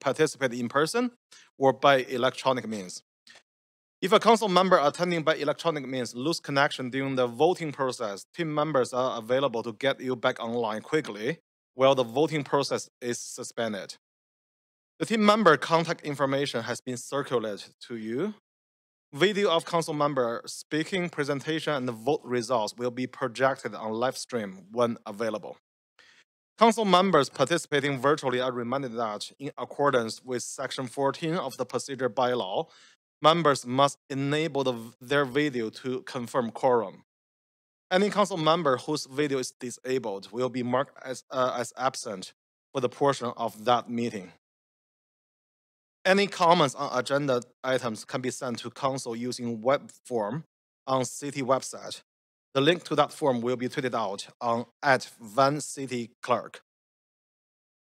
participate in person or by electronic means. If a council member attending by electronic means lose connection during the voting process, team members are available to get you back online quickly while the voting process is suspended. The team member contact information has been circulated to you. Video of council member speaking, presentation, and the vote results will be projected on live stream when available. Council members participating virtually are reminded that, in accordance with Section 14 of the Procedure Bylaw, members must enable the, their video to confirm quorum. Any council member whose video is disabled will be marked as, uh, as absent for the portion of that meeting. Any comments on agenda items can be sent to council using web form on city website. The link to that form will be tweeted out on at Van City.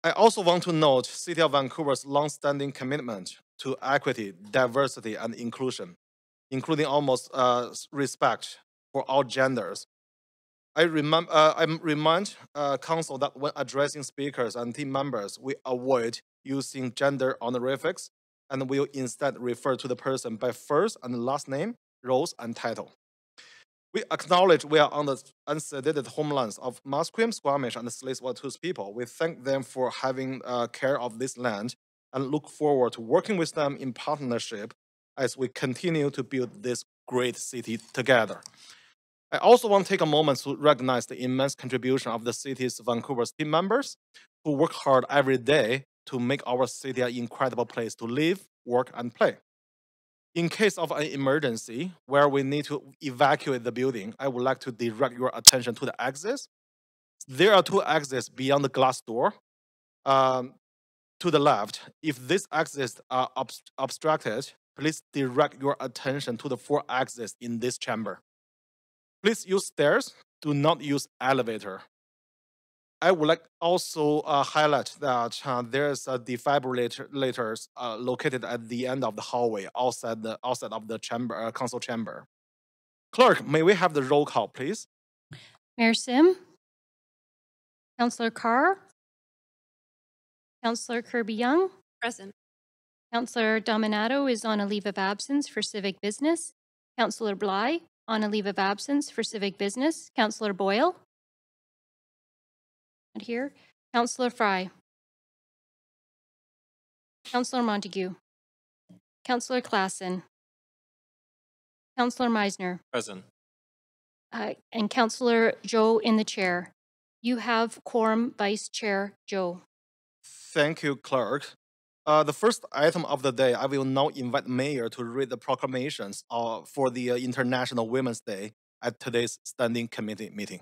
I also want to note City of Vancouver's long-standing commitment to equity, diversity, and inclusion, including almost uh, respect for all genders. I, uh, I remind uh, council that when addressing speakers and team members, we avoid using gender honorifics and will instead refer to the person by first and last name, roles, and title. We acknowledge we are on the unceded homelands of Musqueam, Squamish, and Tsleil-Waututh people. We thank them for having uh, care of this land and look forward to working with them in partnership as we continue to build this great city together. I also want to take a moment to recognize the immense contribution of the city's Vancouver's team members who work hard every day to make our city an incredible place to live, work, and play. In case of an emergency where we need to evacuate the building, I would like to direct your attention to the exits. There are two exits beyond the glass door. Um, to the left, if these exits are obst obstructed, please direct your attention to the four exits in this chamber. Please use stairs, do not use elevator. I would like also uh, highlight that uh, there's a defibrillator uh, located at the end of the hallway outside the outside of the chamber uh, council chamber. Clerk, may we have the roll call, please? Mayor Sim, Councillor Carr, Councillor Kirby Yung, Present. Councillor Dominato is on a leave of absence for civic business. Councillor Bligh on a leave of absence for civic business. Councillor Boyle. Not here. Councillor Fry. Councillor Montague. Councillor Klassen. Councillor Meiszner. Present. Uh, and Councillor Zhou in the chair. You have quorum, Vice Chair Zhou. Thank you, Clerk. Uh, the first item of the day, I will now invite Mayor to read the proclamations uh, for the uh, International Women's Day at today's Standing Committee meeting.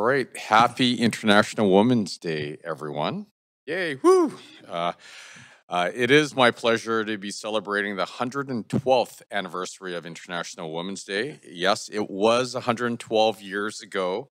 All right. Happy International Women's Day, everyone. Yay. Woo. Uh, uh, it is my pleasure to be celebrating the 112th anniversary of International Women's Day. Yes, it was 112 years ago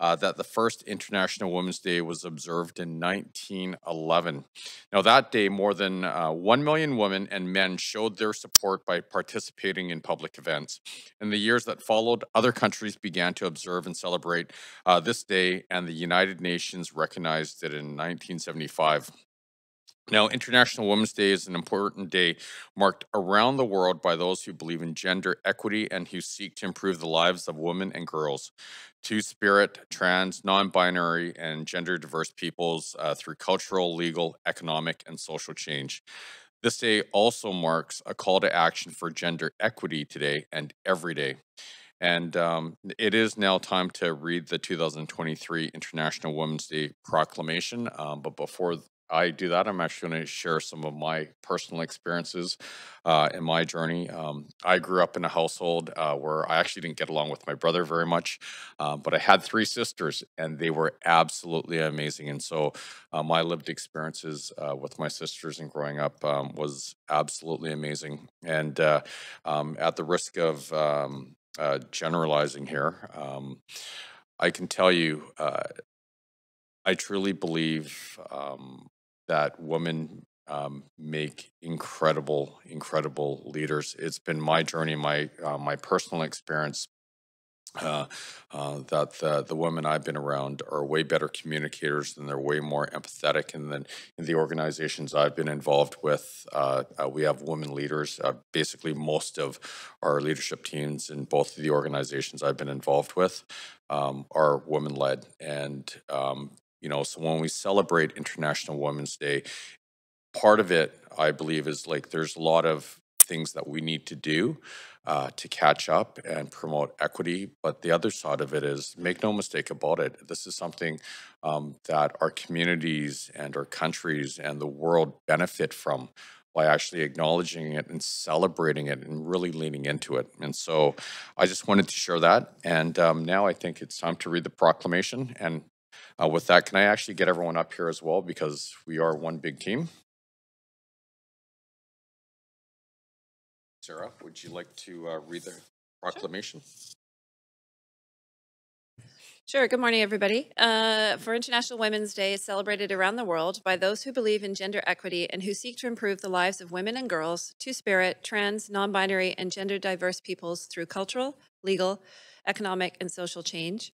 uh, that the first International Women's Day was observed in 1911. Now, that day, more than uh, 1 million women and men showed their support by participating in public events. In the years that followed, other countries began to observe and celebrate uh, this day, and the United Nations recognized it in 1975. Now, International Women's Day is an important day marked around the world by those who believe in gender equity and who seek to improve the lives of women and girls, two spirit, trans, non binary, and gender diverse peoples uh, through cultural, legal, economic, and social change. This day also marks a call to action for gender equity today and every day. And um, it is now time to read the 2023 International Women's Day Proclamation. Um, but before I do that, I'm actually going to share some of my personal experiences uh, in my journey. Um, I grew up in a household uh, where I actually didn't get along with my brother very much, uh, but I had three sisters, and they were absolutely amazing. And so, uh, my lived experiences uh, with my sisters and growing up um, was absolutely amazing. And uh, um, at the risk of um, generalizing here, um, I can tell you. I truly believe um, that women um, make incredible, incredible leaders. It's been my journey, my uh, my personal experience. Uh, uh, that the, the women I've been around are way better communicators and they're way more empathetic. And then in the organizations I've been involved with, uh, uh, we have women leaders. Uh, basically, most of our leadership teams in both of the organizations I've been involved with um, are women led. And um, you know, so when we celebrate International Women's Day, part of it, I believe, is like there's a lot of things that we need to do uh, to catch up and promote equity. But the other side of it is make no mistake about it. This is something um, that our communities and our countries and the world benefit from by actually acknowledging it and celebrating it and really leaning into it. And so I just wanted to share that. And um, now I think it's time to read the proclamation. And uh, with that, can I actually get everyone up here as well because we are one big team? Sarah, would you like to uh, read the proclamation? Sure. Good morning, everybody. Uh, for International Women's Day is celebrated around the world by those who believe in gender equity and who seek to improve the lives of women and girls, two spirit, trans, non binary, and gender diverse peoples through cultural, legal, economic, and social change.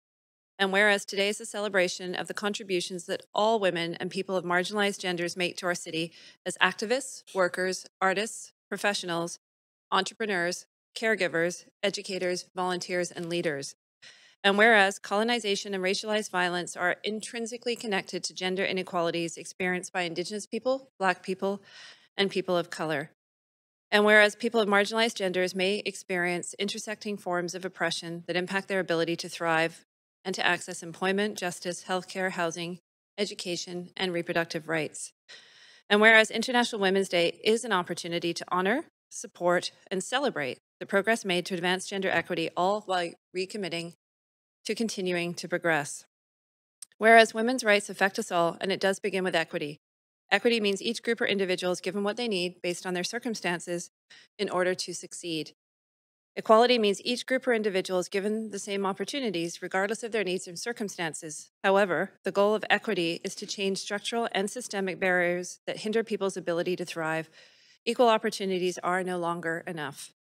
And whereas today is a celebration of the contributions that all women and people of marginalized genders make to our city as activists, workers, artists, professionals, entrepreneurs, caregivers, educators, volunteers, and leaders. And whereas colonization and racialized violence are intrinsically connected to gender inequalities experienced by Indigenous people, Black people, and people of color. And whereas people of marginalized genders may experience intersecting forms of oppression that impact their ability to thrive and to access employment, justice, healthcare, housing, education, and reproductive rights. And whereas International Women's Day is an opportunity to honor, support, and celebrate the progress made to advance gender equity, all while recommitting to continuing to progress. Whereas women's rights affect us all, and it does begin with equity. Equity means each group or individual is given what they need based on their circumstances in order to succeed. Equality means each group or individual is given the same opportunities, regardless of their needs and circumstances. However, the goal of equity is to change structural and systemic barriers that hinder people's ability to thrive. Equal opportunities are no longer enough.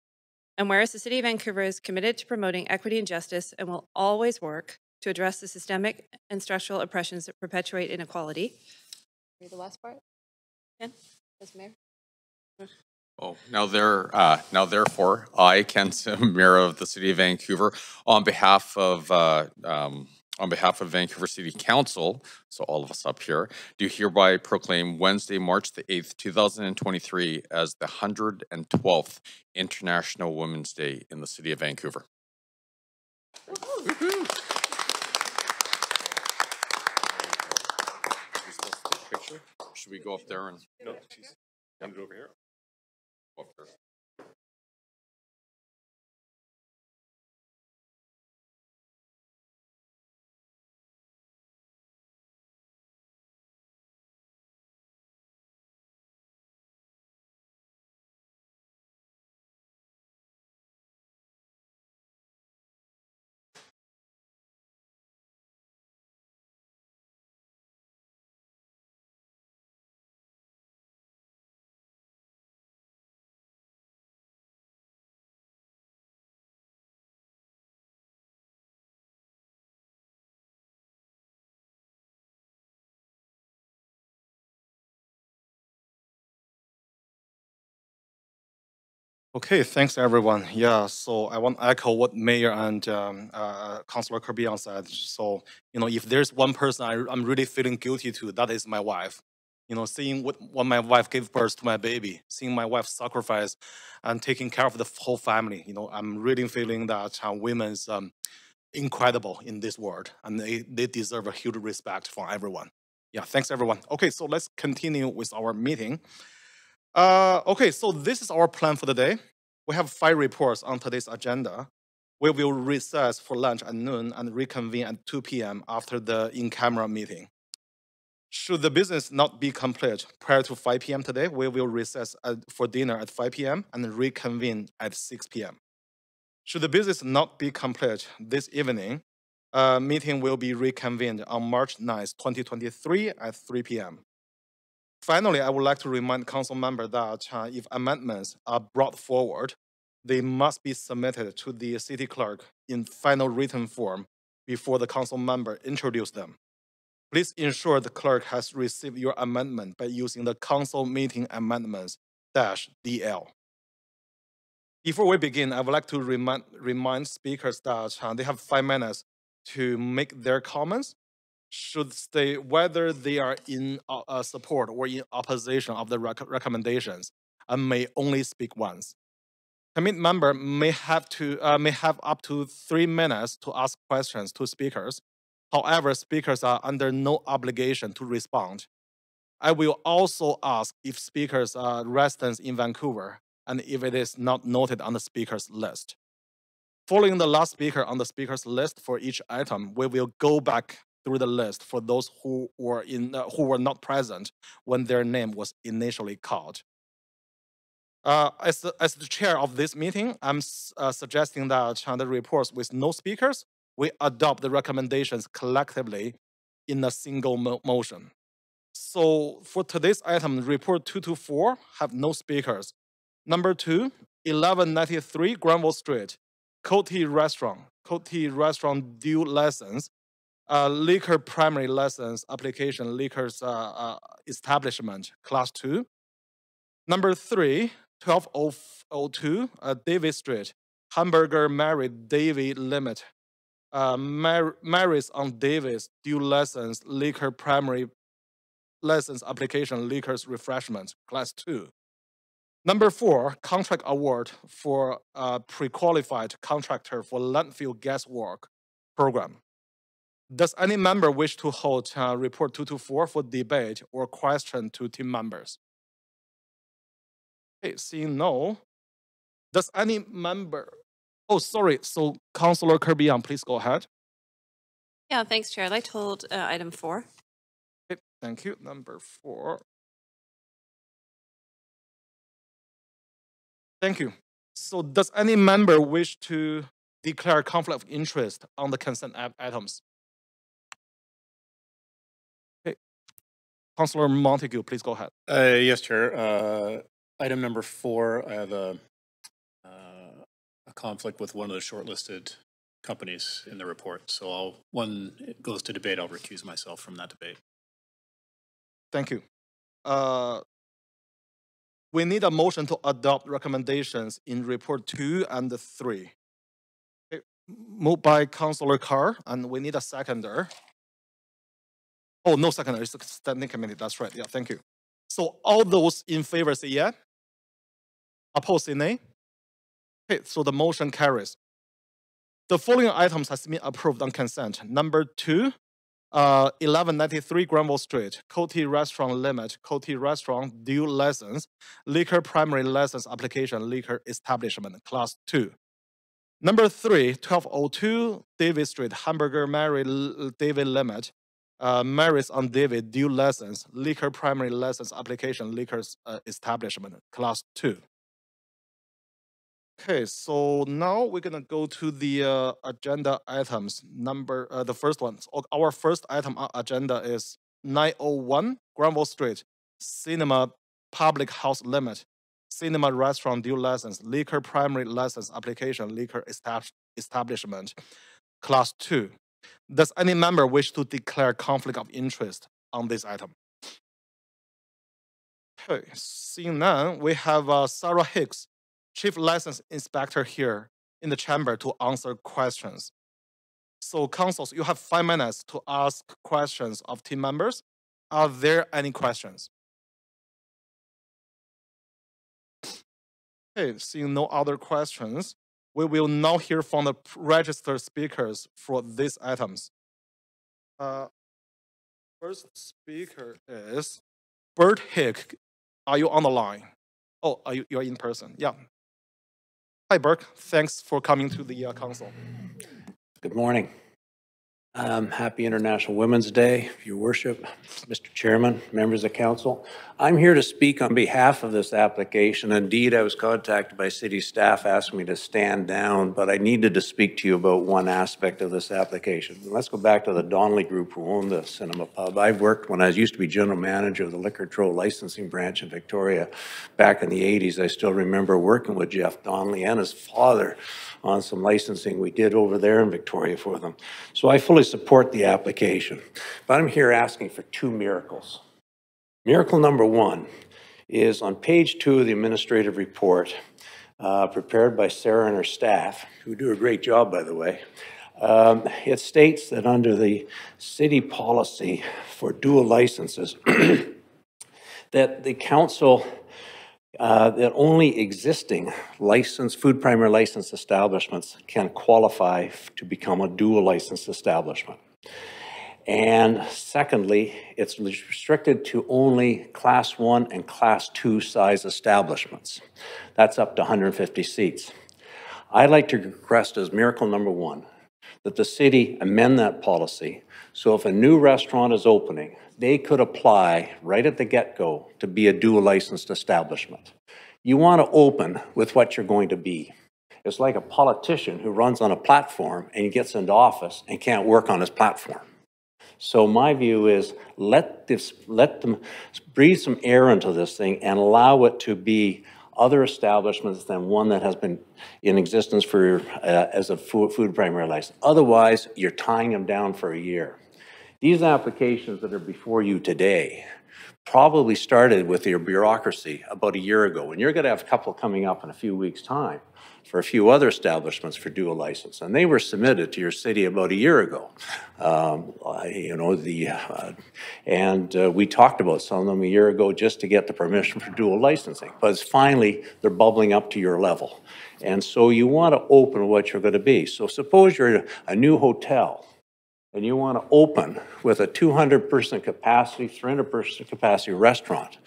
And whereas the City of Vancouver is committed to promoting equity and justice and will always work to address the systemic and structural oppressions that perpetuate inequality. Read the last part. Ken, as mayor. Oh, now there, uh, now therefore, I, Ken Sim, Mayor of the City of Vancouver, on behalf of uh, um, on behalf of Vancouver City Council, so all of us up here, do hereby proclaim Wednesday, March the 8th, 2023 as the 112th International Women's Day in the City of Vancouver. Should we go up there and? No, she's, over here. Walker. Okay, thanks everyone. Yeah, so I want to echo what Mayor and um, uh, Councillor Kirby said. So, you know, if there's one person I, I'm really feeling guilty to, that is my wife. You know, seeing what, what my wife gave birth to my baby, seeing my wife sacrifice and taking care of the whole family, you know, I'm really feeling that uh, women's um, incredible in this world and they, they deserve a huge respect from everyone. Yeah, thanks everyone. Okay, so let's continue with our meeting. Uh, okay, so this is our plan for the day. We have five reports on today's agenda. We will recess for lunch at noon and reconvene at 2 p.m. after the in-camera meeting. Should the business not be complete prior to 5 p.m. today, we will recess at, for dinner at 5 p.m. and reconvene at 6 p.m. Should the business not be complete this evening, a meeting will be reconvened on March 9th, 2023 at 3 p.m. Finally, I would like to remind council members that uh, if amendments are brought forward, they must be submitted to the city clerk in final written form before the council member introduce them. Please ensure the clerk has received your amendment by using the council meeting amendments dash DL. Before we begin, I would like to remind, remind speakers that uh, they have five minutes to make their comments should state whether they are in uh, uh, support or in opposition of the rec recommendations and may only speak once. Committee member may have to uh, may have up to three minutes to ask questions to speakers. However, speakers are under no obligation to respond. I will also ask if speakers are residents in Vancouver and if it is not noted on the speakers list. Following the last speaker on the speakers list for each item, we will go back through the list for those who were in uh, who were not present when their name was initially called. Uh, as, the, as the chair of this meeting, I'm uh, suggesting that the reports with no speakers, we adopt the recommendations collectively in a single mo motion. So for today's item, report 224 have no speakers. Number two, 1193 Granville Street, Coty Restaurant, Coty Restaurant due license uh, liquor primary license application, liquors uh, uh, establishment, class two. Number three, 1202 uh, Davis Street, Hamburger Mary David Limit. Uh, Mar Mary's on Davis, due license, liquor primary license application, liquors refreshment, class two. Number four, contract award for a pre-qualified contractor for landfill gas work program. Does any member wish to hold uh, report 224 for debate or question to team members? Okay, seeing no. Does any member, oh, sorry, so Councillor Kirby, please go ahead. Yeah, thanks, Chair. I'd like to hold uh, item four. Okay, thank you. Number four. Thank you. So does any member wish to declare conflict of interest on the consent items? Councillor Montague, please go ahead. Uh, yes, Chair. Uh, item number four, I have a, uh, a conflict with one of the shortlisted companies in the report. So I'll, when it goes to debate, I'll recuse myself from that debate. Thank you. Uh, we need a motion to adopt recommendations in report two and three. Okay. Moved by Councillor Carr, and we need a seconder. Oh, no secondary, standing committee. That's right. Yeah, thank you. So all those in favor say yeah. Opposed say nay. Okay, so the motion carries. The following items has been approved on consent. Number two, uh, 1193 Granville Street, Coty Restaurant Limit, Coty Restaurant Due License, Liquor Primary License Application, Liquor Establishment, Class 2. Number three, 1202 David Street, Hamburger Mary David Limit, uh, on David due license, liquor primary license application, liquors uh, establishment, class two. Okay, so now we're gonna go to the uh, agenda items. Number uh, the first one. So our first item on agenda is 901 Granville Street, Cinema Public House Limit, Cinema Restaurant due license, liquor primary license application, liquor establishment, class two. Does any member wish to declare conflict of interest on this item? Okay, seeing none, we have uh, Sarah Hicks, chief license inspector here in the chamber to answer questions. So councils, you have five minutes to ask questions of team members. Are there any questions? Okay, seeing no other questions, we will now hear from the registered speakers for these items. Uh, first speaker is Bert Hick. Are you on the line? Oh, are you, you're in person? Yeah. Hi, Burke. Thanks for coming to the uh, council. Good morning. Um, Happy International Women's Day, Your Worship, Mr. Chairman, members of council. I'm here to speak on behalf of this application. Indeed, I was contacted by city staff asking me to stand down, but I needed to speak to you about one aspect of this application. Let's go back to the Donnelly Group who owned the Cinema Pub. I've worked, when I used to be general manager of the Liquor Control Licensing Branch in Victoria back in the 80s, I still remember working with Jeff Donnelly and his father on some licensing we did over there in Victoria for them. So I fully support the application. But I'm here asking for two miracles. Miracle number one is on page two of the administrative report, uh, prepared by Sarah and her staff, who do a great job, by the way. Um, It states that under the city policy for dual licenses, that the council uh, that only existing licensed, food primary licensed establishments can qualify to become a dual licensed establishment. And secondly, it's restricted to only class one and class two size establishments. That's up to 150 seats. I'd like to request as miracle number one, that the city amend that policy, so if a new restaurant is opening, they could apply right at the get-go to be a dual licensed establishment. You want to open with what you're going to be. It's like a politician who runs on a platform and gets into office and can't work on his platform. So my view is let this, let them breathe some air into this thing and allow it to be other establishments than one that has been in existence for, uh, as a food, food primary license. Otherwise, you're tying them down for a year. These applications that are before you today probably started with your bureaucracy about a year ago. And you're going to have a couple coming up in a few weeks' time for a few other establishments for dual license. And they were submitted to your city about a year ago. Um, You know, the, uh, and uh, we talked about some of them a year ago just to get the permission for dual licensing. But finally, they're bubbling up to your level. And so you want to open what you're going to be. So suppose you're a new hotel and you want to open with a 200-person capacity, 300-person capacity restaurant,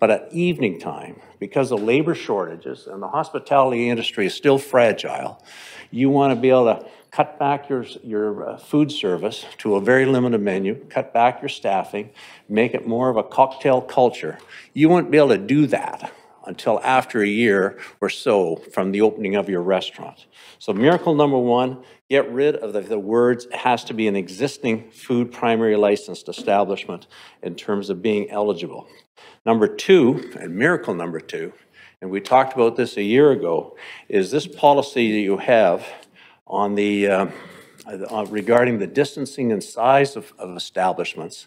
but at evening time, because of labor shortages and the hospitality industry is still fragile, you want to be able to cut back your, your uh, food service to a very limited menu, cut back your staffing, make it more of a cocktail culture. You won't be able to do that until after a year or so from the opening of your restaurant. So miracle number one, get rid of the, the words, has to be an existing food primary licensed establishment in terms of being eligible. Number two, and miracle number two, and we talked about this a year ago, is this policy that you have on the, uh, uh, regarding the distancing and size of, of establishments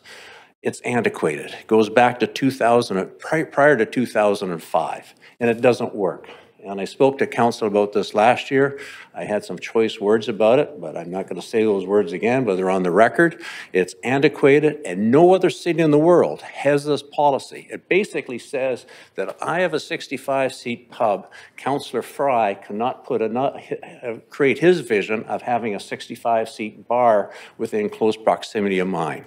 it's antiquated. It goes back to 2000, prior to 2005, and it doesn't work. And I spoke to council about this last year. I had some choice words about it, but I'm not going to say those words again, but they're on the record. It's antiquated, and no other city in the world has this policy. It basically says that I have a 65-seat pub, Councillor Fry cannot put a, uh, create his vision of having a 65-seat bar within close proximity of mine.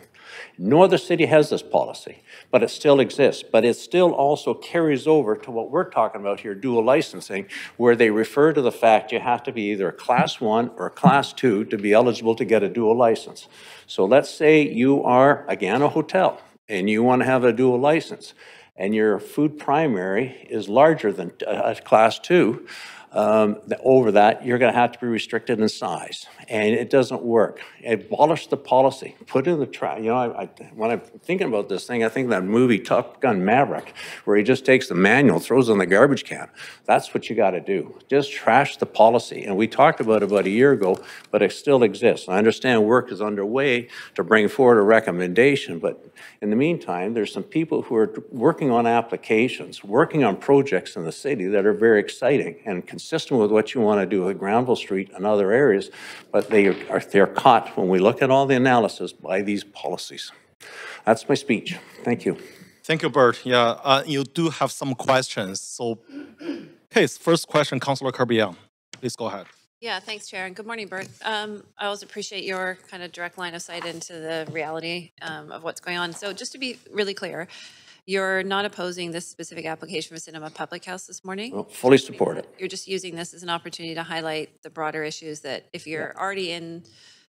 No other city has this policy, but it still exists. But it still also carries over to what we're talking about here, dual licensing, where they refer to the fact you have to be either a class one or a class two to be eligible to get a dual license. So let's say you are, again, a hotel, and you want to have a dual license, and your food primary is larger than uh, a class two. Um, over that, you're going to have to be restricted in size. And it doesn't work. Abolish the policy, put in the tra, you know, I, I, when I'm thinking about this thing, I think that movie Top Gun Maverick, where he just takes the manual, throws it in the garbage can. That's what you got to do. Just trash the policy. And we talked about it about a year ago, but it still exists. I understand work is underway to bring forward a recommendation, but in the meantime, there's some people who are working on applications, working on projects in the city that are very exciting and consistent with what you want to do with Granville Street and other areas, but they are, they're caught, when we look at all the analysis, by these policies. That's my speech. Thank you. Thank you, Bert. Yeah, uh, you do have some questions. So, okay, first question, Councillor Kirby-Yung. Please go ahead. Yeah, thanks, Chair, and good morning, Bert. Um, I always appreciate your kind of direct line of sight into the reality um, of what's going on. So just to be really clear, you're not opposing this specific application for Cinema Public House this morning? Well, Fully support it. You're just using this as an opportunity to highlight the broader issues that if you're already in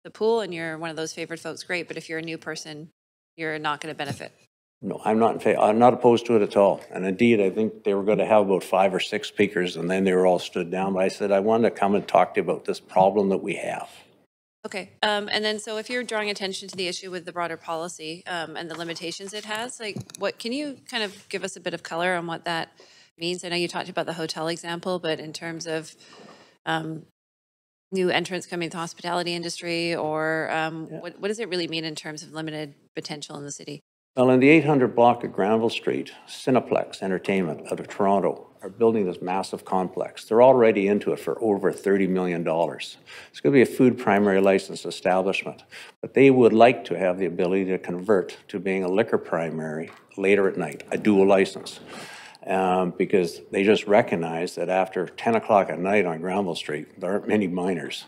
the pool and you're one of those favored folks, great, but if you're a new person, you're not going to benefit. No, I'm not in favor, I'm not opposed to it at all. And indeed, I think they were going to have about five or six speakers, and then they were all stood down. But I said, I wanted to come and talk to you about this problem that we have. Okay, um, and then so if you're drawing attention to the issue with the broader policy um, and the limitations it has, like what can you kind of give us a bit of color on what that means? I know you talked about the hotel example, but in terms of um, new entrants coming to the hospitality industry, or um, Yeah. what, what does it really mean in terms of limited potential in the city? Well, in the 800 block of Granville Street, Cineplex Entertainment out of Toronto are building this massive complex. They're already into it for over $30 million. It's going to be a food primary license establishment, but they would like to have the ability to convert to being a liquor primary later at night, a dual license. Um, because they just recognize that after 10 o'clock at night on Granville Street, there aren't many minors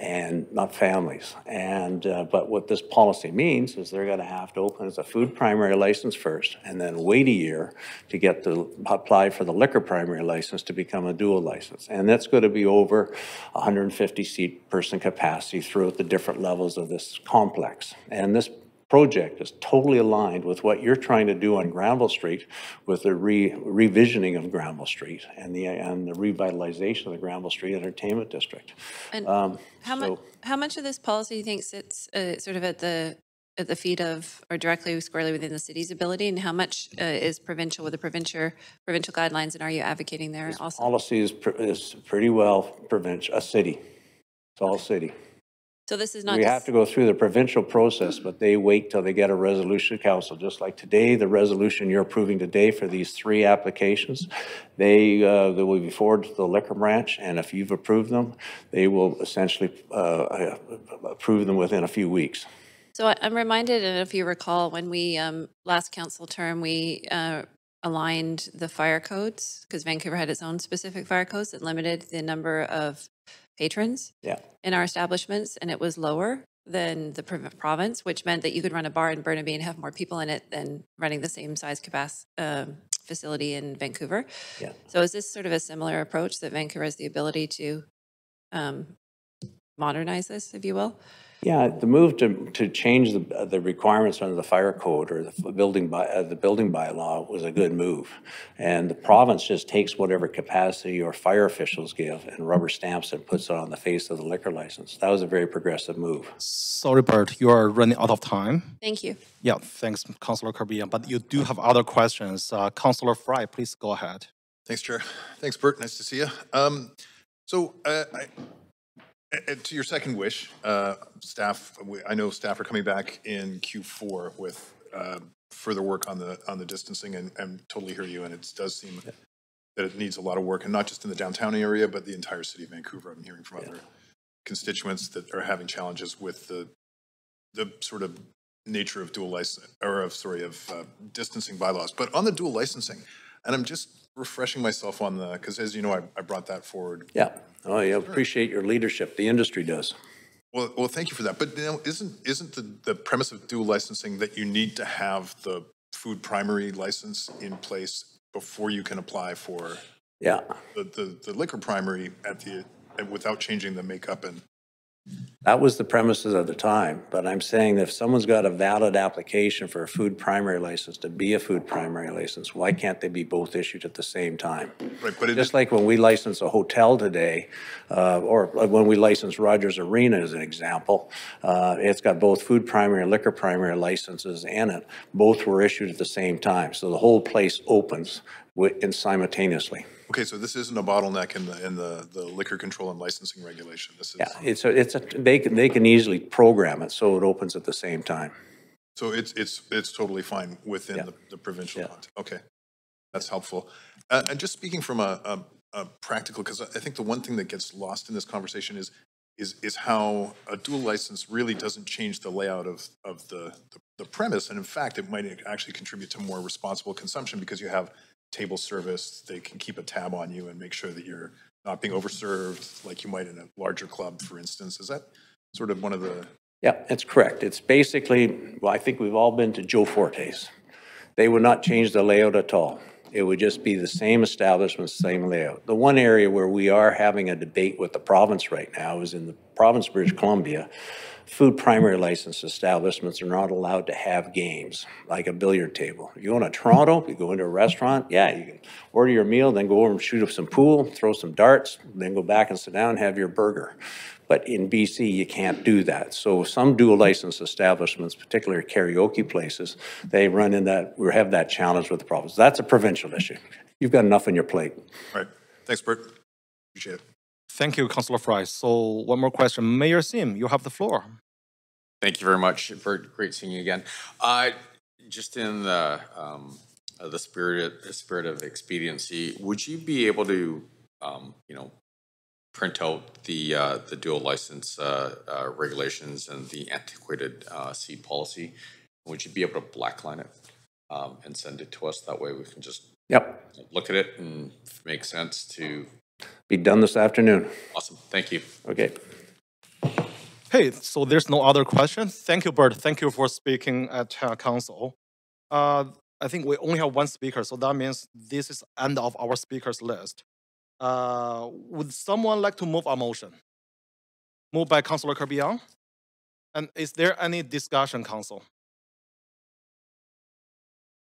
and not families. And, uh, but what this policy means is they're gonna have to open as a food primary license first and then wait a year to get to apply for the liquor primary license to become a dual license. And that's gonna be over 150 seat person capacity throughout the different levels of this complex. And this project is totally aligned with what you're trying to do on Granville Street with the re, revisioning of Granville Street and the, and the revitalization of the Granville Street Entertainment District. And Um, how much so- how much of this policy do you think sits uh, sort of at the at the feet of or directly squarely within the city's ability, and how much uh, is provincial with the provincial provincial guidelines, and are you advocating there also? Policy is, pr- is pretty well provincial, a city. It's all city. So this is not We have to go through the provincial process, but they wait till they get a resolution council, just like today, the resolution you're approving today for these three applications. They, uh, they will be forwarded to the liquor branch, and if you've approved them, they will essentially, uh, approve them within a few weeks. So I'm reminded, and if you recall, when we um, last council term, we uh, aligned the fire codes because Vancouver had its own specific fire codes that limited the number of patrons Yeah. in our establishments, and it was lower than the province, which meant that you could run a bar in Burnaby and have more people in it than running the same size capacity um, facility in Vancouver. Yeah. So is this sort of a similar approach that Vancouver has the ability to um, modernize this, if you will? Yeah, the move to, to change the, the requirements under the fire code or the building by, uh, the building bylaw was a good move. And the province just takes whatever capacity your fire officials give and rubber stamps and puts it on the face of the liquor license. That was a very progressive move. Sorry, Bert, you are running out of time. Thank you. Yeah, thanks, Councillor Kirby-Yung. But you do have other questions. Uh, Councillor Fry, please go ahead. Thanks, Chair. Thanks, Bert. Nice to see you. Um, so, uh, I, a- a- to your second wish, uh, staff, I know staff are coming back in Q4 with uh, further work on the on the distancing, and, and totally hear you. And it does seem that it needs a lot of work, and not just in the downtown area, but the entire city of Vancouver. I'm hearing from other constituents that are having challenges with the the sort of nature of dual license, or of, sorry, of uh, distancing bylaws. But on the dual licensing, and I'm just refreshing myself on the, because as you know, I, I brought that forward. Yeah, oh, I appreciate your leadership. The industry does. Well, well, thank you for that. But you know, isn't, isn't the, the premise of dual licensing that you need to have the food primary license in place before you can apply for Yeah, the, the, the liquor primary at the, without changing the makeup and That was the premises of the time, but I'm saying that if someone's got a valid application for a food primary license to be a food primary license, why can't they be both issued at the same time? Right, but Just like when we license a hotel today, uh, or when we license Rogers Arena as an example, uh, it's got both food primary and liquor primary licenses in it. Both were issued at the same time, so the whole place opens and simultaneously. Okay, so this isn't a bottleneck in the, in the, the liquor control and licensing regulation. This is, Yeah, it's, a it's, a they can, they can easily program it so it opens at the same time. so it's, it's, it's totally fine within Yeah. the, the provincial Yeah. context. Okay, that's helpful. Uh, and just speaking from a, a, a practical, because I think the one thing that gets lost in this conversation is, is, is how a dual license really doesn't change the layout of, of the, the premise. And in fact, it might actually contribute to more responsible consumption because you have table service, they can keep a tab on you and make sure that you're not being overserved like you might in a larger club, for instance. Is that sort of one of the, Yeah, that's correct. It's basically, well, I think we've all been to Joe Forte's. They would not change the layout at all. It would just be the same establishment, same layout. The one area where we are having a debate with the province right now is in the province of British Columbia. Food primary license establishments are not allowed to have games, like a billiard table. You go a Toronto, you go into a restaurant, yeah, you can order your meal, then go over and shoot up some pool, throw some darts, then go back and sit down and have your burger. But in BC, you can't do that. So some dual license establishments, particularly karaoke places, they run in that, we have that challenge with the province. That's a provincial issue. You've got enough on your plate. right? Thanks, Bert. Appreciate it. Thank you, Councillor Fry. So one more question. Mayor Sim, you have the floor. Thank you very much. Bert, great seeing you again. Uh, just in the, um, uh, the spirit, the spirit of expediency, would you be able to, um, you know, print out the, uh, the dual license, uh, uh, regulations and the antiquated, uh, seed policy? Would you be able to blackline it, um, and send it to us? That way we can just Yep, look at it and if it makes sense to, be done this afternoon. awesome, thank you. Okay. Hey, so there's no other questions? Thank you, Bert. Thank you for speaking at uh, council. Uh, I think we only have one speaker, so that means this is end of our speakers list. Uh, would someone like to move a motion? Moved by Councillor Kirby-Yung? And is there any discussion, council?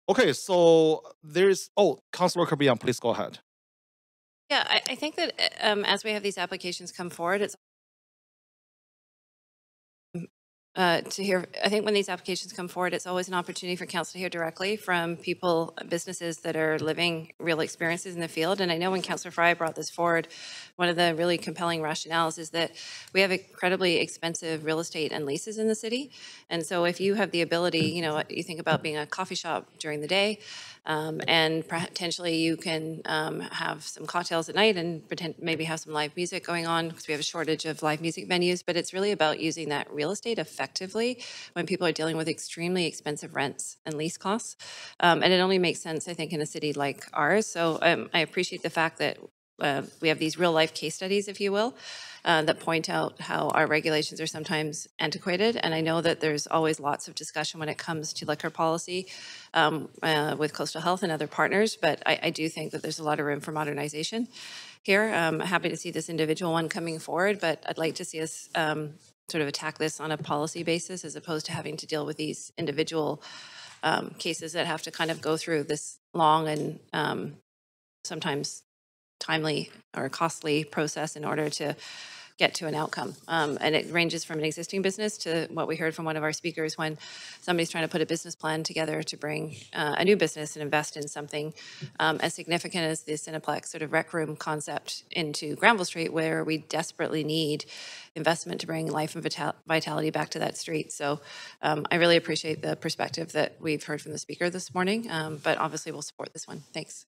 Okay, so there is, oh, Councillor Kirby-Yung, please go ahead. Yeah, I, I think that uh, um, as we have these applications come forward, it's uh, to hear. I think when these applications come forward, it's always an opportunity for council to hear directly from people, businesses that are living real experiences in the field. And I know when Councillor Fry brought this forward, one of the really compelling rationales is that we have incredibly expensive real estate and leases in the city. And so if you have the ability, you know, you think about being a coffee shop during the day, um, and potentially you can um, have some cocktails at night and pretend, maybe have some live music going on because we have a shortage of live music venues. But it's really about using that real estate effectively when people are dealing with extremely expensive rents and lease costs. Um, and it only makes sense, I think, in a city like ours. So um, I appreciate the fact that uh, we have these real life case studies, if you will, uh, that point out how our regulations are sometimes antiquated. And I know that there's always lots of discussion when it comes to liquor policy um, uh, with Coastal Health and other partners, but I, I, do think that there's a lot of room for modernization here. I'm happy to see this individual one coming forward, but I'd like to see us um, sort of attack this on a policy basis as opposed to having to deal with these individual um, cases that have to kind of go through this long and um, sometimes timely or costly process in order to get to an outcome. Um, and it ranges from an existing business to what we heard from one of our speakers when somebody's trying to put a business plan together to bring uh, a new business and invest in something um, as significant as the Cineplex sort of rec room concept into Granville Street, where we desperately need investment to bring life and vital- vitality back to that street. So um, I really appreciate the perspective that we've heard from the speaker this morning, um, but obviously we'll support this one. Thanks.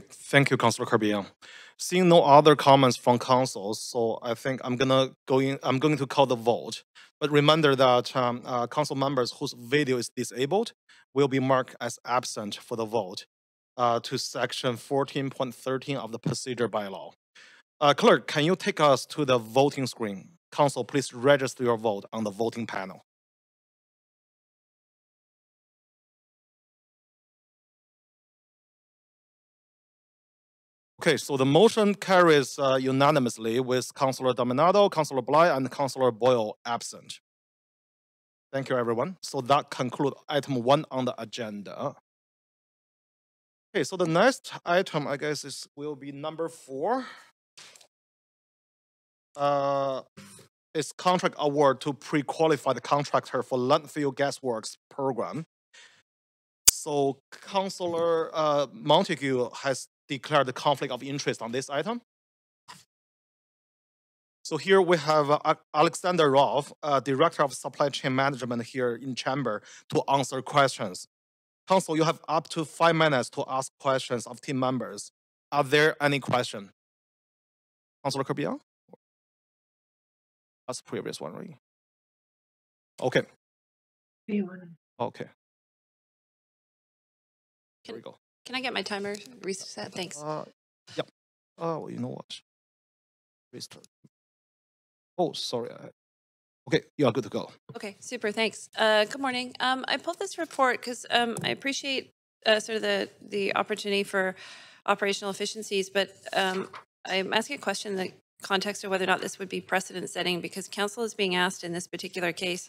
Thank you, Councillor Kirby-Yung. Seeing no other comments from council, so I think I'm gonna go in, I'm going to call the vote. But remember that um, uh, council members whose video is disabled will be marked as absent for the vote uh, to section 14.13 of the procedure bylaw. Uh, clerk, can you take us to the voting screen? Council, please register your vote on the voting panel. Okay, so the motion carries uh, unanimously with Councillor Dominato, Councillor Bligh, and Councillor Boyle absent. Thank you, everyone. So that concludes item one on the agenda. Okay, so the next item, I guess, is will be number four. Uh, is contract award to pre-qualified contractor for landfill gas works program. So Councillor uh, Montague has declared the conflict of interest on this item. So here we have uh, Alexander Rolf, uh, Director of Supply Chain Management here in chamber to answer questions. Council, you have up to five minutes to ask questions of team members. Are there any questions? Councilor Kirby? That's the previous one, right? Okay, okay. Here we go. Can I get my timer reset? Thanks. Uh, yep. Oh, you know what? Restart. Oh, sorry. Okay, you are good to go. Okay, super, thanks. Uh, Good morning. Um, I pulled this report because um, I appreciate uh, sort of the, the opportunity for operational efficiencies, but um, I'm asking a question in the context of whether or not this would be precedent setting, because council is being asked in this particular case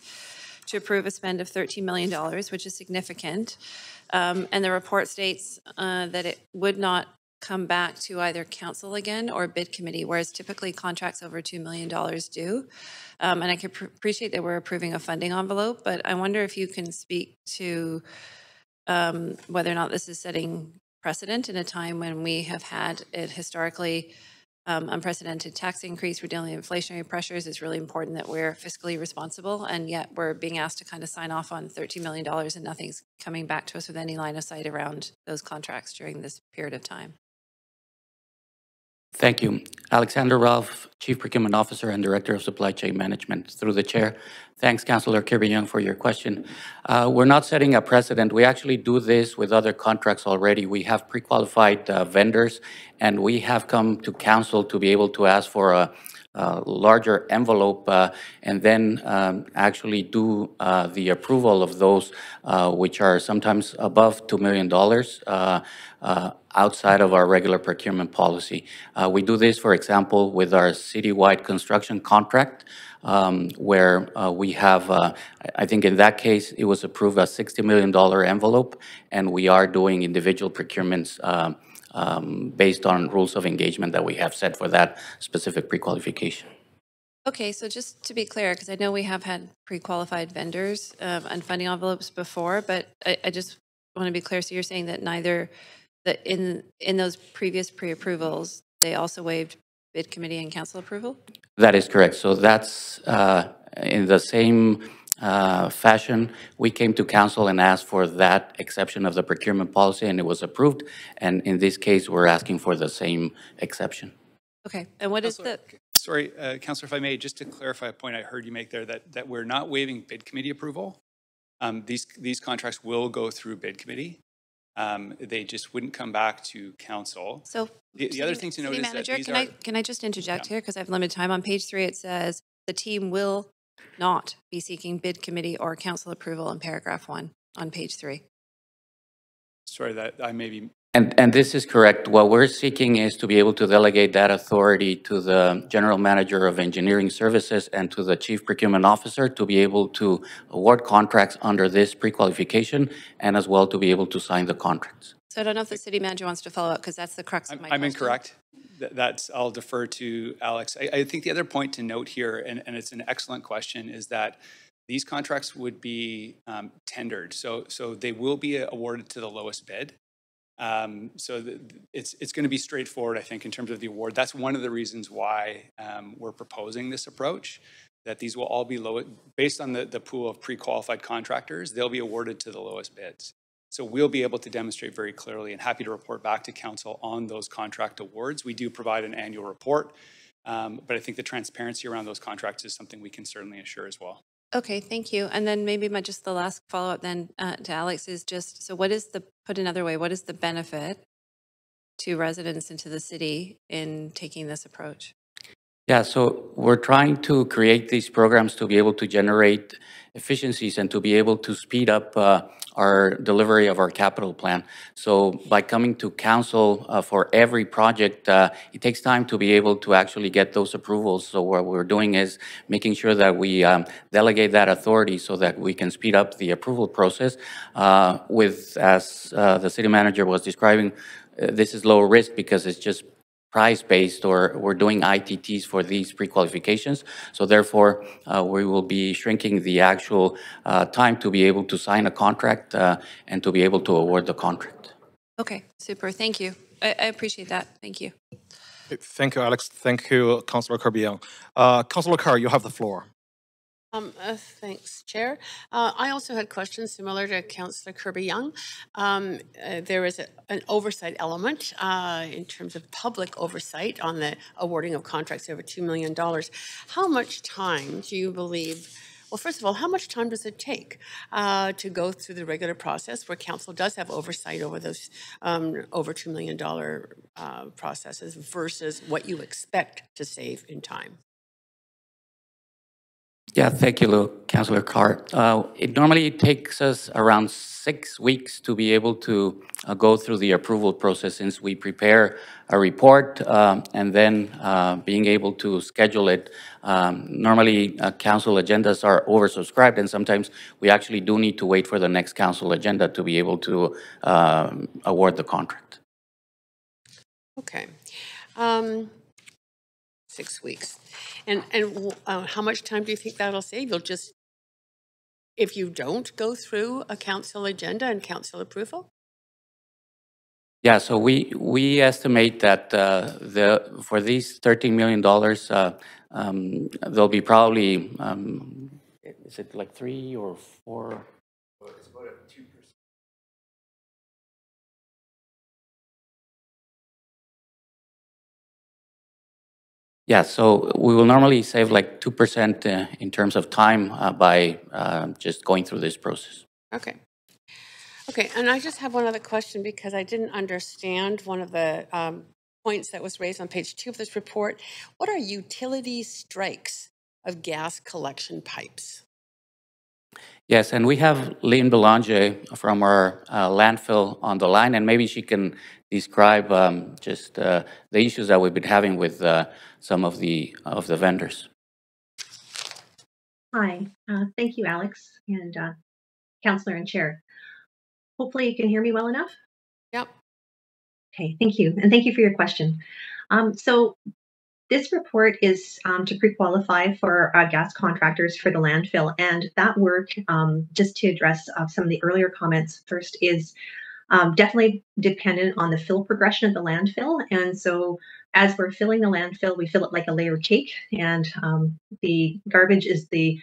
to approve a spend of $13 million, which is significant. Um, And the report states uh, that it would not come back to either council again or bid committee, whereas typically contracts over $2 million do. Um, And I can pr- appreciate that we're approving a funding envelope, but I wonder if you can speak to um, whether or not this is setting precedent in a time when we have had it historically um, unprecedented tax increase, we're dealing with inflationary pressures. It's really important that we're fiscally responsible, and yet we're being asked to kind of sign off on $13 million and nothing's coming back to us with any line of sight around those contracts during this period of time. Thank you. Alexander Ralph, Chief Procurement Officer and Director of Supply Chain Management. Through the Chair, thanks, Councilor Kirby Yung, for your question. Uh, We're not setting a precedent. We actually do this with other contracts already. We have pre-qualified uh, vendors, and we have come to council to be able to ask for a larger envelope uh, and then um, actually do uh, the approval of those, uh, which are sometimes above $2 million uh, uh, outside of our regular procurement policy. We do this, for example, with our citywide construction contract, um, where we have, I think in that case, it was approved a $60 million envelope, and we are doing individual procurements um, based on rules of engagement that we have set for that specific pre-qualification. Okay, so just to be clear, because I know we have had pre-qualified vendors um, and funding envelopes before, but I, I just want to be clear. So you're saying that neither, that in, in those previous pre-approvals, they also waived bid committee and council approval? That is correct. So that's uh, in the same uh, fashion, we came to council and asked for that exception of the procurement policy, and it was approved. And in this case, we're asking for the same exception. Okay, and what is Counselor- the, Sorry, uh, Counselor, if I may, just to clarify a point I heard you make there, that, that we're not waiving bid committee approval. Um, These, these contracts will go through bid committee. Um, They just wouldn't come back to council. so. The- the other thing to city note is that manager, these Can I, can I just interject Yeah. here, because I have limited time? On page three, it says, the team will not be seeking bid committee or council approval in paragraph one on page three. Sorry, that I may be, And, and this is correct. What we're seeking is to be able to delegate that authority to the General Manager of Engineering Services and to the Chief Procurement Officer to be able to award contracts under this pre-qualification and as well to be able to sign the contracts. So I don't know if the city manager wants to follow up, because that's the crux of I'm my I'm question. incorrect. Th- That's, I'll defer to Alex. I, I think the other point to note here, and, and it's an excellent question, is that these contracts would be um, tendered. So, so they will be awarded to the lowest bid. Um, So the- it's, it's going to be straightforward, I think, in terms of the award. That's one of the reasons why um, we're proposing this approach, that these will all be low, based on the, the pool of pre-qualified contractors, they'll be awarded to the lowest bids. So we'll be able to demonstrate very clearly and happy to report back to council on those contract awards. We do provide an annual report, um, but I think the transparency around those contracts is something we can certainly assure as well. Okay, thank you. And then maybe my, just the last follow-up then uh, to Alex is just, so what is the, put another way, what is the benefit to residents and to the city in taking this approach? Yeah, so we're trying to create these programs to be able to generate efficiencies and to be able to speed up uh, our delivery of our capital plan. So by coming to council uh, for every project, uh, it takes time to be able to actually get those approvals. So what we're doing is making sure that we um, delegate that authority so that we can speed up the approval process. Uh, with, as uh, the city manager was describing, uh, this is low risk because it's just price-based or we're doing ITTs for these pre-qualifications. So therefore, uh, we will be shrinking the actual uh, time to be able to sign a contract uh, and to be able to award the contract. Okay, super. Thank you. I, I appreciate that. Thank you. Thank you, Alex. Thank you, Councillor Kirby-Yung. Uh, Councillor Carr, you have the floor. Um, uh, thanks, Chair. Uh, I also had questions similar to Councillor Kirby Yung. Um, uh, there is a, an oversight element uh, in terms of public oversight on the awarding of contracts over $2 million. How much time do you believe? Well, first of all, how much time does it take uh, to go through the regular process where council does have oversight over those um, over $2 million uh, processes versus what you expect to save in time? Yeah, thank you, Councillor Carr. Uh, it normally takes us around six weeks to be able to uh, go through the approval process since we prepare a report um, and then uh, being able to schedule it. Um, normally, uh, council agendas are oversubscribed, and sometimes we actually do need to wait for the next council agenda to be able to um, award the contract. Okay. Um, six weeks. And, and uh, how much time do you think that'll save? You'll just, if you don't go through a council agenda and council approval? Yeah, so we, we estimate that uh, the, for these $13 million, uh, um, there'll be probably, um, is it like three or four? Yeah, so we will normally save like 2% uh, in terms of time uh, by uh, just going through this process. Okay. Okay, and I just have one other question because I didn't understand one of the um, points that was raised on page two of this report. What are utility strikes of gas collection pipes? Yes, and we have Lynn Belanger from our uh, landfill on the line, and maybe she can describe um, just uh, the issues that we've been having with uh, some of the of the vendors. Hi, uh, thank you, Alex, and uh, Councillor and Chair. Hopefully, you can hear me well enough. Yep. Okay, thank you, and thank you for your question. Um, so this report is um, to pre-qualify for uh, gas contractors for the landfill, and that work, um, just to address uh, some of the earlier comments first, is um, definitely dependent on the fill progression of the landfill. And so as we're filling the landfill, we fill it like a layered cake, and um, the garbage is the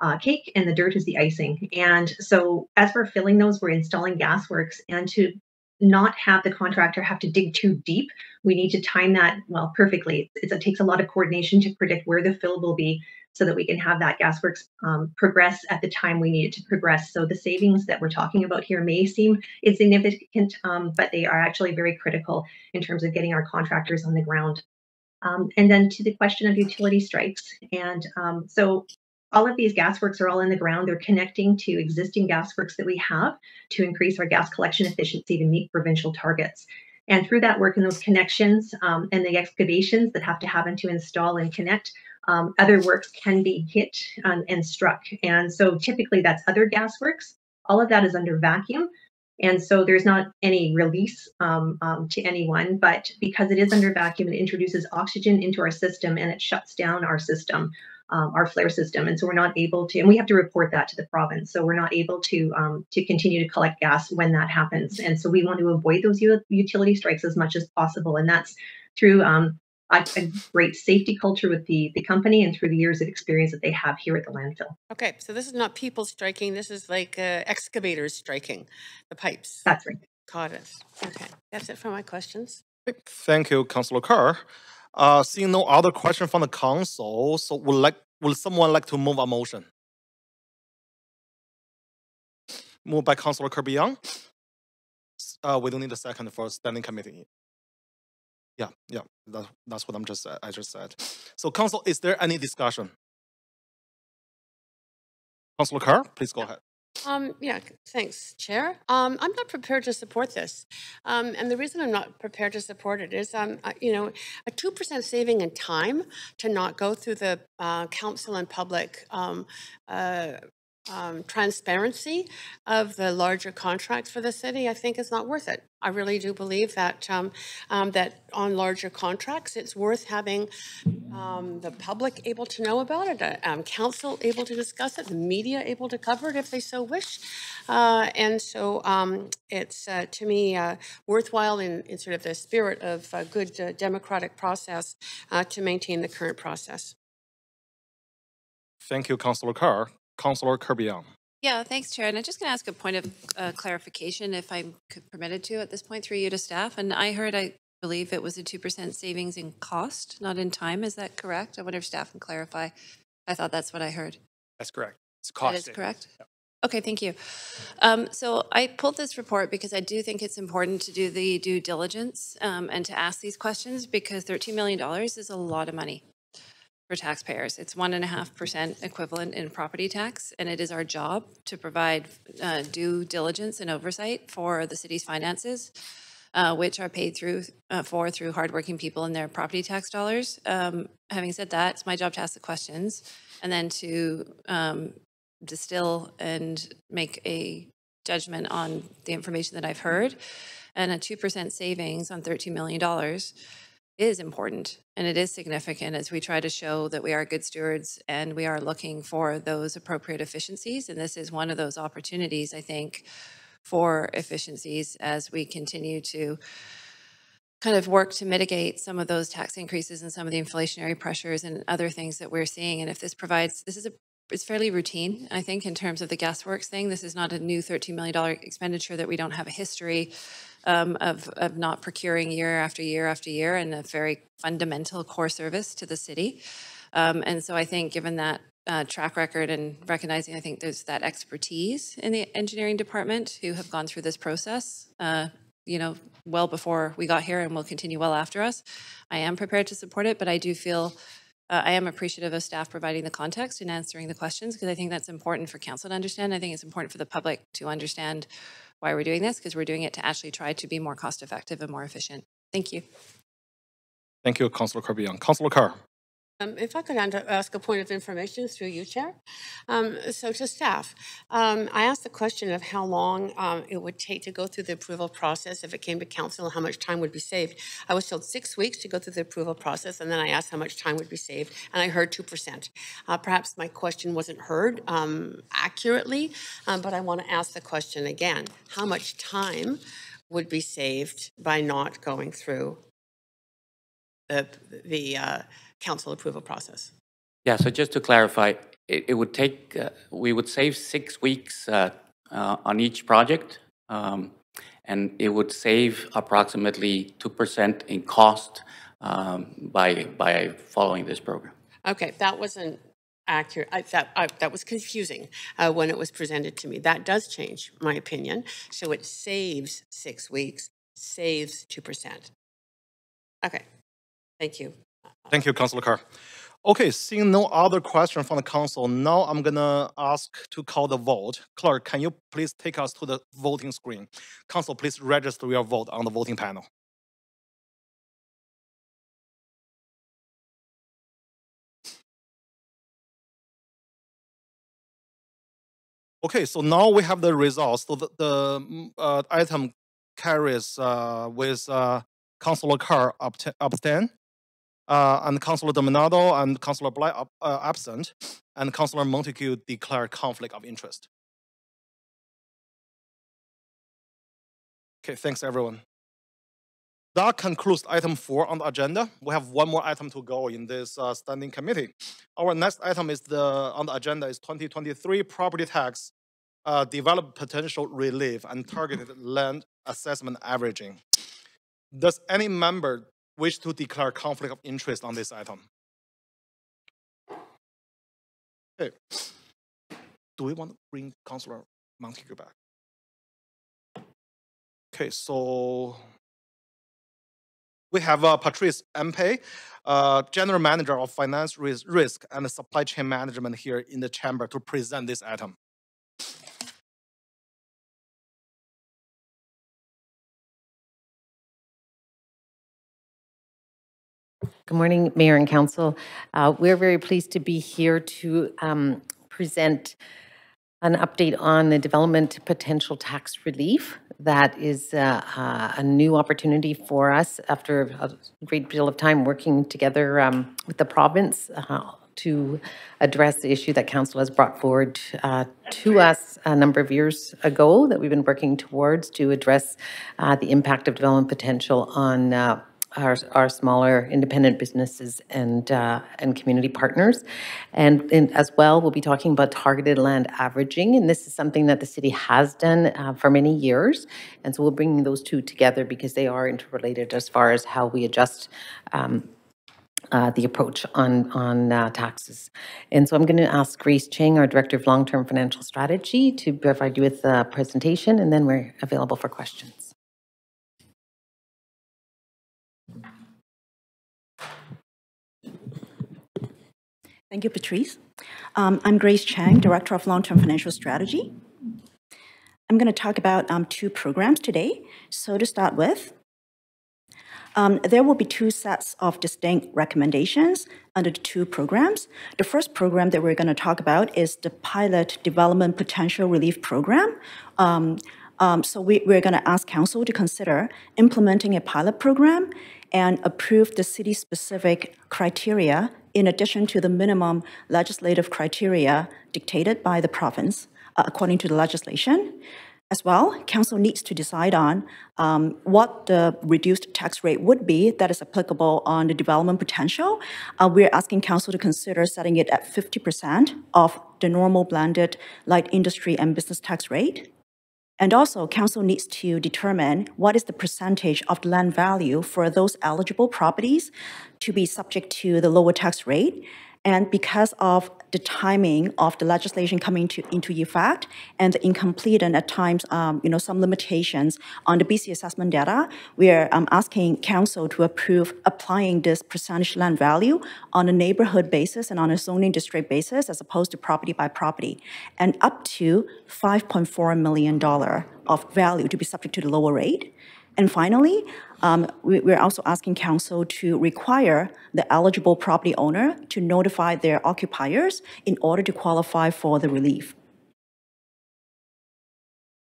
uh, cake and the dirt is the icing. And so as we're filling those, we're installing gasworks, and to not have the contractor have to dig too deep. We need to time that well perfectly. It's, it takes a lot of coordination to predict where the fill will be so that we can have that gasworks um, progress at the time we need it to progress. So the savings that we're talking about here may seem insignificant, um, but they are actually very critical in terms of getting our contractors on the ground. Um, and then to the question of utility strikes. And um, so all of these gasworks are all in the ground. They're connecting to existing gasworks that we have to increase our gas collection efficiency to meet provincial targets. And through that work and those connections um, and the excavations that have to happen to install and connect, um, other works can be hit um, and struck. And so typically that's other gas works. All of that is under vacuum. And so there's not any release um, um, to anyone, but because it is under vacuum, it introduces oxygen into our system and it shuts down our system um, our flare system, and so we're not able to, and we have to report that to the province. So we're not able to um, to continue to collect gas when that happens, and so we want to avoid those utility strikes as much as possible, and that's through um, a, a, great safety culture with the the company and through the years of experience that they have here at the landfill. Okay, so this is not people striking. This is like uh, excavators striking the pipes. That's right. Got it. Okay, that's it for my questions. Thank you, Councillor Carr. Uh, seeing no other question from the council, so would like would someone like to move a motion? Moved by Councillor Kirby-Yung. Uh, we don't need a second for standing committee. Yeah, yeah, that, that's what I'm just, I just said. So council, is there any discussion? Councilor Carr, please go ahead. Um, yeah, thanks, Chair. Um, I'm not prepared to support this. Um, and the reason I'm not prepared to support it is, um, uh, you know, a 2% saving in time to not go through the uh, council and public um, uh, um, transparency of the larger contracts for the city, I think is not worth it. I really do believe that um, um, that on larger contracts, it's worth having um, the public able to know about it, uh, um, council able to discuss it, the media able to cover it if they so wish, uh, and so um, it's uh, to me uh, worthwhile in, in, sort of the spirit of a good uh, democratic process uh, to maintain the current process. Thank you, Councillor Carr. Councillor Kirby-Yung. Yeah, thanks, Chair. And I'm just going to ask a point of uh, clarification, if I'm permitted to at this point, through you to staff. And I heard, I believe it was a 2% savings in cost, not in time. Is that correct? I wonder if staff can clarify. I thought that's what I heard. That's correct. It's cost. That is correct? Yep. Okay, thank you. Um, so I pulled this report because I do think it's important to do the due diligence um, and to ask these questions because $13 million is a lot of money for taxpayers. It's one and a half percent equivalent in property tax, and it is our job to provide uh, due diligence and oversight for the city's finances, uh, which are paid through uh, for through hardworking people and their property tax dollars. Um, having said that, it's my job to ask the questions and then to um, distill and make a judgment on the information that I've heard. And a 2% savings on $13 million is important and it is significant as we try to show that we are good stewards and we are looking for those appropriate efficiencies. And this is one of those opportunities, I think, for efficiencies as we continue to kind of work to mitigate some of those tax increases and some of the inflationary pressures and other things that we're seeing. And if this provides, this is a it's fairly routine, I think, in terms of the gasworks thing. This is not a new $13 million expenditure that we don't have a history um, of, of not procuring year after year after year and a very fundamental core service to the city. Um, and so I think given that uh, track record and recognizing I think there's that expertise in the engineering department who have gone through this process, uh, you know, well before we got here and will continue well after us. I am prepared to support it, but I do feel uh, I am appreciative of staff providing the context and answering the questions because I think that's important for council to understand. I think it's important for the public to understand why we're doing this, because we're doing it to actually try to be more cost effective and more efficient. Thank you. Thank you, Councillor Kirby-Yung. Councillor Carr. Um, if I could ask a point of information through you, Chair. Um, so to staff, um, I asked the question of how long um, it would take to go through the approval process if it came to council how much time would be saved. I was told six weeks to go through the approval process, and then I asked how much time would be saved, and I heard 2%. Uh, perhaps my question wasn't heard um, accurately, um, but I want to ask the question again. How much time would be saved by not going through the, the uh, council approval process. Yeah, so just to clarify, it, it would take, uh, we would save six weeks uh, uh, on each project, um, and it would save approximately 2% in cost um, by, by following this program. Okay, that wasn't accurate. I, that, I, that was confusing uh, when it was presented to me. That does change my opinion. So it saves six weeks, saves 2%. Okay, thank you. Thank you, Councillor Carr. Okay, seeing no other question from the council, now I'm gonna ask to call the vote. Clerk, can you please take us to the voting screen? Council, please register your vote on the voting panel. Okay, so now we have the results. So the, the mm, uh, item carries uh, with uh, Councillor Carr abstain, uh, and Councillor Dominato and Councillor Bligh uh, absent, and Councillor Montague declared conflict of interest. Okay, thanks everyone. That concludes item four on the agenda. We have one more item to go in this uh, standing committee. Our next item is the on the agenda is 2023 property tax uh, develop potential relief and targeted land assessment averaging. Does any member wish to declare conflict of interest on this item? Okay. Do we want to bring Councillor Montague back? Okay, so we have uh, Patrice Impey, uh, General Manager of Finance Risk and Supply Chain Management here in the chamber to present this item. Good morning, Mayor and Council. Uh, we're very pleased to be here to um, present an update on the development potential tax relief. That is uh, uh, a new opportunity for us after a great deal of time working together um, with the province uh, to address the issue that council has brought forward uh, to us a number of years ago that we've been working towards to address uh, the impact of development potential on uh, our, our smaller independent businesses and uh, and community partners. And, and, as well, we'll be talking about targeted land averaging. And this is something that the city has done uh, for many years. And so we're bringing those two together because they are interrelated as far as how we adjust um, uh, the approach on on uh, taxes. And so I'm going to ask Grace Chang, our Director of Long-Term Financial Strategy, to provide you with a presentation, and then we're available for questions. Thank you, Patrice. Um, I'm Grace Chang, Director of Long-Term Financial Strategy. I'm going to talk about um, two programs today. So to start with, um, there will be two sets of distinct recommendations under the two programs. The first program that we're going to talk about is the Pilot Development Potential Relief Program. Um, um, so we, we're going to ask Council to consider implementing a pilot program and approve the city-specific criteria in addition to the minimum legislative criteria dictated by the province uh, according to the legislation. As well, council needs to decide on um, what the reduced tax rate would be that is applicable on the development potential. Uh, we're asking council to consider setting it at 50% of the normal blended light industry and business tax rate. And also, council needs to determine what is the percentage of land value for those eligible properties to be subject to the lower tax rate. And because of the timing of the legislation coming to, into effect and the incomplete and at times, um, you know, some limitations on the BC assessment data, we are um, asking council to approve applying this percentage land value on a neighborhood basis and on a zoning district basis as opposed to property by property, and up to $5.4 million of value to be subject to the lower rate. And finally, um, we, we're also asking council to require the eligible property owner to notify their occupiers in order to qualify for the relief.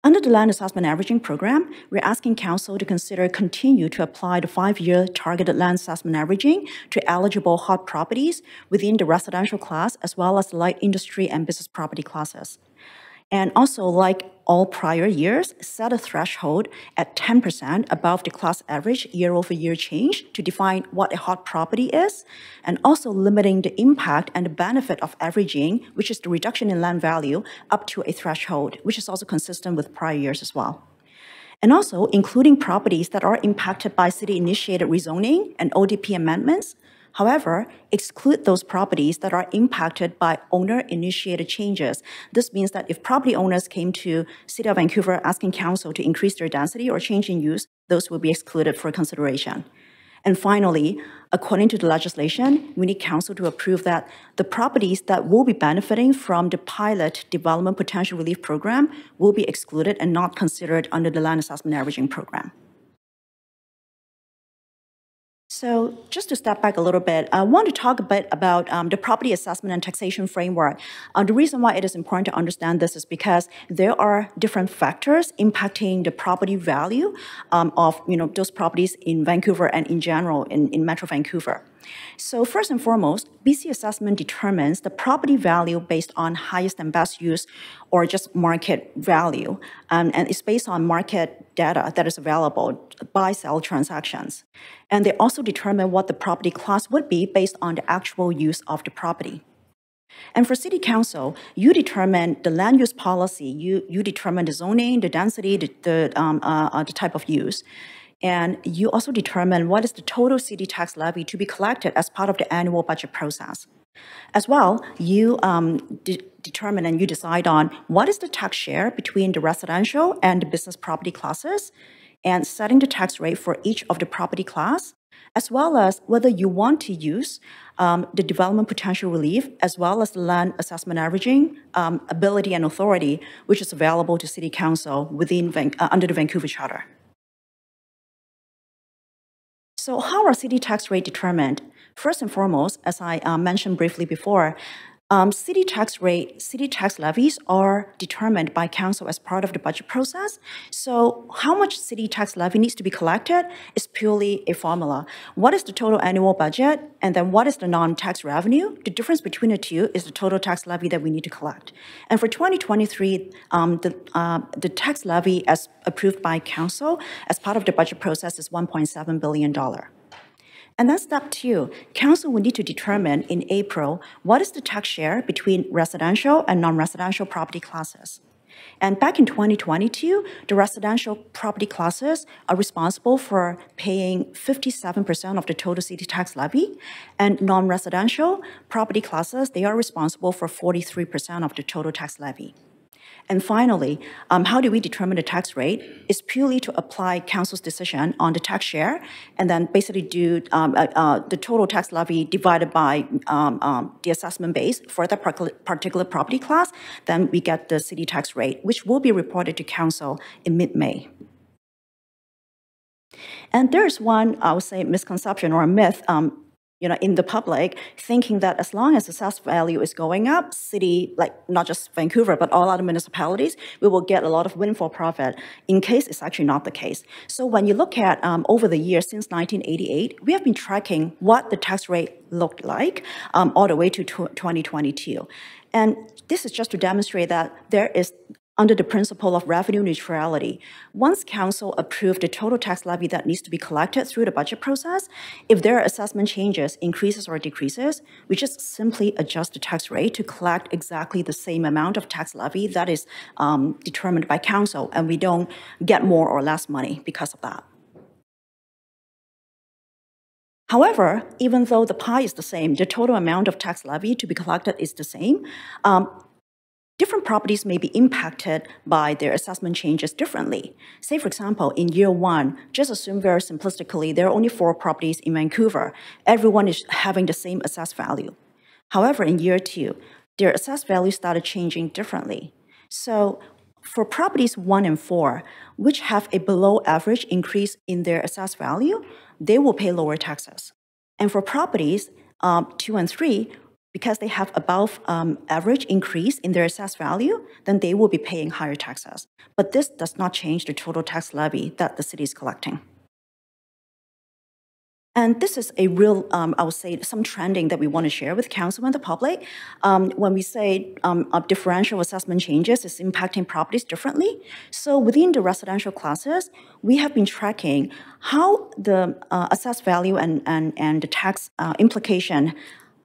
Under the Land Assessment Averaging Program, we're asking Council to consider continue to apply the five-year targeted land assessment averaging to eligible hot properties within the residential class as well as light industry and business property classes. And also, like all prior years, set a threshold at 10% above the class average year-over-year change to define what a hot property is, and also limiting the impact and the benefit of averaging, which is the reduction in land value, up to a threshold, which is also consistent with prior years as well. And also including properties that are impacted by city-initiated rezoning and ODP amendments, However, exclude those properties that are impacted by owner-initiated changes. This means that if property owners came to City of Vancouver asking council to increase their density or change in use, those will be excluded for consideration. And finally, according to the legislation, we need council to approve that the properties that will be benefiting from the pilot development potential relief program will be excluded and not considered under the land assessment averaging program. So just to step back a little bit, I want to talk a bit about um, the property assessment and taxation framework. Uh, the reason why it is important to understand this is because there are different factors impacting the property value um, of you know those properties in Vancouver and in general in, in Metro Vancouver. So first and foremost, BC assessment determines the property value based on highest and best use or just market value. Um, and it's based on market data that is available, buy-sell transactions. And they also determine what the property class would be based on the actual use of the property. And for city council, you determine the land use policy, you, you determine the zoning, the density, the, the, um, uh, uh, the type of use. And you also determine what is the total city tax levy to be collected as part of the annual budget process. As well, you um, de determine and you decide on what is the tax share between the residential and the business property classes, and setting the tax rate for each of the property class, as well as whether you want to use um, the development potential relief as well as the land assessment averaging um, ability and authority, which is available to City Council within uh, under the Vancouver Charter. So how are city tax rate determined? First and foremost, as I uh, mentioned briefly before, um, city tax rate, city tax levies are determined by council as part of the budget process. So how much city tax levy needs to be collected is purely a formula. What is the total annual budget? And then what is the non-tax revenue? The difference between the two is the total tax levy that we need to collect. And for 2023, um, the, uh, the tax levy as approved by council as part of the budget process is $1.7 billion. And then step two, council will need to determine in April what is the tax share between residential and non-residential property classes. And back in 2022, the residential property classes are responsible for paying 57% of the total city tax levy, and non-residential property classes, they are responsible for 43% of the total tax levy. And finally, um, how do we determine the tax rate? It's purely to apply council's decision on the tax share, and then basically do um, uh, uh, the total tax levy divided by um, um the assessment base for that particular property class. Then we get the city tax rate, which will be reported to council in mid-May. And there's one, I would say, misconception or a myth um, you know, in the public, thinking that as long as the assessed value is going up, city, like not just Vancouver, but all other municipalities, we will get a lot of windfall profit. In case it's actually not the case. So when you look at um, over the years since 1988, we have been tracking what the tax rate looked like um, all the way to 2022. And this is just to demonstrate that there is under the principle of revenue neutrality. Once council approved the total tax levy that needs to be collected through the budget process, if there are assessment changes, increases or decreases, we just simply adjust the tax rate to collect exactly the same amount of tax levy that is um, determined by council, and we don't get more or less money because of that. However, even though the pie is the same, the total amount of tax levy to be collected is the same, um, different properties may be impacted by their assessment changes differently. Say, for example, in year one, just assume very simplistically, there are only four properties in Vancouver. Everyone is having the same assessed value. However, in year two, their assessed value started changing differently. So for properties one and four, which have a below average increase in their assessed value, they will pay lower taxes. And for properties um, two and three, because they have above um, average increase in their assessed value, then they will be paying higher taxes. But this does not change the total tax levy that the city is collecting. And this is a real, um, I would say, some trending that we want to share with council and the public. Um, when we say um, differential assessment changes is impacting properties differently. So within the residential classes, we have been tracking how the uh, assessed value and, and, and the tax uh, implication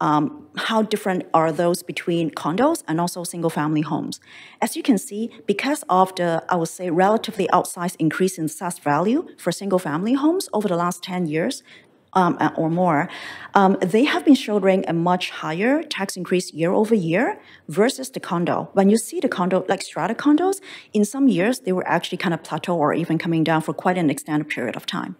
um, how different are those between condos and also single family homes. As you can see, because of the, I would say, relatively outsized increase in assessed value for single family homes over the last 10 years, um, or more, um, they have been showing a much higher tax increase year over year versus the condo. When you see the condo, like strata condos, in some years they were actually kind of plateau or even coming down for quite an extended period of time.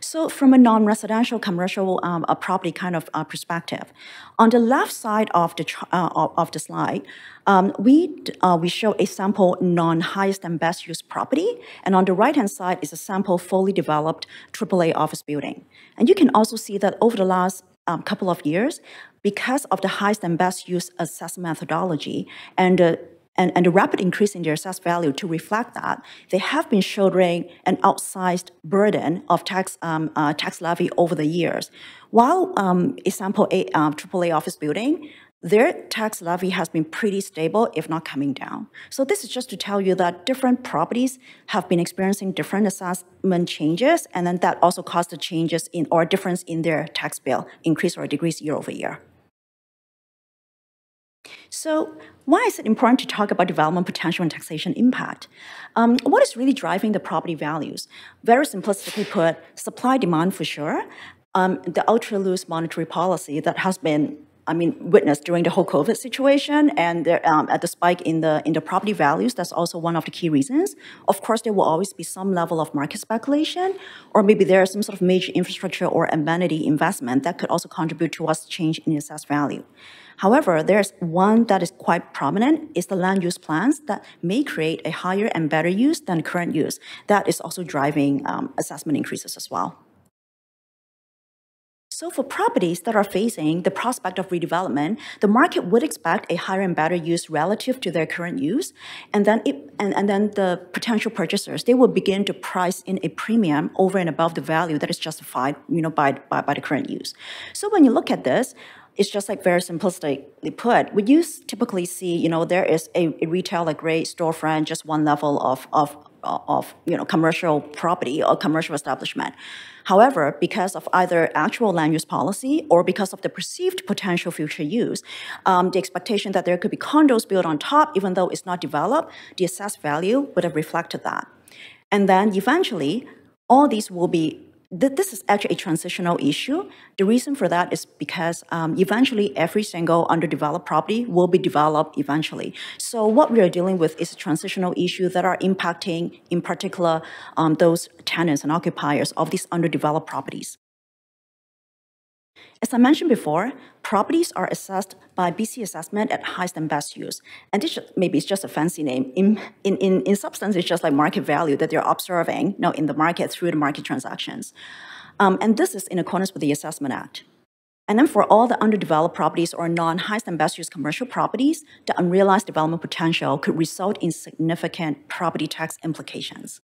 So from a non-residential commercial um, property kind of uh, perspective, on the left side of the, uh, of the slide, um, we, uh, we show a sample non-highest and best use property, and on the right-hand side is a sample fully developed AAA office building. And you can also see that over the last um, couple of years, because of the highest and best use assessment methodology and the and, and the rapid increase in their assessed value to reflect that, they have been shouldering an outsized burden of tax, um, uh, tax levy over the years. While um, example A, um, AAA office building, their tax levy has been pretty stable, if not coming down. So this is just to tell you that different properties have been experiencing different assessment changes, and then that also caused the changes in or difference in their tax bill, increase or decrease year over year. So why is it important to talk about development potential and taxation impact? Um, what is really driving the property values? Very simplistically put, supply demand for sure, um, the ultra loose monetary policy that has been I mean, witnessed during the whole COVID situation and there, um, at the spike in the in the property values. That's also one of the key reasons. Of course, there will always be some level of market speculation, or maybe there is some sort of major infrastructure or amenity investment that could also contribute to us change in assessed value. However, there's one that is quite prominent is the land use plans that may create a higher and better use than current use. That is also driving um, assessment increases as well. So for properties that are facing the prospect of redevelopment, the market would expect a higher and better use relative to their current use. And then, it, and, and then the potential purchasers, they will begin to price in a premium over and above the value that is justified you know, by, by, by the current use. So when you look at this, it's just like very simplistically put. We use typically see, you know, there is a, a retail like great storefront, just one level of, of, of you know commercial property or commercial establishment. However, because of either actual land use policy or because of the perceived potential future use, um, the expectation that there could be condos built on top, even though it's not developed, the assessed value would have reflected that. And then eventually, all these will be this is actually a transitional issue. The reason for that is because um, eventually every single underdeveloped property will be developed eventually. So what we are dealing with is a transitional issue that are impacting, in particular, um, those tenants and occupiers of these underdeveloped properties. As I mentioned before, properties are assessed by BC assessment at highest and best use. And this maybe it's just a fancy name. In, in, in, in substance, it's just like market value that they're observing you know, in the market through the market transactions. Um, and this is in accordance with the Assessment Act. And then for all the underdeveloped properties or non-highest and best use commercial properties, the unrealized development potential could result in significant property tax implications.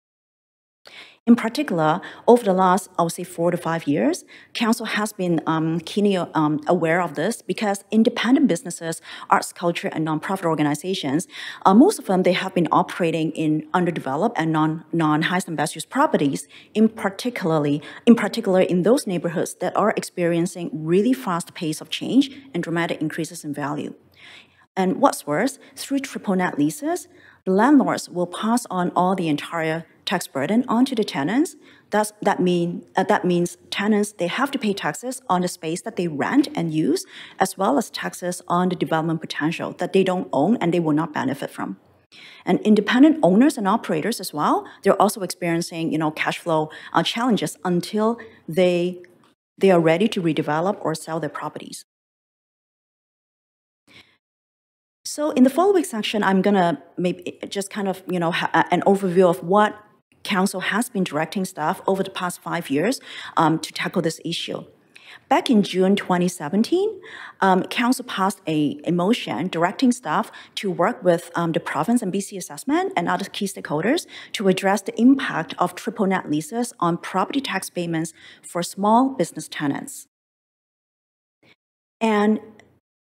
In particular, over the last, I would say, four to five years, Council has been um, keenly um, aware of this because independent businesses, arts, culture, and nonprofit organizations, uh, most of them, they have been operating in underdeveloped and non, non-highest and best use properties, in particularly, in particular in those neighborhoods that are experiencing really fast pace of change and dramatic increases in value. And what's worse, through triple net leases, the landlords will pass on all the entire tax burden onto the tenants. That's, that, mean, uh, that means tenants, they have to pay taxes on the space that they rent and use, as well as taxes on the development potential that they don't own and they will not benefit from. And independent owners and operators as well, they're also experiencing you know, cash flow uh, challenges until they, they are ready to redevelop or sell their properties. So in the following section, I'm gonna maybe just kind of, you know, an overview of what Council has been directing staff over the past five years um, to tackle this issue. Back in June 2017, um, Council passed a, a, motion directing staff to work with um, the province and BC assessment and other key stakeholders to address the impact of triple net leases on property tax payments for small business tenants. And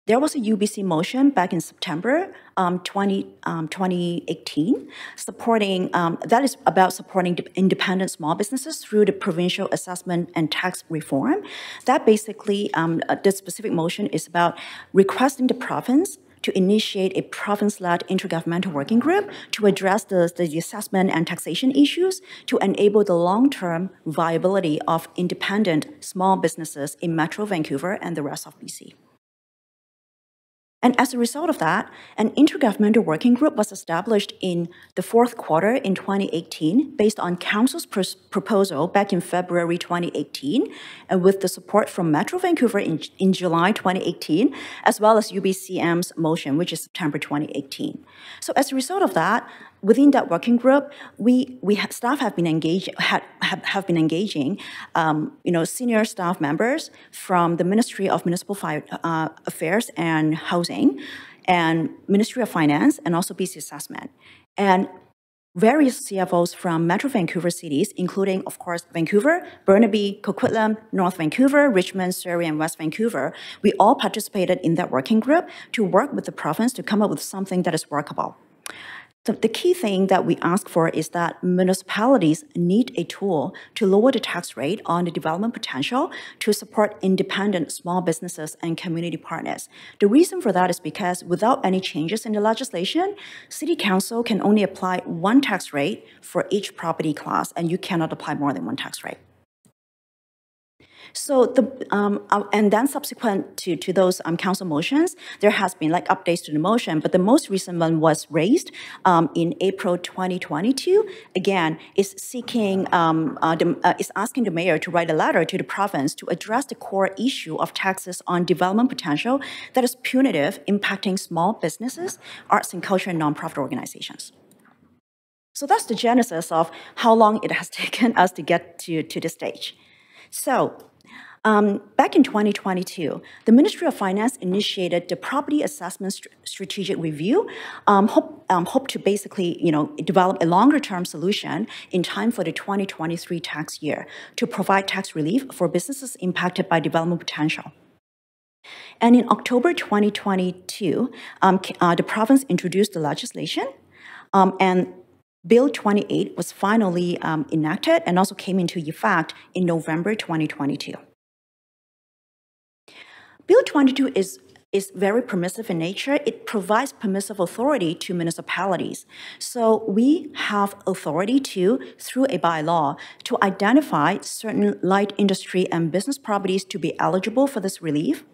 there was a UBCM motion back in September um, 20, um, 2018 supporting, um, that is about supporting independent small businesses through the provincial assessment and tax reform. That basically, um, uh, the specific motion is about requesting the province to initiate a province-led intergovernmental working group to address the, the assessment and taxation issues to enable the long-term viability of independent small businesses in Metro Vancouver and the rest of BC. And as a result of that, an intergovernmental working group was established in the fourth quarter in 2018 based on Council's pr proposal back in February 2018 and with the support from Metro Vancouver in, in July 2018, as well as UBCM's motion, which is September 2018. So as a result of that, within that working group, we, we ha staff have been engaged, have, have been engaging, um, you know, senior staff members from the Ministry of Municipal uh, Affairs and Housing, and Ministry of Finance, and also BC Assessment. And various CFOs from Metro Vancouver cities, including, of course, Vancouver, Burnaby, Coquitlam, North Vancouver, Richmond, Surrey, and West Vancouver, we all participated in that working group to work with the province to come up with something that is workable. The, the key thing that we ask for is that municipalities need a tool to lower the tax rate on the development potential to support independent small businesses and community partners. The reason for that is because without any changes in the legislation, City Council can only apply one tax rate for each property class, and you cannot apply more than one tax rate. So the um, uh, and then subsequent to to those um, council motions, there has been like updates to the motion, but the most recent one was raised um, in April 2022. Again, is seeking um, uh, the, uh, is asking the mayor to write a letter to the province to address the core issue of taxes on development potential that is punitive, impacting small businesses, arts and culture, and nonprofit organizations. So that's the genesis of how long it has taken us to get to, to this stage. So um, back in 2022, the Ministry of Finance initiated the Property Assessment St Strategic Review, um, hope, um, hope to basically, you know, develop a longer-term solution in time for the 2023 tax year to provide tax relief for businesses impacted by development potential. And in October 2022, um, uh, the province introduced the legislation, um, and Bill 28 was finally um, enacted and also came into effect in November 2022. Bill 22 is is very permissive in nature. It provides permissive authority to municipalities. So we have authority to, through a bylaw, to identify certain light industry and business properties to be eligible for this relief.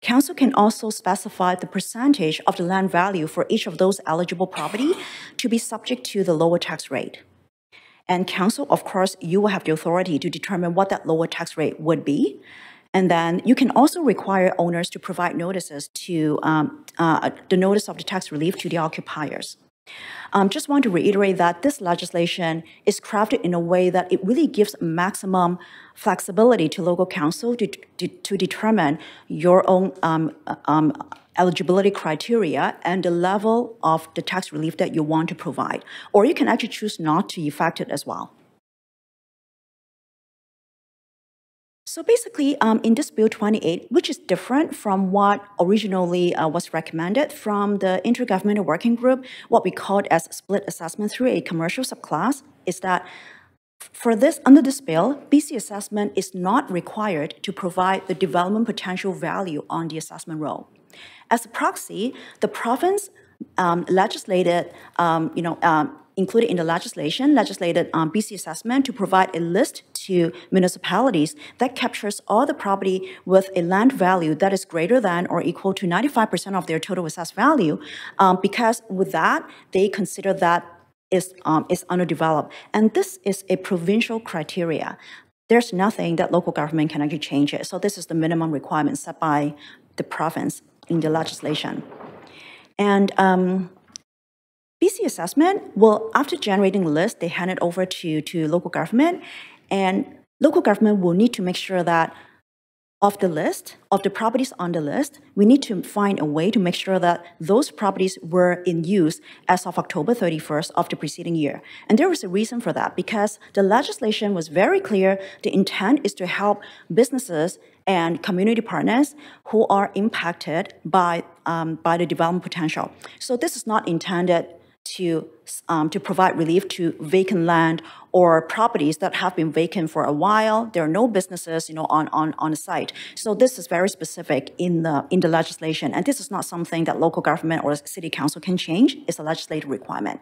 Council can also specify the percentage of the land value for each of those eligible property to be subject to the lower tax rate. And council, of course, you will have the authority to determine what that lower tax rate would be. And then you can also require owners to provide notices to um, uh, the notice of the tax relief to the occupiers. Um, just want to reiterate that this legislation is crafted in a way that it really gives maximum flexibility to local council to, to, to determine your own um, um, eligibility criteria and the level of the tax relief that you want to provide. Or you can actually choose not to effect it as well. So basically, um, in this Bill 28, which is different from what originally uh, was recommended from the Intergovernmental Working Group, what we called as split assessment through a commercial subclass, is that for this, under this bill, BC assessment is not required to provide the development potential value on the assessment roll. As a proxy, the province um, legislated, um, you know, um, included in the legislation, legislated um, BC assessment to provide a list to municipalities that captures all the property with a land value that is greater than or equal to 95% of their total assessed value, um, because with that, they consider that is, um, is underdeveloped. And this is a provincial criteria. There's nothing that local government can actually change it. So this is the minimum requirement set by the province in the legislation. And um, BC assessment will, after generating the list, they hand it over to, to local government, and local government will need to make sure that of the list, of the properties on the list, we need to find a way to make sure that those properties were in use as of October 31st of the preceding year. And there was a reason for that because the legislation was very clear. The intent is to help businesses and community partners who are impacted by, um, by the development potential. So this is not intended to, um, to provide relief to vacant land or properties that have been vacant for a while. There are no businesses, you know, on, on, on the site. So this is very specific in the, in the legislation. And this is not something that local government or city council can change. It's a legislative requirement.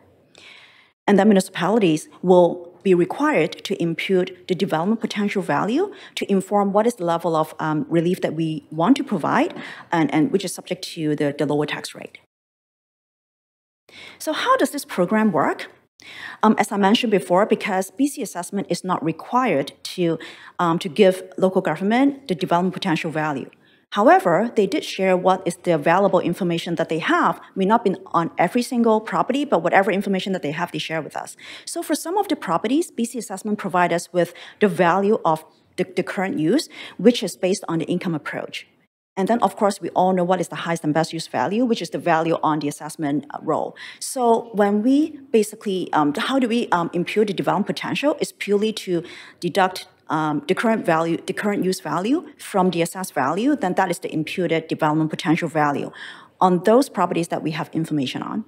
And then municipalities will be required to impute the development potential value to inform what is the level of um, relief that we want to provide and, and which is subject to the, the lower tax rate. So how does this program work? Um, as I mentioned before, because BC assessment is not required to, um, to give local government the development potential value. However, they did share what is the available information that they have. May not be on every single property, but whatever information that they have, they share with us. So for some of the properties, BC Assessment provide us with the value of the, the current use, which is based on the income approach. And then, of course, we all know what is the highest and best use value, which is the value on the assessment uh, roll. So when we basically, um, how do we um, impute the development potential? Is purely to deduct um, the current value, the current use value from the assessed value, then that is the imputed development potential value on those properties that we have information on.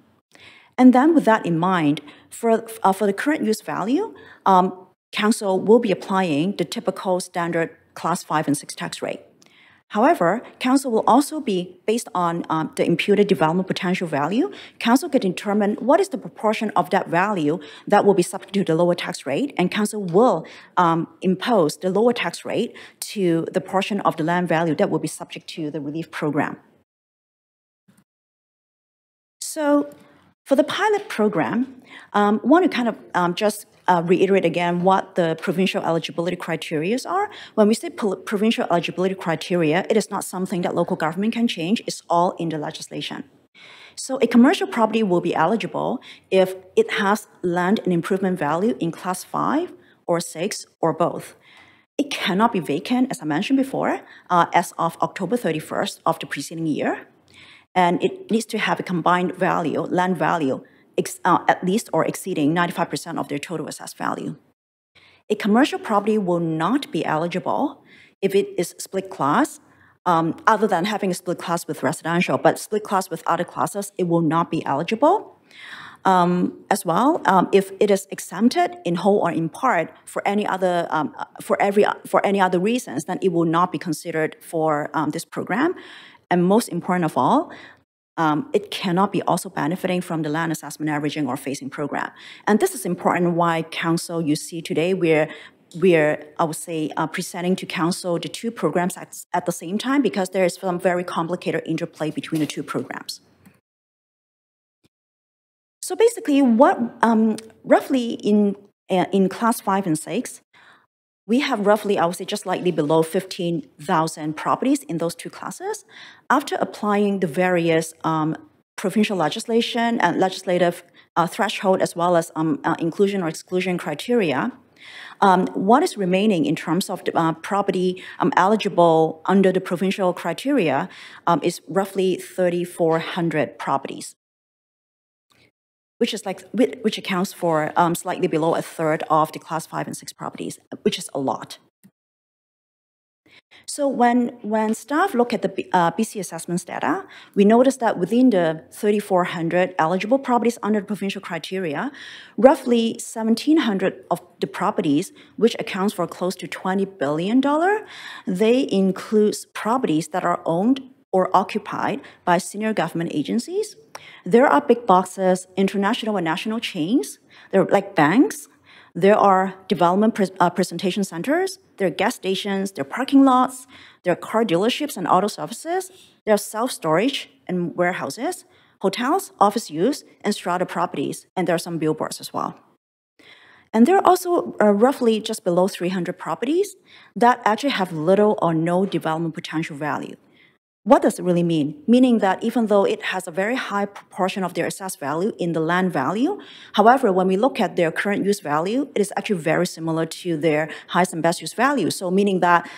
And then with that in mind, for, uh, for the current use value, um, council will be applying the typical standard class 5 and 6 tax rate. However, council will also be based on um, the imputed development potential value. Council can determine what is the proportion of that value that will be subject to the lower tax rate, and council will um, impose the lower tax rate to the portion of the land value that will be subject to the relief program. So for the pilot program, um, want to kind of um, just uh, reiterate again what the provincial eligibility criteria are. When we say provincial eligibility criteria, it is not something that local government can change. It's all in the legislation. So a commercial property will be eligible if it has land and improvement value in class 5 or 6 or both. It cannot be vacant, as I mentioned before, uh, as of October 31st of the preceding year. And it needs to have a combined value, land value, uh, at least or exceeding 95% of their total assessed value. A commercial property will not be eligible if it is split class, um, other than having a split class with residential, but split class with other classes, it will not be eligible. Um, as well, um, if it is exempted in whole or in part for any other um, for every for any other reasons, then it will not be considered for um, this program. And most important of all, um, it cannot be also benefiting from the land assessment averaging or phasing program. And this is important why council you see today we're we're, I would say, uh, presenting to council the two programs at, at the same time because there is some very complicated interplay between the two programs. So basically, what um, roughly in uh, in class five and six, we have roughly, I would say, just slightly below 15,000 properties in those two classes. After applying the various um, provincial legislation and legislative uh, threshold as well as um, uh, inclusion or exclusion criteria, um, what is remaining in terms of the, uh, property um, eligible under the provincial criteria um, is roughly 3,400 properties which is like which accounts for um, slightly below a third of the class five and six properties, which is a lot. So when, when staff look at the uh, BC assessments data, we notice that within the 3,400 eligible properties under the provincial criteria, roughly 1,700 of the properties, which accounts for close to $20 billion, they include properties that are owned or occupied by senior government agencies, there are big boxes, international and national chains. There are like banks. There are development pre uh, presentation centers. There are gas stations. There are parking lots. There are car dealerships and auto services. There are self-storage and warehouses, hotels, office use, and strata properties. And there are some billboards as well. And there are also uh, roughly just below 300 properties that actually have little or no development potential value. What does it really mean? Meaning that even though it has a very high proportion of their assessed value in the land value, however, when we look at their current use value, it is actually very similar to their highest and best use value. So meaning that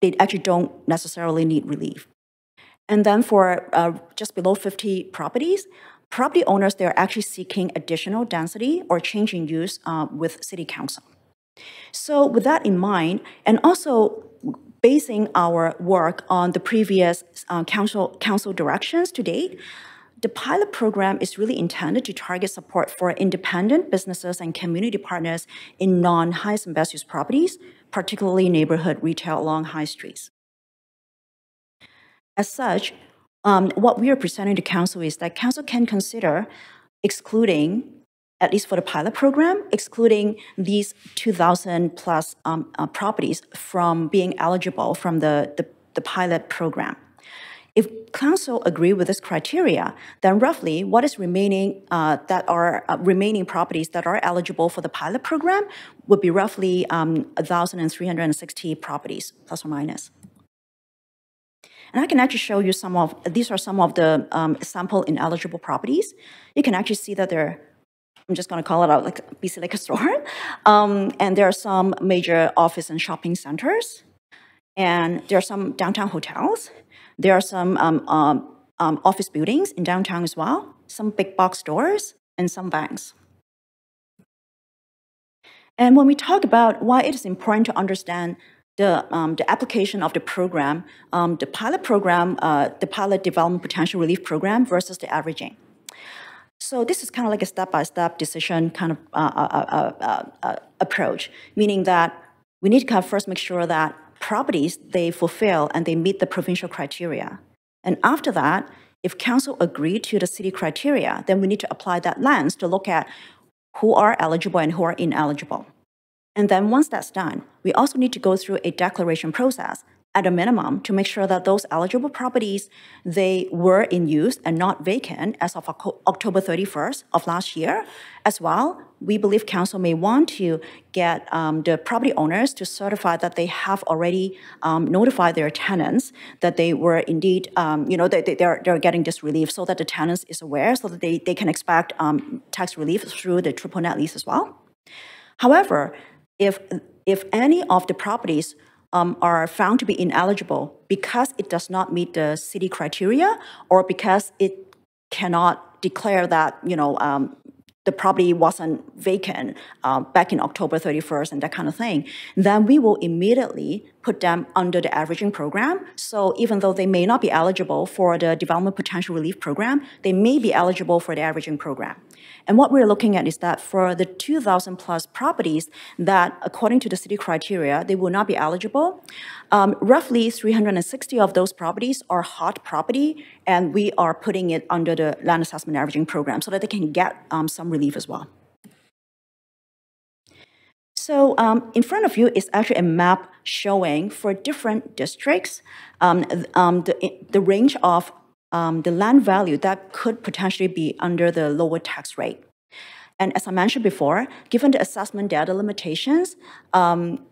they actually don't necessarily need relief. And then for uh, just below 50 properties, property owners, they're actually seeking additional density or change in use uh, with city council. So with that in mind, and also basing our work on the previous uh, council, council directions to date, the pilot program is really intended to target support for independent businesses and community partners in non-highest and best use properties, particularly neighborhood retail along high streets. As such, um, what we are presenting to council is that council can consider excluding at least for the pilot program, excluding these 2,000 plus um, uh, properties from being eligible from the, the, the, pilot program. If council agree with this criteria, then roughly what is remaining uh, that are uh, remaining properties that are eligible for the pilot program would be roughly um, 1,360 properties, plus or minus. And I can actually show you some of, these are some of the um, sample ineligible properties. You can actually see that they're I'm just going to call it out like BC Liquor Store. Um, and there are some major office and shopping centers. And there are some downtown hotels. There are some um, um, um, office buildings in downtown as well, some big box stores, and some banks. And when we talk about why it is important to understand the, um, the application of the program, um, the pilot program, uh, the pilot development potential relief program versus the averaging. So this is kind of like a step-by-step decision kind of uh, uh, uh, uh, uh approach, meaning that we need to kind of first make sure that properties they fulfill and they meet the provincial criteria. And after that, if council agree to the city criteria, then we need to apply that lens to look at who are eligible and who are ineligible. And then once that's done, we also need to go through a declaration process at a minimum to make sure that those eligible properties they were in use and not vacant as of October 31st of last year. As well, we believe council may want to get um, the property owners to certify that they have already um, notified their tenants that they were indeed, um, you know, they, they, are they're getting this relief so that the tenants is aware so that they, they can expect um, tax relief through the triple net lease as well. However, if if any of the properties um, are found to be ineligible because it does not meet the city criteria or because it cannot declare that you know um, the property wasn't vacant uh, back in October 31st and that kind of thing, then we will immediately put them under the averaging program. So even though they may not be eligible for the development potential relief program, they may be eligible for the averaging program. And what we're looking at is that for the 2,000 plus properties that, according to the city criteria, they will not be eligible, um, roughly 360 of those properties are hot property, and we are putting it under the land assessment averaging program so that they can get um, some relief as well. So um, in front of you is actually a map showing for different districts um, um, the, the range of um, the land value that could potentially be under the lower tax rate. And as I mentioned before, given the assessment data limitations, um,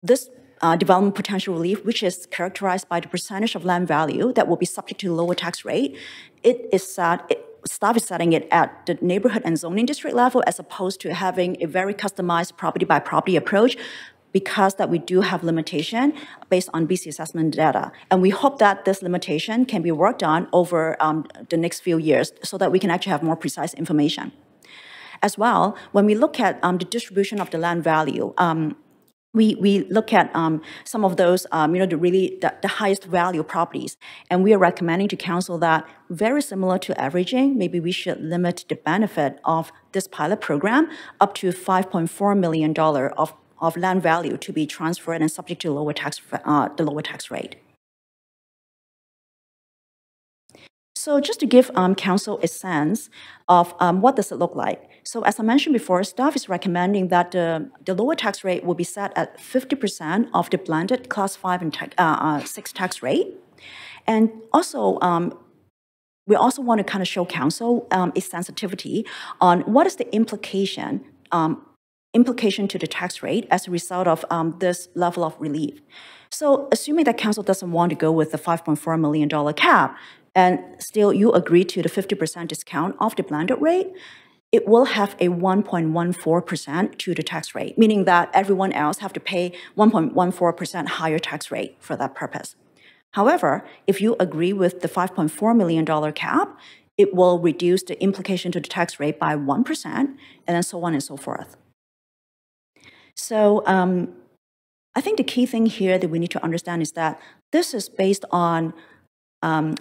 this uh, development potential relief, which is characterized by the percentage of land value that will be subject to lower tax rate, it is set, it, staff is setting it at the neighborhood and zoning district level as opposed to having a very customized property by property approach because that we do have limitation based on BC assessment data. And we hope that this limitation can be worked on over um, the next few years so that we can actually have more precise information. As well, when we look at um, the distribution of the land value, um, we, we look at um, some of those, um, you know, the really the, the, highest value properties, and we are recommending to council that very similar to averaging, maybe we should limit the benefit of this pilot program up to $5.4 million of of land value to be transferred and subject to lower tax, uh, the lower tax rate. So just to give um, council a sense of um, what does it look like. So as I mentioned before, staff is recommending that the, the lower tax rate will be set at 50% of the blended class 5 and uh, uh, 6 tax rate. And also, um, we also want to kind of show council um, a sensitivity on what is the implication um, implication to the tax rate as a result of um, this level of relief. So assuming that council doesn't want to go with the $5.4 million cap, and still you agree to the 50% discount of the blended rate, it will have a 1.14% to the tax rate, meaning that everyone else have to pay 1.14% higher tax rate for that purpose. However, if you agree with the $5.4 million cap, it will reduce the implication to the tax rate by 1%, and then so on and so forth. So um, I think the key thing here that we need to understand is that this is based on um,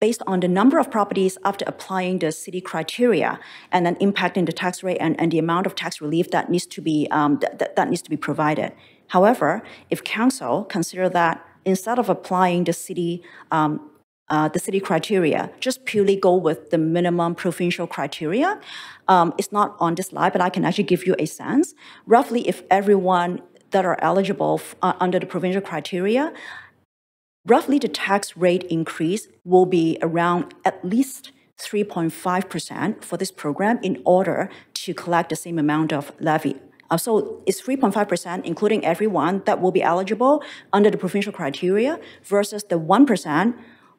based on the number of properties after applying the city criteria and then impacting the tax rate and, and the amount of tax relief that needs to be um, that, that needs to be provided. However, if council consider that instead of applying the city um, uh, the city criteria, just purely go with the minimum provincial criteria. Um, it's not on this slide, but I can actually give you a sense. Roughly, if everyone that are eligible uh, under the provincial criteria, roughly the tax rate increase will be around at least 3.5% for this program in order to collect the same amount of levy. Uh, so it's 3.5%, including everyone that will be eligible under the provincial criteria, versus the 1%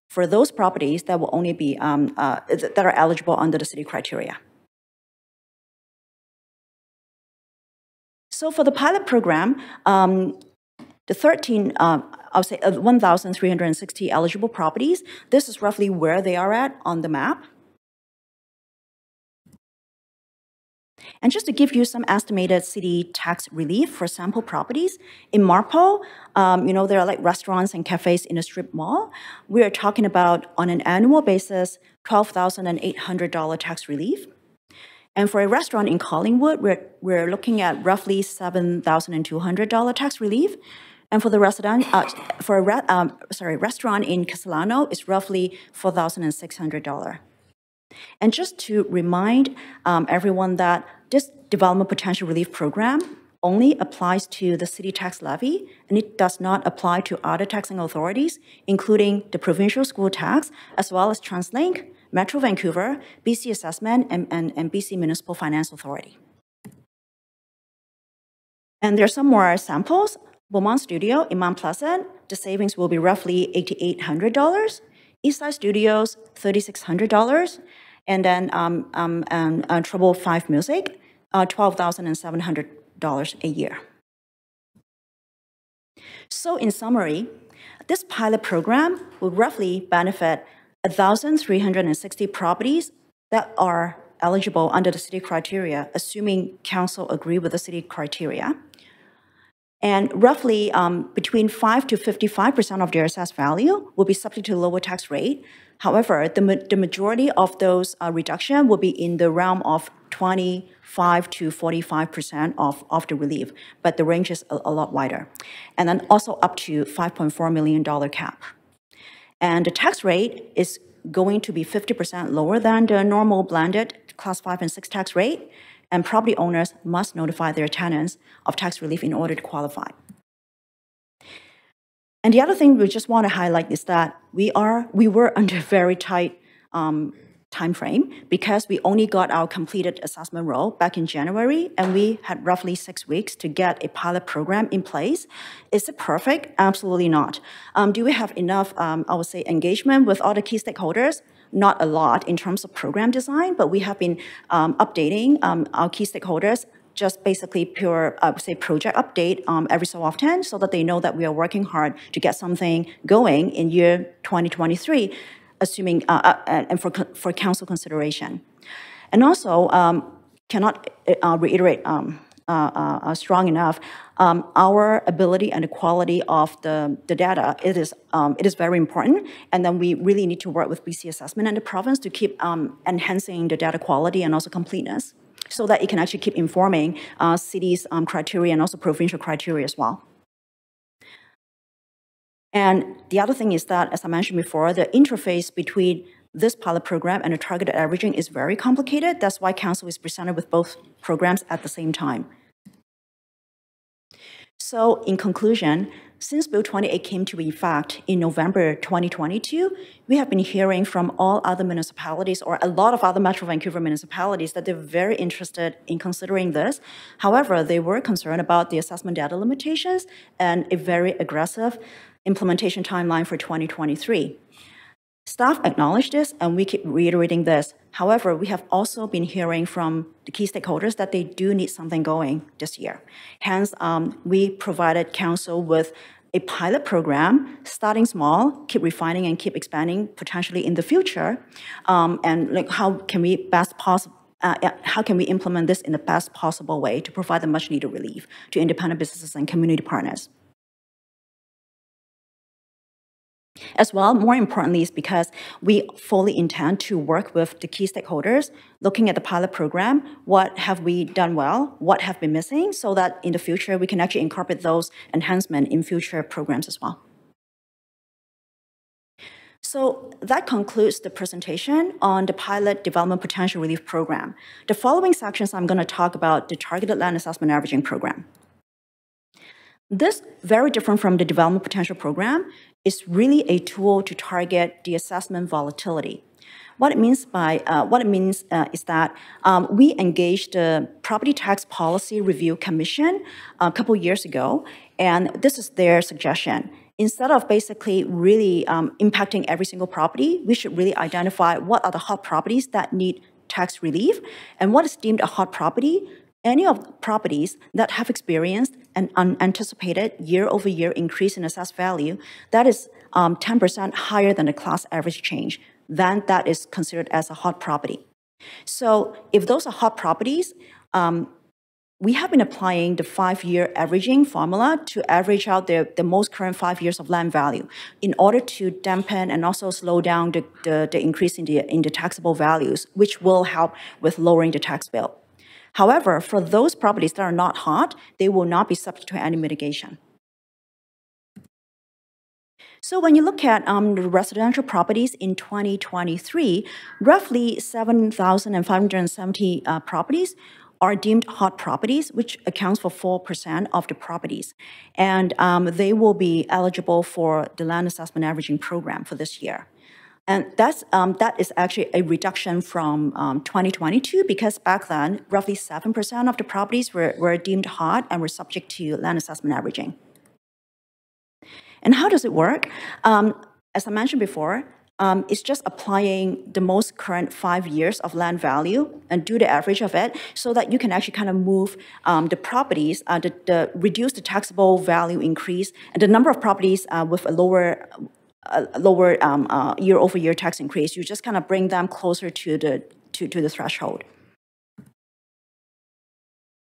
for those properties that will only be um, uh, that are eligible under the city criteria. So for the pilot program, um, the 13, uh, I'll say uh, 1,360 eligible properties, this is roughly where they are at on the map. And just to give you some estimated city tax relief for sample properties, in Marpole, um, you know, there are like restaurants and cafes in a strip mall. We are talking about, on an annual basis, $12,800 tax relief. And for a restaurant in Collingwood, we're, we're looking at roughly $7,200 tax relief. And for the resident, uh, for a re- um, sorry restaurant in Kitsilano, it's roughly four thousand and just to remind um, everyone that this development potential relief program only applies to the city tax levy, and it does not apply to other taxing authorities, including the provincial school tax, as well as TransLink, Metro Vancouver, BC Assessment, and, and, and BC Municipal Finance Authority. And there's some more samples. Beaumont Studio in Mount Pleasant, the savings will be roughly $8,800. Eastside Studios, $3,600. And then um, um, um, uh, Trouble 5 Music, uh, $12,700 a year. So in summary, this pilot program will roughly benefit 1,360 properties that are eligible under the city criteria, assuming council agree with the city criteria. And roughly um, between 5 to 55% of their assessed value will be subject to lower tax rate. However, the, ma the majority of those uh, reduction will be in the realm of 25 to 45% of, of the relief, but the range is a, a lot wider. And then also up to $5.4 million cap. And the tax rate is going to be 50% lower than the normal blended class 5 and 6 tax rate and property owners must notify their tenants of tax relief in order to qualify. And the other thing we just want to highlight is that we are we were under very tight um, time frame because we only got our completed assessment roll back in January and we had roughly six weeks to get a pilot program in place. Is it perfect? Absolutely not. Um, do we have enough, um, I would say, engagement with all the key stakeholders? Not a lot in terms of program design, but we have been um, updating um, our key stakeholders just basically pure, would say, project update um, every so often so that they know that we are working hard to get something going in year 2023, assuming, uh, uh, and for, for council consideration. And also, um, cannot uh, reiterate um, uh, uh, uh, strong enough, um, our ability and the quality of the, the data, it is, um, it is very important. And then we really need to work with BC Assessment and the province to keep um, enhancing the data quality and also completeness so that it can actually keep informing uh, cities' um, criteria and also provincial criteria as well. And the other thing is that, as I mentioned before, the interface between this pilot program and the targeted averaging is very complicated. That's why council is presented with both programs at the same time. So in conclusion, since Bill 28 came to effect in November 2022, we have been hearing from all other municipalities or a lot of other Metro Vancouver municipalities that they're very interested in considering this. However, they were concerned about the assessment data limitations and a very aggressive implementation timeline for 2023. Staff acknowledge this, and we keep reiterating this. However, we have also been hearing from the key stakeholders that they do need something going this year. Hence, um, we provided council with a pilot program, starting small, keep refining and keep expanding potentially in the future, um, and like how can we best possible uh, how can we implement this in the best possible way to provide the much needed relief to independent businesses and community partners? As well, more importantly, is because we fully intend to work with the key stakeholders, looking at the pilot program, what have we done well, what have been missing, so that in the future we can actually incorporate those enhancements in future programs as well. So that concludes the presentation on the Pilot Development Potential Relief Program. The following sections, I'm going to talk about the Targeted Land Assessment Averaging Program. This, very different from the Development Potential Program, is really a tool to target the assessment volatility. What it means by uh, what it means uh, is that um, we engaged the Property Tax Policy Review Commission a couple years ago, and this is their suggestion. Instead of basically really um, impacting every single property, we should really identify what are the hot properties that need tax relief, and what is deemed a hot property any of the properties that have experienced an unanticipated year-over-year increase in assessed value that is 10% um, higher than the class average change, then that is considered as a hot property. So if those are hot properties, um, we have been applying the five-year averaging formula to average out the, the most current five years of land value in order to dampen and also slow down the, the, the increase in the, in the taxable values, which will help with lowering the tax bill. However, for those properties that are not hot, they will not be subject to any mitigation. So when you look at um, the residential properties in 2023, roughly 7,570 uh, properties are deemed hot properties, which accounts for 4% of the properties. And um, they will be eligible for the land assessment averaging program for this year. And that's, um, that is actually a reduction from um, 2022 because back then, roughly 7% of the properties were, were deemed hot and were subject to land assessment averaging. And how does it work? Um, as I mentioned before, um, it's just applying the most current five years of land value and do the average of it so that you can actually kind of move um, the properties, uh, the, the, reduce the taxable value increase and the number of properties uh, with a lower a lower um, uh, year-over-year tax increase, you just kind of bring them closer to the to, to the threshold.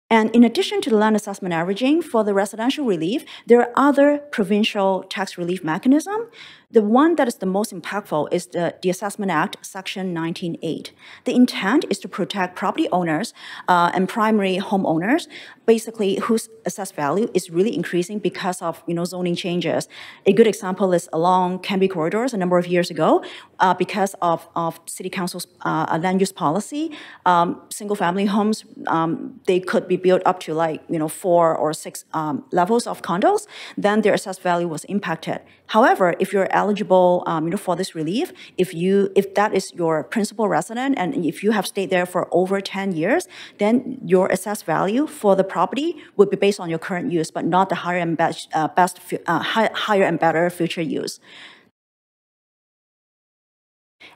And in addition to the land assessment averaging, for the residential relief, there are other provincial tax relief mechanisms the one that is the most impactful is the, the Assessment Act, Section 19.8. The intent is to protect property owners uh, and primary homeowners, basically whose assessed value is really increasing because of you know zoning changes. A good example is along Cambie corridors a number of years ago, uh, because of, of City Council's uh, land use policy, um, single-family homes um, they could be built up to like you know four or six um, levels of condos. Then their assessed value was impacted. However, if you're eligible um, you know, for this relief, if, you, if that is your principal resident and if you have stayed there for over 10 years, then your assessed value for the property would be based on your current use, but not the higher and best, uh, best uh, high, higher and better future use.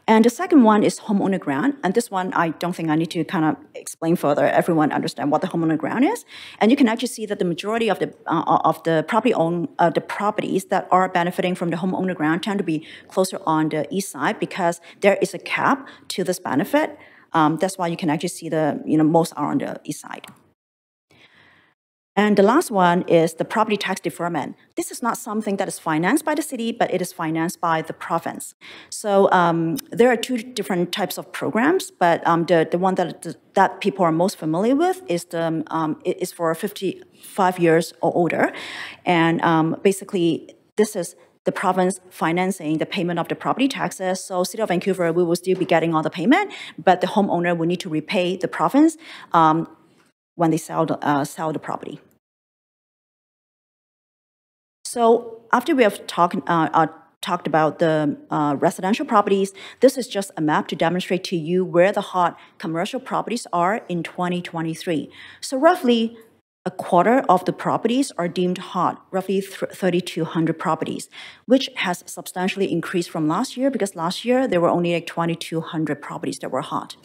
And the second one is homeowner grant. And this one, I don't think I need to kind of explain further. Everyone understand what the homeowner grant is. And you can actually see that the majority of the uh, of the property own uh, the properties that are benefiting from the homeowner grant tend to be closer on the east side because there is a cap to this benefit. Um, that's why you can actually see the you know most are on the east side. And the last one is the property tax deferment. This is not something that is financed by the city, but it is financed by the province. So um, there are two different types of programs, but um, the, the one that, that people are most familiar with is, the, um, is for 55 years or older. And um, basically, this is the province financing the payment of the property taxes. So City of Vancouver, we will still be getting all the payment, but the homeowner will need to repay the province um, when they sell the, uh, sell the property. So after we have talked, uh, uh, talked about the uh, residential properties, this is just a map to demonstrate to you where the hot commercial properties are in 2023. So roughly a quarter of the properties are deemed hot, roughly 3,200 properties, which has substantially increased from last year because last year there were only like 2,200 properties that were hot.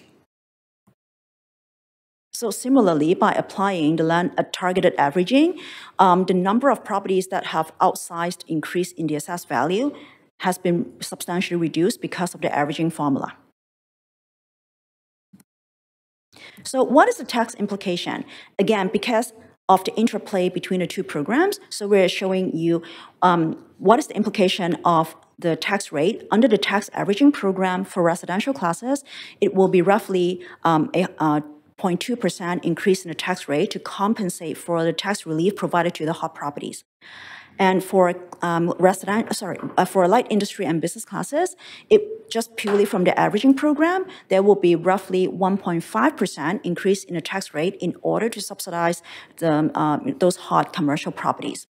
So similarly, by applying the land targeted averaging, um, the number of properties that have outsized increase in the assessed value has been substantially reduced because of the averaging formula. So what is the tax implication? Again, because of the interplay between the two programs, so we're showing you um, what is the implication of the tax rate under the tax averaging program for residential classes. It will be roughly um, a, uh, 0.2% increase in the tax rate to compensate for the tax relief provided to the hot properties. And for um, resident, sorry, uh, for light industry and business classes, it just purely from the averaging program, there will be roughly 1.5% increase in the tax rate in order to subsidize the, um, those hot commercial properties.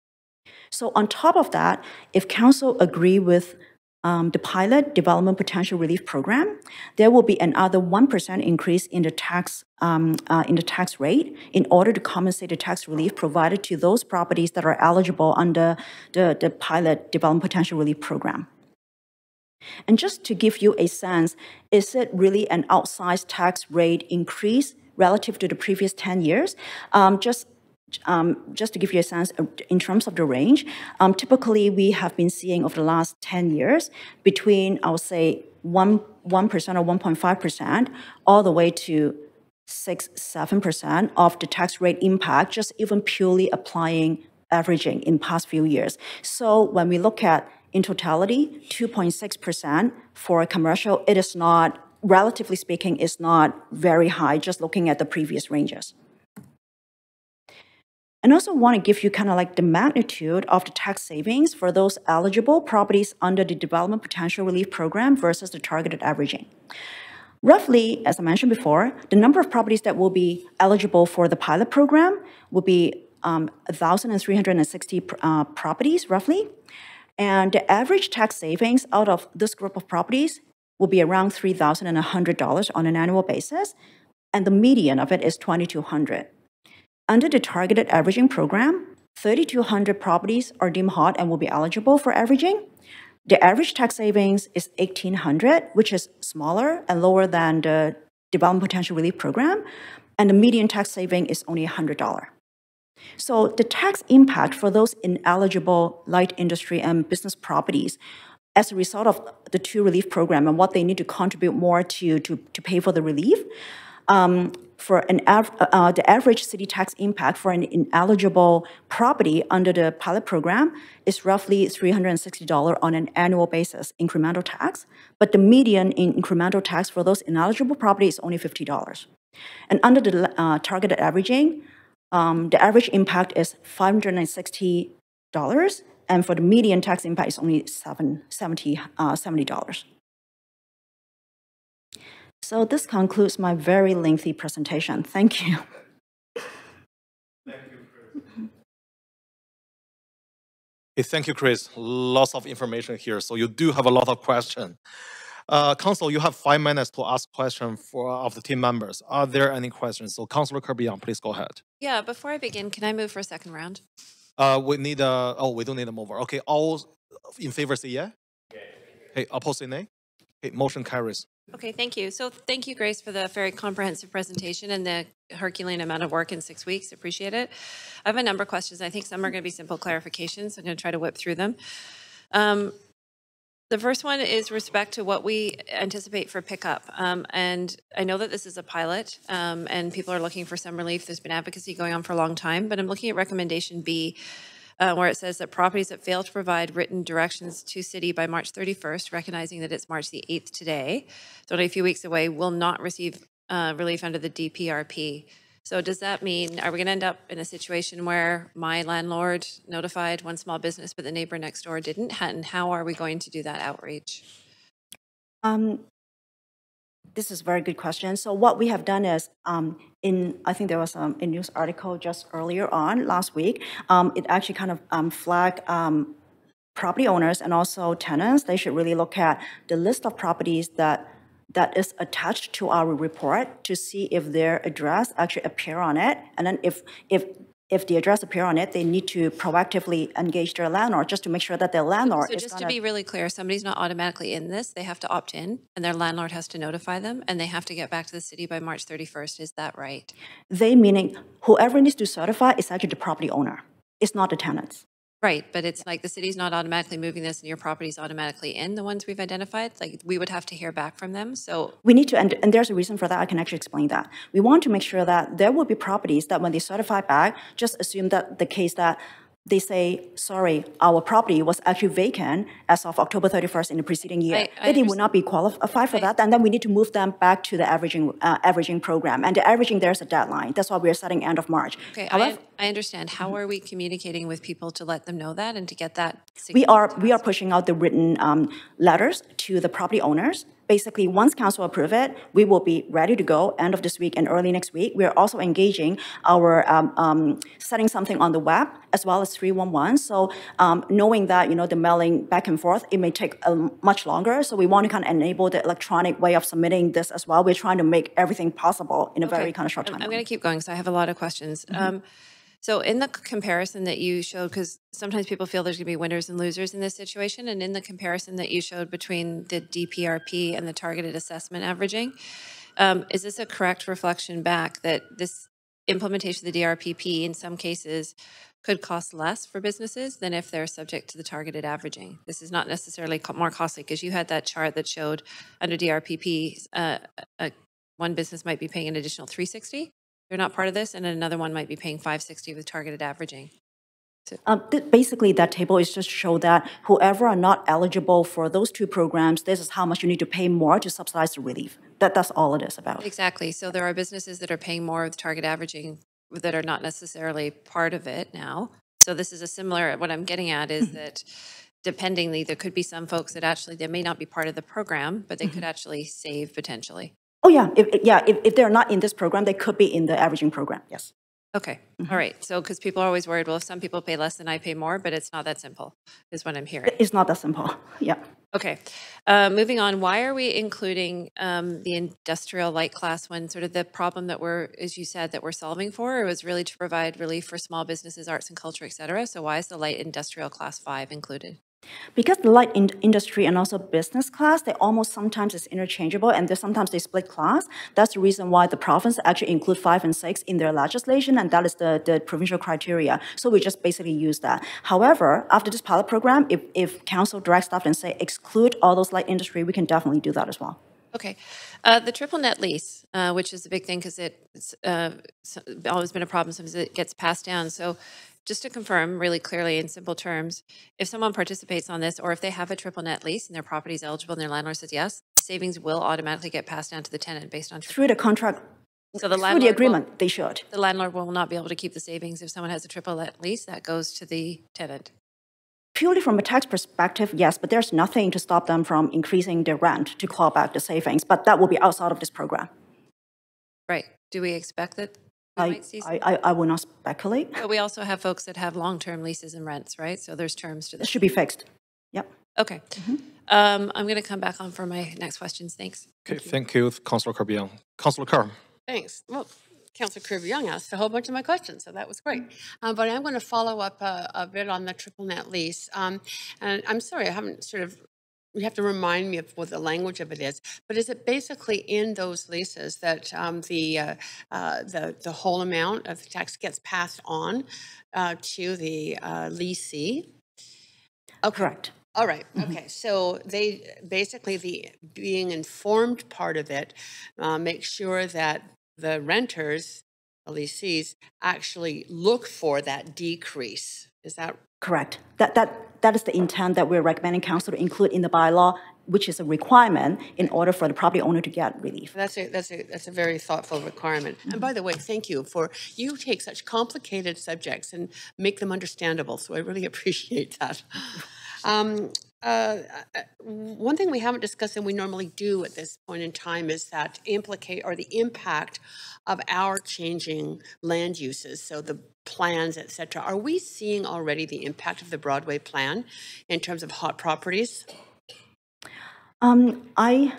So on top of that, if council agree with um, the pilot development potential relief program, there will be another 1% increase in the tax um, uh, in the tax rate in order to compensate the tax relief provided to those properties that are eligible under the, the pilot development potential relief program. And just to give you a sense, is it really an outsized tax rate increase relative to the previous 10 years? Um, just um, just to give you a sense in terms of the range, um, typically we have been seeing over the last 10 years between, I would say, 1, 1% or 1.5% all the way to 6, 7% of the tax rate impact, just even purely applying averaging in past few years. So when we look at in totality, 2.6% for a commercial, it is not, relatively speaking, is not very high, just looking at the previous ranges. And also want to give you kind of like the magnitude of the tax savings for those eligible properties under the Development Potential Relief Program versus the targeted averaging. Roughly, as I mentioned before, the number of properties that will be eligible for the pilot program will be um, 1,360 uh, properties, roughly. And the average tax savings out of this group of properties will be around $3,100 on an annual basis, and the median of it is 2,200. Under the targeted averaging program, 3,200 properties are deemed hot and will be eligible for averaging. The average tax savings is 1,800, which is smaller and lower than the Development Potential Relief Program, and the median tax saving is only $100. So the tax impact for those ineligible light industry and business properties as a result of the two relief program and what they need to contribute more to, to, to pay for the relief, um, for an av- uh, the average city tax impact for an ineligible property under the pilot program is roughly $360 on an annual basis incremental tax, but the median in incremental tax for those ineligible properties is only $50. And under the uh, targeted averaging, um, the average impact is $560, and for the median tax impact is only seven, 70, uh, $70. So this concludes my very lengthy presentation. Thank you. Hey, thank you, Chris. Lots of information here. So you do have a lot of questions. Uh, Council, you have five minutes to ask questions for of the team members. Are there any questions? So Councilor Kirby-Yung, please go ahead. Yeah, before I begin, can I move for a second round? Uh, we need a, oh, we don't need a mover. Okay, all in favor say yeah? Okay, opposed say nay? Okay, motion carries. Okay, thank you. So thank you, Grace, for the very comprehensive presentation and the Herculean amount of work in six weeks. Appreciate it. I have a number of questions. I think some are going to be simple clarifications. I'm going to try to whip through them. Um, the first one is respect to what we anticipate for pickup. Um, and I know that this is a pilot um, and people are looking for some relief. There's been advocacy going on for a long time, but I'm looking at recommendation B uh, where it says that properties that fail to provide written directions to city by March 31st, recognizing that it's March the 8th today, so only a few weeks away, will not receive uh, relief under the DPRP. So does that mean, are we going to end up in a situation where my landlord notified one small business, but the neighbor next door didn't? And how are we going to do that outreach? Um, this is a very good question. So what we have done is, um, in I think there was um, a news article just earlier on last week. Um, it actually kind of um, flagged um, property owners and also tenants. They should really look at the list of properties that that is attached to our report to see if their address actually appear on it, and then if if if the address appear on it, they need to proactively engage their landlord just to make sure that their landlord So just to be really clear, somebody's not automatically in this. They have to opt in and their landlord has to notify them and they have to get back to the city by March 31st. Is that right? They meaning whoever needs to certify is actually the property owner. It's not the tenants. Right, but it's like the city's not automatically moving this and your property's automatically in, the ones we've identified. Like, we would have to hear back from them. So We need to, and, and there's a reason for that. I can actually explain that. We want to make sure that there will be properties that when they certify back, just assume that the case that they say, sorry, our property was actually vacant as of October 31st in the preceding year. I- I they would not be qualified for that, and then we need to move them back to the averaging, uh, averaging program. And the averaging, there's a deadline. That's why we're setting end of March. Okay, However, I, I understand. How are we communicating with people to let them know that and to get that? We are, we are pushing out the written um, letters to the property owners. Basically, once council approve it, we will be ready to go end of this week and early next week. We are also engaging our, um, um, setting something on the web as well as 311. So um, knowing that, you know, the mailing back and forth, it may take um, much longer. So we want to kind of enable the electronic way of submitting this as well. We're trying to make everything possible in a very kind of short time. I'm going to keep going because I have a lot of questions. Um, so in the comparison that you showed, because sometimes people feel there's going to be winners and losers in this situation, and in the comparison that you showed between the DPRP and the targeted assessment averaging, um, is this a correct reflection back that this implementation of the DRPP in some cases could cost less for businesses than if they're subject to the targeted averaging? This is not necessarily more costly because you had that chart that showed under DRPP, uh, a, one business might be paying an additional 360 they're not part of this, and another one might be paying 560 with targeted averaging. Um, th- basically, that table is just to show that whoever are not eligible for those two programs, this is how much you need to pay more to subsidize the relief. That, that's all it is about. Exactly. So there are businesses that are paying more with target averaging that are not necessarily part of it now. So this is a similar, what I'm getting at is that dependingly, there could be some folks that actually, they may not be part of the program, but they could actually save potentially. Oh, yeah, if, yeah, if, if they're not in this program, they could be in the averaging program, yes. Okay, all right. So, because people are always worried, well, if some people pay less than I pay more, but it's not that simple, is what I'm hearing. It's not that simple, yeah. Okay, uh, moving on, why are we including um, the industrial light class when sort of the problem that we're, as you said, that we're solving for was really to provide relief for small businesses, arts and culture, et cetera? So why is the light industrial class five included? Because the light in- industry and also business class, they almost sometimes is interchangeable and sometimes they split class. That's the reason why the province actually include five and six in their legislation, and that is the, the provincial criteria. So we just basically use that. However, after this pilot program, if, if council directs staff and say exclude all those light industry, we can definitely do that as well. Okay, uh, the triple net lease, uh, which is a big thing because it's uh, always been a problem since it gets passed down. So, just to confirm really clearly in simple terms, if someone participates on this, or if they have a triple net lease and their property is eligible and their landlord says yes, savings will automatically get passed down to the tenant based on. Through the contract, So the through the will- agreement, they should. The landlord will not be able to keep the savings if someone has a triple net lease. That goes to the tenant. Purely from a tax perspective, yes, but there's nothing to stop them from increasing their rent to claw back the savings, but that will be outside of this program. Right? Do we expect that? We I, I, I I will not speculate. But we also have folks that have long-term leases and rents, right? So there's terms to It this. should be fixed. Yep. Okay. Um, I'm going to come back on for my next questions. Thanks. Okay, thank you, Councillor Kirby-Yung. Councillor Carr. Thanks. Well, Councillor Kirby Yung asked a whole bunch of my questions, so that was great. Um, but I'm going to follow up a, a bit on the triple net lease. Um, and I'm sorry, I haven't sort of. You have to remind me of what the language of it is. But is it basically in those leases that um, the uh, uh, the the whole amount of the tax gets passed on uh, to the uh, leasee? Okay. Correct. All right, okay, so they, basically, the being informed part of it, uh, make sure that the renters, the lessees, actually look for that decrease. Is that, Correct. That, that, that is the intent that we're recommending council to include in the bylaw, which is a requirement in order for the property owner to get relief. that's a, that's a, that's a very thoughtful requirement. And by the way, thank you for, you take such complicated subjects and make them understandable, so I really appreciate that. Um, uh, uh, One thing we haven't discussed and we normally do at this point in time is that implicate, or the impact of our changing land uses, so the plans, et cetera. Are we seeing already the impact of the Broadway plan in terms of hot properties? Um, I,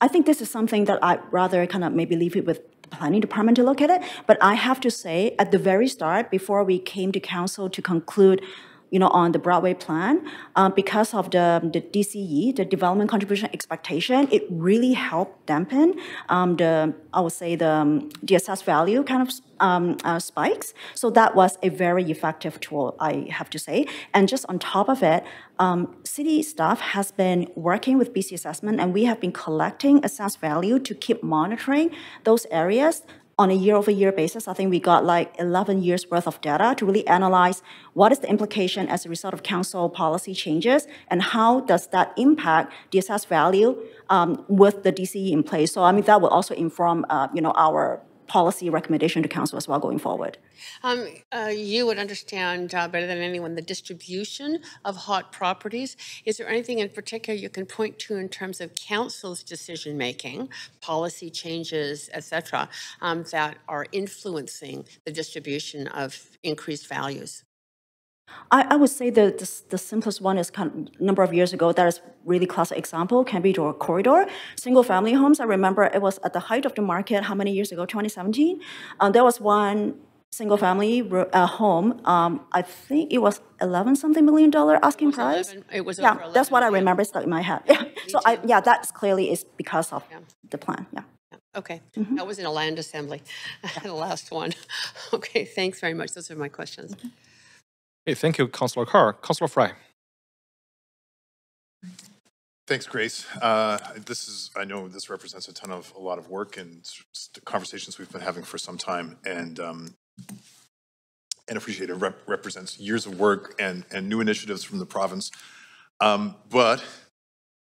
I think this is something that I'd rather kind of maybe leave it with the planning department to look at it. But I have to say, at the very start, before we came to council to conclude, you know, on the Broadway plan, uh, because of the, the DCE, the development contribution expectation, it really helped dampen um, the, I would say, the, um, the assessed value kind of um, uh, spikes. So that was a very effective tool, I have to say. And just on top of it, um, city staff has been working with BC Assessment, and we have been collecting assessed value to keep monitoring those areas on a year-over-year basis. I think we got like 11 years worth of data to really analyze what is the implication as a result of council policy changes, and how does that impact the assessed value um, with the DCE in place. So I mean that will also inform, uh, you know, our policy recommendation to council as well going forward. Um, uh, you would understand uh, better than anyone the distribution of hot properties. Is there anything in particular you can point to in terms of council's decision making, policy changes, et cetera, um, that are influencing the distribution of increased values? I, I would say the, the, the simplest one is kind of number of years ago. That is really classic example. Cambridge Door corridor, single family homes. I remember it was at the height of the market. How many years ago? 2017. Um, there was one single family uh, home. Um, I think it was 11 something million dollar asking price. 11 it was yeah, that's what I 11, yeah. remember stuck in my head. Yeah. So I, yeah, that's clearly is because of the plan. Yeah. Okay, that was in a land assembly, the last one. Okay, thanks very much. Those are my questions. Okay, thank you, Councillor Carr. Councillor Fry. Thanks, Grace. Uh, This is, I know this represents a ton of, a lot of work and conversations we've been having for some time, and, um, and appreciate it rep- represents years of work and, and new initiatives from the province. Um, But,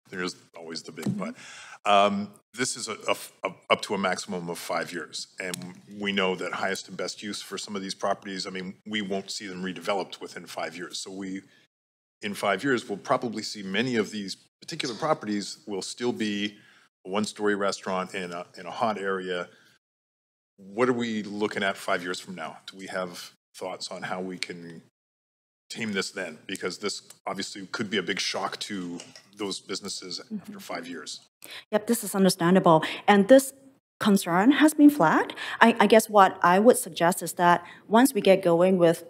there's always the big but. Um, this is a, a a- up to a maximum of five years. And we know that highest and best use for some of these properties, I mean, we won't see them redeveloped within five years. So we, in five years, we'll probably see many of these particular properties will still be a one-story restaurant in a, in a hot area. What are we looking at five years from now? Do we have thoughts on how we can tame this then? Because this obviously could be a big shock to those businesses after mm-hmm. five years. Yep, this is understandable. And this concern has been flagged. I, I guess what I would suggest is that once we get going with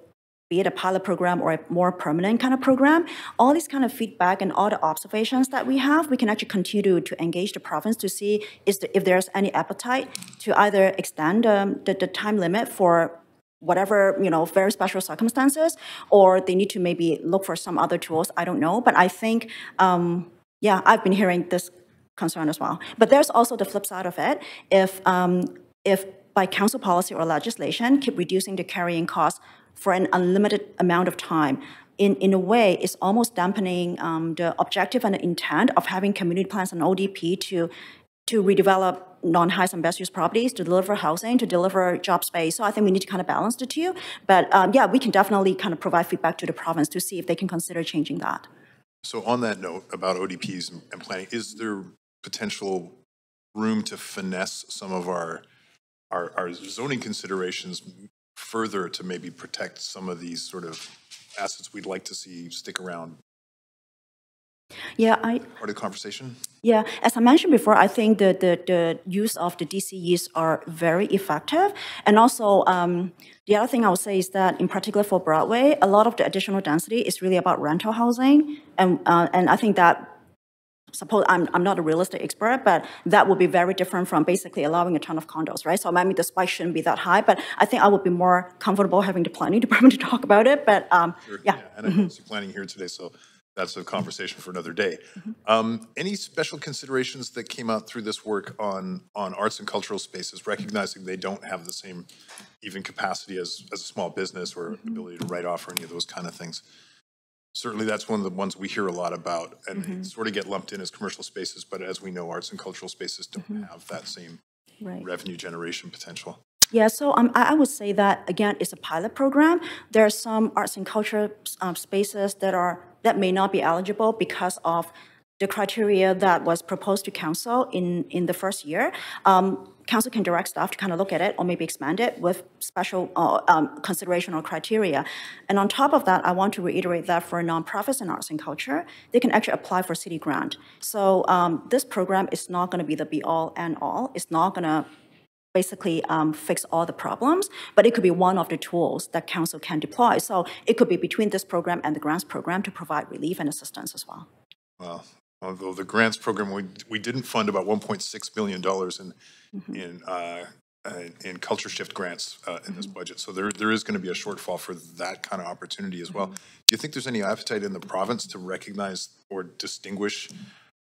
be it a pilot program or a more permanent kind of program, all these kind of feedback and all the observations that we have, we can actually continue to engage the province to see is the, if there's any appetite to either extend um, the, the time limit for whatever you know very special circumstances or they need to maybe look for some other tools i don't know but i think um, yeah i've been hearing this concern as well but there's also the flip side of it if um, if by council policy or legislation keep reducing the carrying cost for an unlimited amount of time in, in a way, it's almost dampening um, the objective and the intent of having community plans and ODP to to redevelop non-highest and best use properties, to deliver housing, to deliver job space. So I think we need to kind of balance the two. But um, yeah, we can definitely kind of provide feedback to the province to see if they can consider changing that. So on that note about ODPs and planning, is there potential room to finesse some of our, our, our zoning considerations further to maybe protect some of these sort of assets we'd like to see stick around? Yeah, I, Part of the conversation? Yeah, as I mentioned before, I think the, the, the use of the DCEs are very effective. And also, um, the other thing I would say is that, in particular for Broadway, a lot of the additional density is really about rental housing. And, uh, and I think that, suppose, I'm, I'm not a real estate expert, but that would be very different from basically allowing a ton of condos, right? So maybe the spike shouldn't be that high, but I think I would be more comfortable having the planning department to talk about it. But um, Sure, yeah. And I don't see planning here today, so that's a conversation for another day. Um, Any special considerations that came out through this work on, on arts and cultural spaces, recognizing they don't have the same even capacity as, as a small business or ability to write off or any of those kind of things? Certainly, that's one of the ones we hear a lot about, and they sort of get lumped in as commercial spaces, but as we know, arts and cultural spaces don't have that same Right. revenue generation potential. Yeah, so um, I I would say that again, it's a pilot program. There are some arts and culture um, spaces that are that may not be eligible because of the criteria that was proposed to council in in the first year. Um, council can direct staff to kind of look at it or maybe expand it with special uh, um, consideration or criteria. And on top of that, I want to reiterate that for nonprofits in arts and culture, they can actually apply for city grant. So um, this program is not going to be the be all and all. It's not going to basically um, fix all the problems, but it could be one of the tools that council can deploy. So it could be between this program and the grants program to provide relief and assistance as well. Well, although the grants program, we, we didn't fund about $1.6 million in, Mm-hmm. in, uh, uh, in culture shift grants uh, in this budget. So there, there is going to be a shortfall for that kind of opportunity as well. Do you think there's any appetite in the province to recognize or distinguish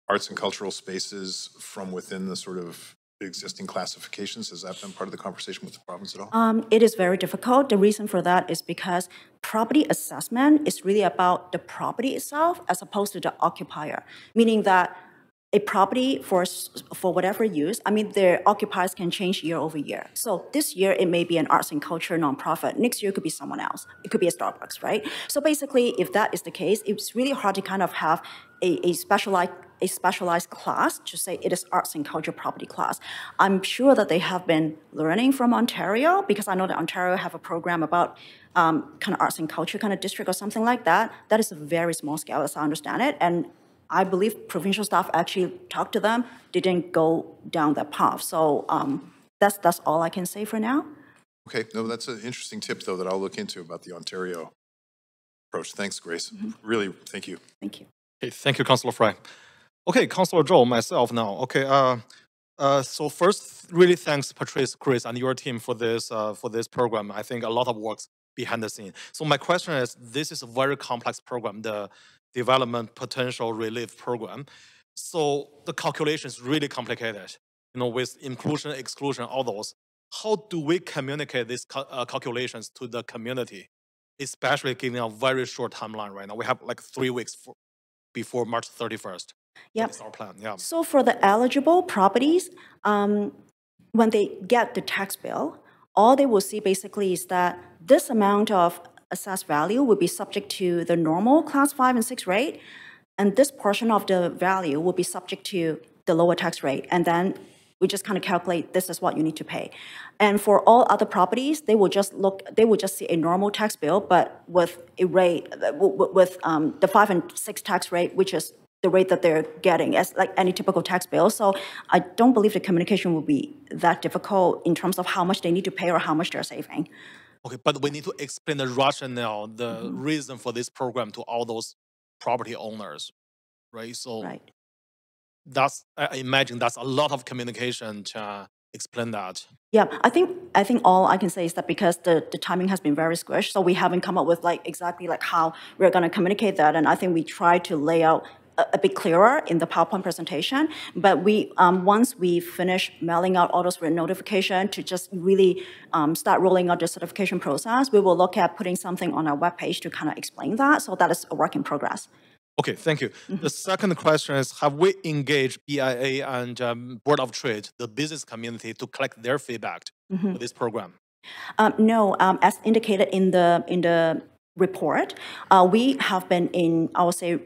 arts and cultural spaces from within the sort of existing classifications? Has that been part of the conversation with the province at all? Um, it is very difficult. The reason for that is because property assessment is really about the property itself as opposed to the occupier, meaning that a property for for whatever use, I mean, their occupiers can change year over year. So this year it may be an arts and culture nonprofit. Next year it could be someone else. It could be a Starbucks, right? So basically, if that is the case, it's really hard to kind of have a, a specialized a specialized class to say it is arts and culture property class. I'm sure that they have been learning from Ontario because I know that Ontario have a program about um, kind of arts and culture kind of district or something like that. That is a very small scale, as I understand it, and I believe provincial staff actually talked to them. They didn't go down that path. So um, that's that's all I can say for now. Okay, no, that's an interesting tip, though, that I'll look into about the Ontario approach. Thanks, Grace. Really, thank you. Thank you. Okay, thank you, Councillor Fry. Okay, Councillor Zhou, myself now. Okay, uh, uh, so first, really thanks Patrice, Chris, and your team for this uh, for this program. I think a lot of works behind the scene. So my question is, this is a very complex program, the Development Potential Relief Program. So the calculation is really complicated. You know, with inclusion, exclusion, all those. How do we communicate these cal- uh, calculations to the community, especially given a very short timeline right now? We have like three weeks for, before March 31st. That is our plan, yeah. So for the eligible properties, um, when they get the tax bill, all they will see basically is that this amount of assessed value will be subject to the normal class five and six rate, and this portion of the value will be subject to the lower tax rate. And then we just kind of calculate this is what you need to pay. And for all other properties, they will just look, they will just see a normal tax bill, but with a rate, with um, the five and six tax rate, which is the rate that they're getting as like any typical tax bill. So I don't believe the communication will be that difficult in terms of how much they need to pay or how much they're saving. Okay, but we need to explain the rationale, the Mm-hmm. reason for this program to all those property owners, right? So Right. That's I imagine that's a lot of communication to explain that. Yeah, I think I think all I can say is that because the, the timing has been very squished, so we haven't come up with like exactly like how we're going to communicate that, and I think we try to lay out a, bit clearer in the PowerPoint presentation. But we um, once we finish mailing out all those notification to just really um, start rolling out the certification process, we will look at putting something on our webpage to kind of explain that. So that is a work in progress. Okay, thank you. Mm-hmm. The second question is, have we engaged BIA and um, Board of Trade, the business community, to collect their feedback Mhm. for this program? Um, no, um, as indicated in the in the report, uh, we have been in, I would say,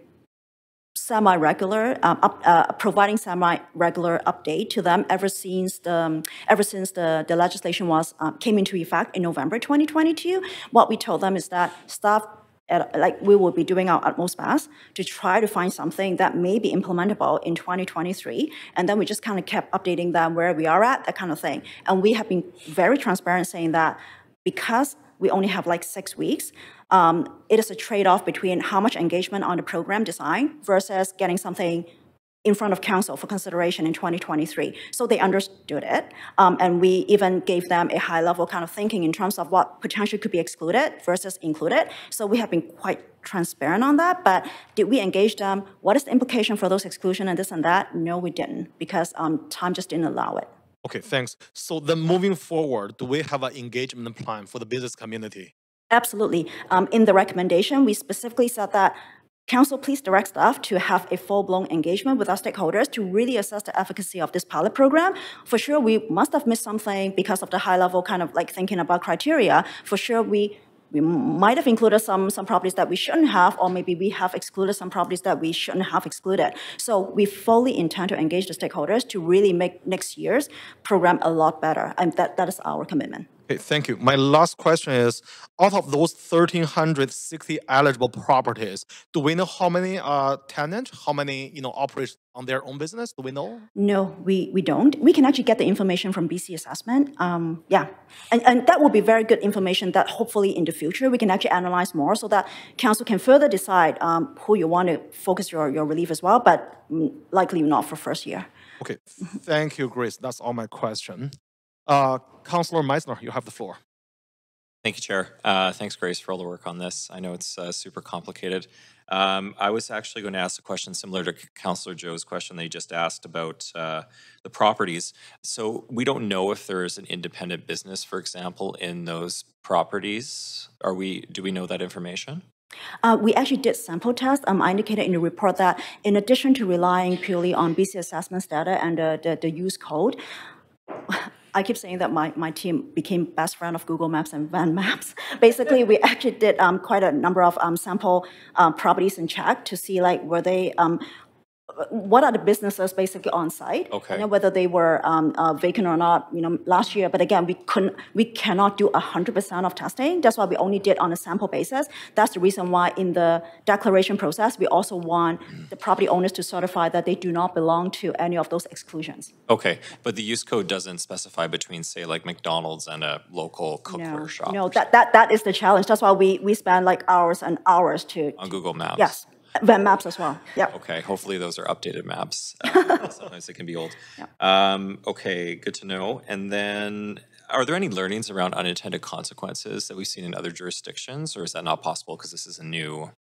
semi-regular, um, up, uh, providing semi-regular update to them ever since the um, ever since the, the legislation was um, came into effect in November 2022. What we told them is that staff. At, like we will be doing our utmost best to try to find something that may be implementable in 2023, and then we just kind of kept updating them where we are at, that kind of thing. And we have been very transparent, saying that because we only have like six weeks, um, it is a trade-off between how much engagement on the program design versus getting something in front of council for consideration in 2023. So they understood it, um, and we even gave them a high-level kind of thinking in terms of what potentially could be excluded versus included. So we have been quite transparent on that. But did we engage them? What is the implication for those exclusion and this and that? No, we didn't because um, time just didn't allow it. Okay, thanks. So then moving forward, do we have an engagement plan for the business community? Absolutely. Um, in the recommendation, we specifically said that council please direct staff to have a full-blown engagement with our stakeholders to really assess the efficacy of this pilot program. For sure, we must have missed something because of the high-level kind of like thinking about criteria. For sure, we we might have included some some properties that we shouldn't have, or maybe we have excluded some properties that we shouldn't have excluded. So we fully intend to engage the stakeholders to really make next year's program a lot better, and that that is our commitment. Okay, thank you. My last question is, out of those 1,360 eligible properties, do we know how many are tenant, how many, you know, operate on their own business? Do we know? No, we, we don't. We can actually get the information from BC Assessment. Um, yeah, and, and that will be very good information that hopefully in the future we can actually analyze more so that council can further decide um, who you want to focus your, your relief as well, but mm, likely not for first year. Okay, thank you, Grace. That's all my question. Uh, Councillor Meiszner, you have the floor. Thank you, Chair. Uh, thanks, Grace, for all the work on this. I know it's uh, super complicated. Um, I was actually going to ask a question similar to Councillor Zhou's question they just asked about uh, the properties. So we don't know if there is an independent business, for example, in those properties. Are we? Do we know that information? Uh, we actually did sample tests. Um, I indicated in the report that in addition to relying purely on BC Assessment's data and the, the, the use code, I keep saying that my, my team became best friend of Google Maps and Van Maps. Basically, we actually did um, quite a number of um, sample um, properties in check to see like were they um, what are the businesses basically on site? Okay. you know whether they were um, uh, vacant or not you know last year but again we couldn't we cannot do 100% of testing. That's why we only did on a sample basis. That's the reason why in the declaration process we also want the property owners to certify that they do not belong to any of those exclusions. Okay, but the use code doesn't specify between, say, like McDonald's and a local cookware no, shop no that, that that is the challenge. That's why we we spend like hours and hours to on Google Maps. yes Van Maps as well yeah Okay, hopefully those are updated maps. Uh, Sometimes they can be old. Um, okay, good to know. And then, are there any learnings around unintended consequences that we've seen in other jurisdictions, or is that not possible because this is a new?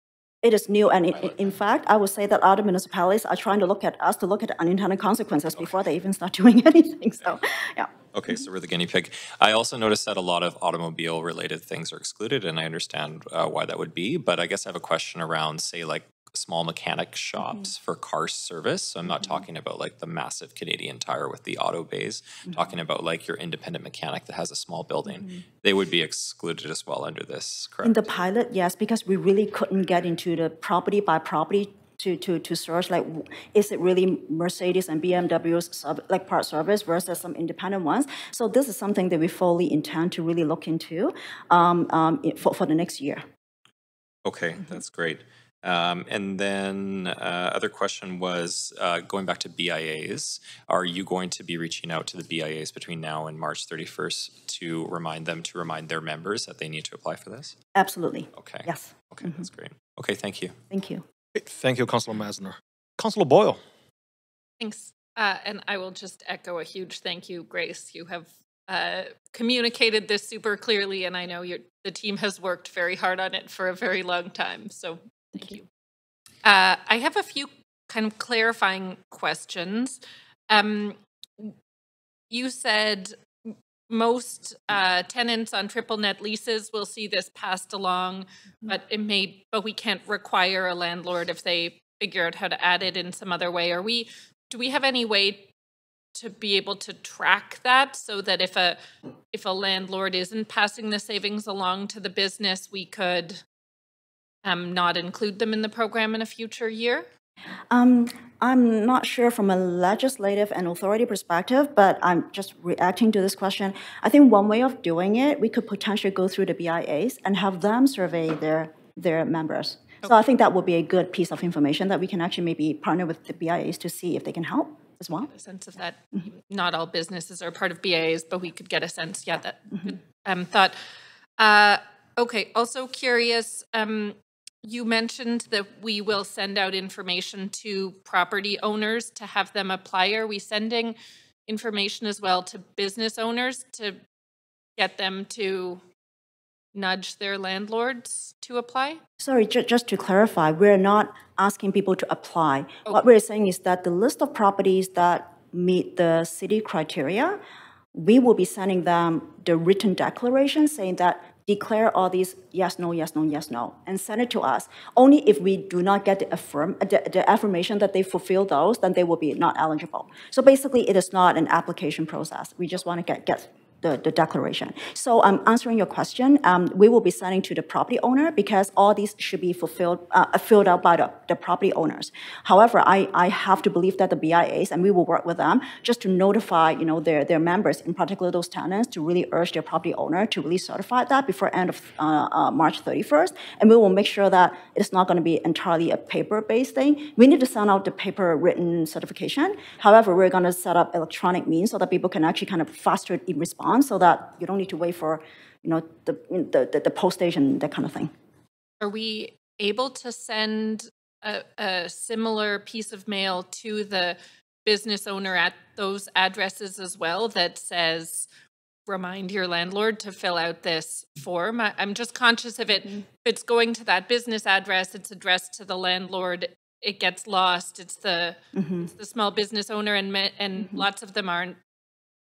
It is new, and in, in fact, I would say that other municipalities are trying to look at us to look at unintended consequences before they even start doing anything. So, yeah. Okay, so we're the guinea pig. I also noticed that a lot of automobile-related things are excluded, and I understand uh, why that would be. But I guess I have a question around, say, like small mechanic shops mm-hmm. for car service. So I'm not mm-hmm. talking about like the massive Canadian Tire with the auto bays. Mm-hmm. Talking about like your independent mechanic that has a small building. They would be excluded as well under this, correct? In the pilot, yes, because we really couldn't get into the property by property to, to, to search, like, is it really Mercedes and BMW's, sub- like, part service versus some independent ones? So this is something that we fully intend to really look into um, um, for, for the next year. Okay, that's great. Um, and then uh, other question was uh, going back to BIAs. Are you going to be reaching out to the BIAs between now and March 31st to remind them to remind their members that they need to apply for this? Absolutely. Okay. Yes. Okay, that's great. Okay, thank you. Thank you. Thank you, Councillor Meiszner. Councillor Boyle. Thanks. Uh, and I will just echo a huge thank you, Grace. You have uh, communicated this super clearly, and I know the team has worked very hard on it for a very long time. So thank you. Uh, I have a few kind of clarifying questions. Um, you said most uh, tenants on triple net leases will see this passed along, but it may, but we can't require a landlord if they figure out how to add it in some other way. Are we? Do we have any way to be able to track that so that if a if a landlord isn't passing the savings along to the business, we could um, not include them in the program in a future year? Um, I'm not sure from a legislative and authority perspective, but I'm just reacting to this question. I think one way of doing it, we could potentially go through the BIAs and have them survey their, their members. So I think that would be a good piece of information that we can actually maybe partner with the BIAs to see if they can help as well. A sense of that. Not all businesses are part of BIAs, but we could get a sense. Yeah, that um, thought. Uh, okay. Also curious. Um, you mentioned that we will send out information to property owners to have them apply. Are we sending information as well to business owners to get them to nudge their landlords to apply? Sorry, ju- just to clarify, we're not asking people to apply. Oh. What we're saying is that the list of properties that meet the city criteria, we will be sending them the written declaration saying that declare all these yes, no, yes, no, yes, no, and send it to us. Only if we do not get the affirm, uh, the, the affirmation that they fulfill those, then they will be not eligible. So basically, it is not an application process. We just want to get, get the, the declaration. So I'm um, answering your question, um, we will be sending to the property owner because all these should be fulfilled, uh, filled out by the, the property owners. However, I, I have to believe that the BIAs, and we will work with them just to notify, you know, their, their members, in particular those tenants, to really urge their property owner to really certify that before end of uh, uh, March 31st. And we will make sure that it's not going to be entirely a paper-based thing. We need to send out the paper written certification. However, we're going to set up electronic means so that people can actually kind of faster in response so that you don't need to wait for, you know, the, the, the, postage and that kind of thing. Are we able to send a, a similar piece of mail to the business owner at those addresses as well that says, remind your landlord to fill out this form? I, I'm just conscious of it. If it's going to that business address, it's addressed to the landlord, it gets lost. It's the, Mhm. it's the small business owner and, and lots of them aren't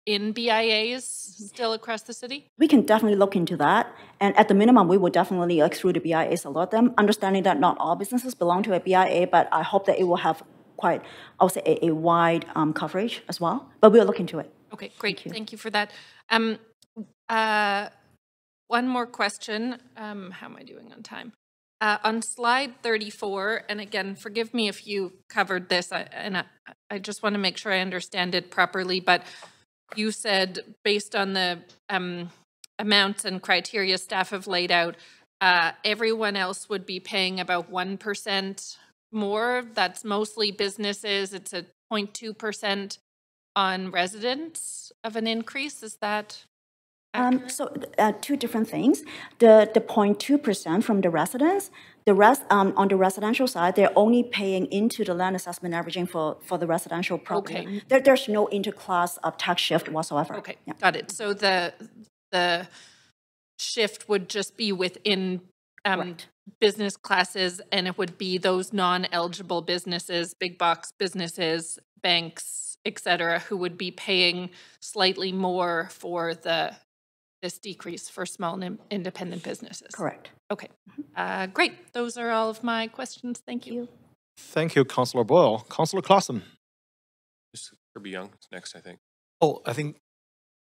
in BIAs still across the city? We can definitely look into that. And at the minimum, we will definitely, like, through the BIAs, alert them, understanding that not all businesses belong to a BIA, but I hope that it will have quite, I would say, a, a wide um, coverage as well. But we'll look into it. Okay, great. Thank you, for that. Um, uh, one more question. Um, how am I doing on time? Uh, on slide 34, and again, forgive me if you covered this, I, and I, I just want to make sure I understand it properly, but you said based on the um, amounts and criteria staff have laid out, uh, everyone else would be paying about 1% more. That's mostly businesses. It's a 0.2% on residents of an increase. Is that Um, so uh, two different things. The the 0.2% from the residents, the rest um, on the residential side, they're only paying into the land assessment averaging for, for the residential property. Okay. There, there's no interclass of tax shift whatsoever. Okay, got it. So the the shift would just be within um, business classes, and it would be those non-eligible businesses, big box businesses, banks, et cetera, who would be paying slightly more for the this decrease for small and independent businesses? Correct. Okay, uh, great. Those are all of my questions. Thank you. Thank you, Councillor Boyle. Councillor Clausen. Kirby Yung is next, I think. Oh, I think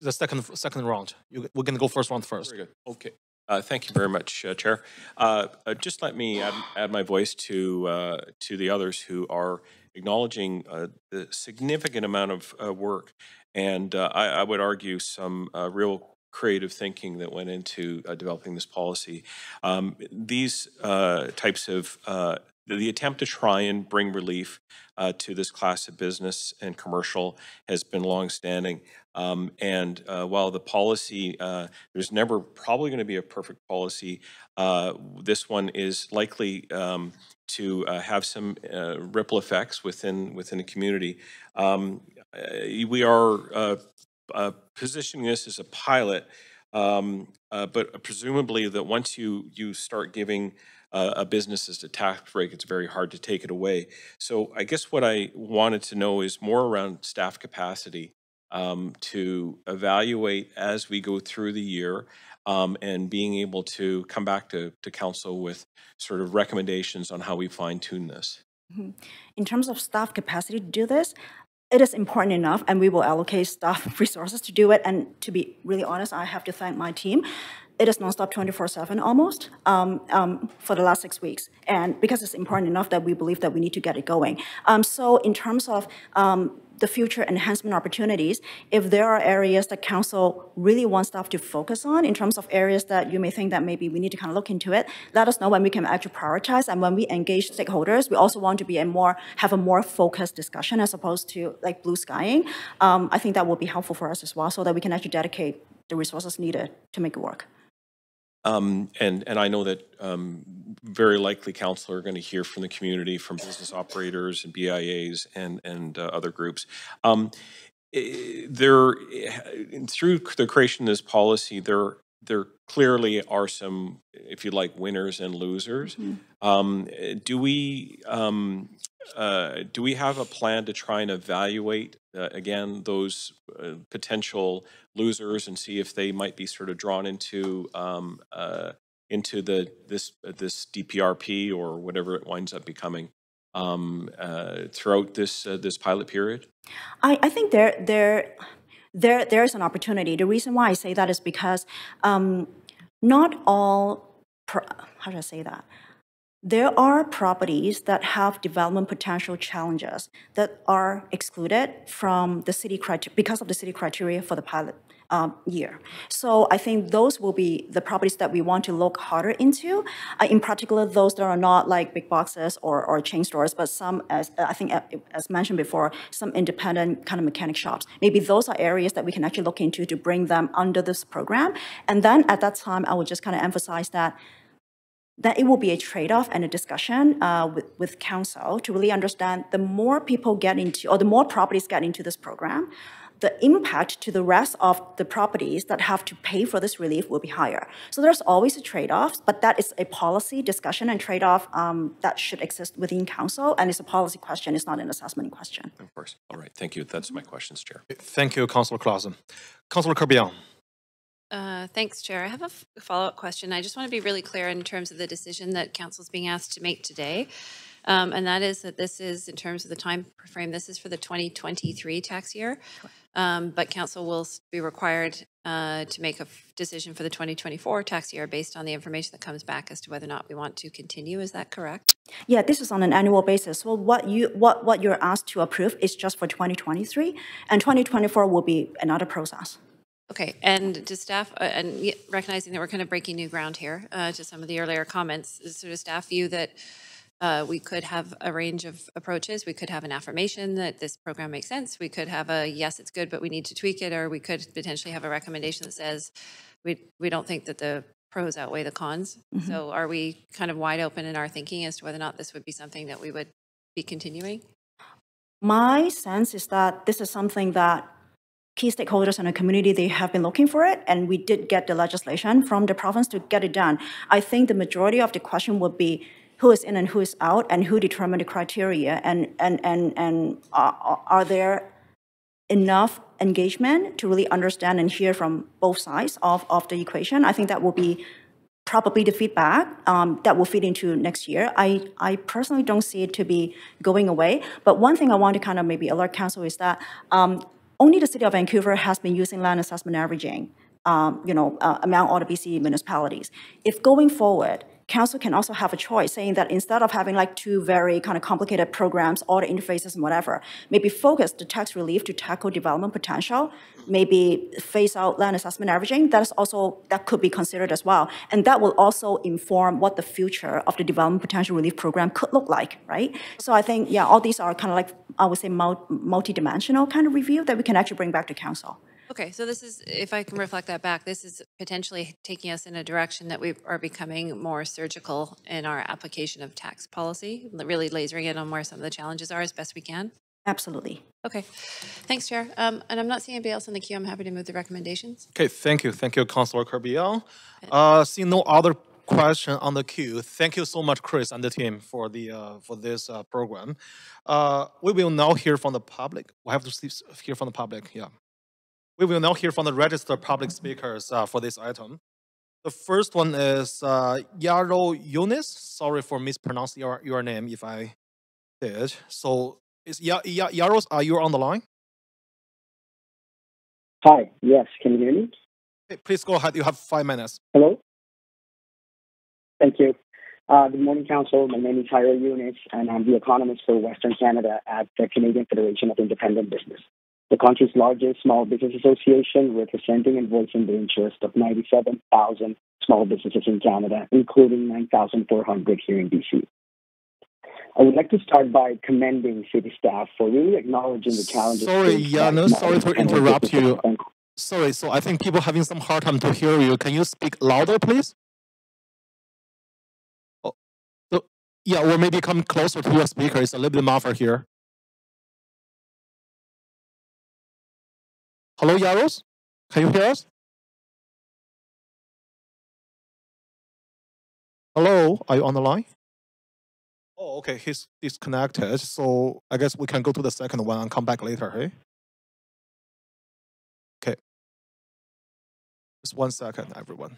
the second second round. You, we're gonna go first round first. Very good. Okay. Uh, thank you very much, uh, Chair. Uh, uh, just let me add, add my voice to uh, to the others who are acknowledging uh, the significant amount of uh, work, and uh, I, I would argue some uh, real creative thinking that went into uh, developing this policy. Um, these uh, types of uh, the, attempt to try and bring relief uh, to this class of business and commercial has been longstanding. Um, and uh, while the policy, uh, there's never probably going to be a perfect policy, this one is likely um, to have some ripple effects within within the community. Um, we are uh, positioning this as a pilot, um, uh, but presumably that once you you start giving uh, a business as a tax break, it's very hard to take it away. So I guess what I wanted to know is more around staff capacity um, to evaluate as we go through the year um, and being able to come back to, to council with sort of recommendations on how we fine tune this. Mhm. In terms of staff capacity to do this, it is important enough, and we will allocate staff resources to do it. And to be really honest, I have to thank my team. It is nonstop 24/7 almost um, um, for the last six weeks, and because it's important enough that we believe that we need to get it going. Um, so, in terms of um, the future enhancement opportunities, if there are areas that council really wants staff to focus on, in terms of areas that you may think that maybe we need to kind of look into it, let us know when we can actually prioritize. And when we engage stakeholders, we also want to be a more have a more focused discussion as opposed to like blue skying. Um, I think that will be helpful for us as well, so that we can actually dedicate the resources needed to make it work. Um, and, and I know that um, very likely council are going to hear from the community, from business operators and BIAs and, and uh, other groups. Um, eh, there, eh, through the creation of this policy, there, there clearly are some, if you like, winners and losers. Um, eh, do we, um, uh, do we have a plan to try and evaluate, uh, again, those uh, potential losers and see if they might be sort of drawn into, um, uh, into the, this, uh, this DPRP or whatever it winds up becoming um, throughout this, this pilot period? I, I think there there there there's an opportunity. The reason why I say that is because um, not all how should I say that? There are properties that have development potential challenges that are excluded from the city criteria because of the city criteria for the pilot um, year. So I think those will be the properties that we want to look harder into. Uh, in particular, those that are not like big boxes or, or chain stores, but some, as I think, uh, as mentioned before, some independent kind of mechanic shops. Maybe those are areas that we can actually look into to bring them under this program. And then at that time, I would just kind of emphasize that that it will be a trade-off and a discussion uh, with, with council to really understand the more people get into, or the more properties get into this program, the impact to the rest of the properties that have to pay for this relief will be higher. So there's always a trade-off, but that is a policy discussion and trade-off um, that should exist within council, and it's a policy question, it's not an assessment question. Of course. All right. Thank you. That's my questions, Chair. Thank you, Councillor Clausen. Councillor Kirby-Yung. Uh, Thanks, Chair. I have a f- follow-up question. I just want to be really clear in terms of the decision that council is being asked to make today. Um, And that is that this is, in terms of the time frame, this is for the 2023 tax year. Um, But council will be required uh, to make a f- decision for the 2024 tax year based on the information that comes back as to whether or not we want to continue. Is that correct? Yeah, this is on an annual basis. Well, what you, what, what you're asked to approve is just for 2023, and 2024 will be another process. Okay, and does staff, uh, and recognizing that we're kind of breaking new ground here uh, to some of the earlier comments, is sort of staff view that uh, we could have a range of approaches. We could have an affirmation that this program makes sense. We could have a, yes, it's good, but we need to tweak it, or we could potentially have a recommendation that says, we, we don't think that the pros outweigh the cons. Mhm. So are we kind of wide open in our thinking as to whether or not this would be something that we would be continuing? My sense is that this is something that key stakeholders in the community, they have been looking for it, and we did get the legislation from the province to get it done. I think the majority of the question would be who is in and who is out, and who determine the criteria, and, and, and, and are, are- are there enough engagement to really understand and hear from both sides of, of the equation. I think that will be probably the feedback um, that will feed into next year. I, I personally don't see it to be going away. But one thing I want to kind of maybe alert council is that um, only the city of Vancouver has been using land assessment averaging, um, you know, uh, among all the BC municipalities. If going forward, council can also have a choice saying that instead of having like two very kind of complicated programs, all the interfaces and whatever, maybe focus the tax relief to tackle development potential, maybe phase out land assessment averaging, that is also, that could be considered as well. And that will also inform what the future of the development potential relief program could look like, right? So I think, yeah, all these are kind of like, I would say, multi-dimensional kind of review that we can actually bring back to council. Okay, so this is, if I can reflect that back, this is potentially taking us in a direction that we are becoming more surgical in our application of tax policy, really lasering in on where some of the challenges are as best we can. Absolutely. Okay, thanks, Chair. Um, and I'm not seeing anybody else in the queue. I'm happy to move the recommendations. Okay, thank you. Thank you, Councillor Kirby-Yung. Uh, seeing no other question on the queue, thank you so much, Chris and the team for the uh, for this uh, program. Uh, we will now hear from the public. We have to hear from the public. Yeah. We will now hear from the registered public speakers uh, for this item. The first one is uh, Yaro Yunis. Sorry for mispronouncing your, your name if I did. So is ya, ya, Yaros, are you on the line? Hi, yes, can you hear me? Hey, please go ahead. You have five minutes. Hello? Thank you. Uh, good morning, Council. My name is Jairo Yunis, and I'm the economist for Western Canada at the Canadian Federation of Independent Business the country's largest small business association, representing and voicing the interest of 97,000 small businesses in Canada, including 9,400 here in BC. I would like to start by commending city staff for really acknowledging the challenges. Sorry, Yana, sorry to interrupt you. Sorry, so I think people having some hard time to hear you. Can you speak louder, please? Oh, so, yeah, or maybe come closer to your speaker. It's a little bit muffled here. Hello, Yaros? Can you hear us? Hello, are you on the line? Oh, okay, he's disconnected. So I guess we can go to the second one and come back later, hey? Okay. Just one second, everyone.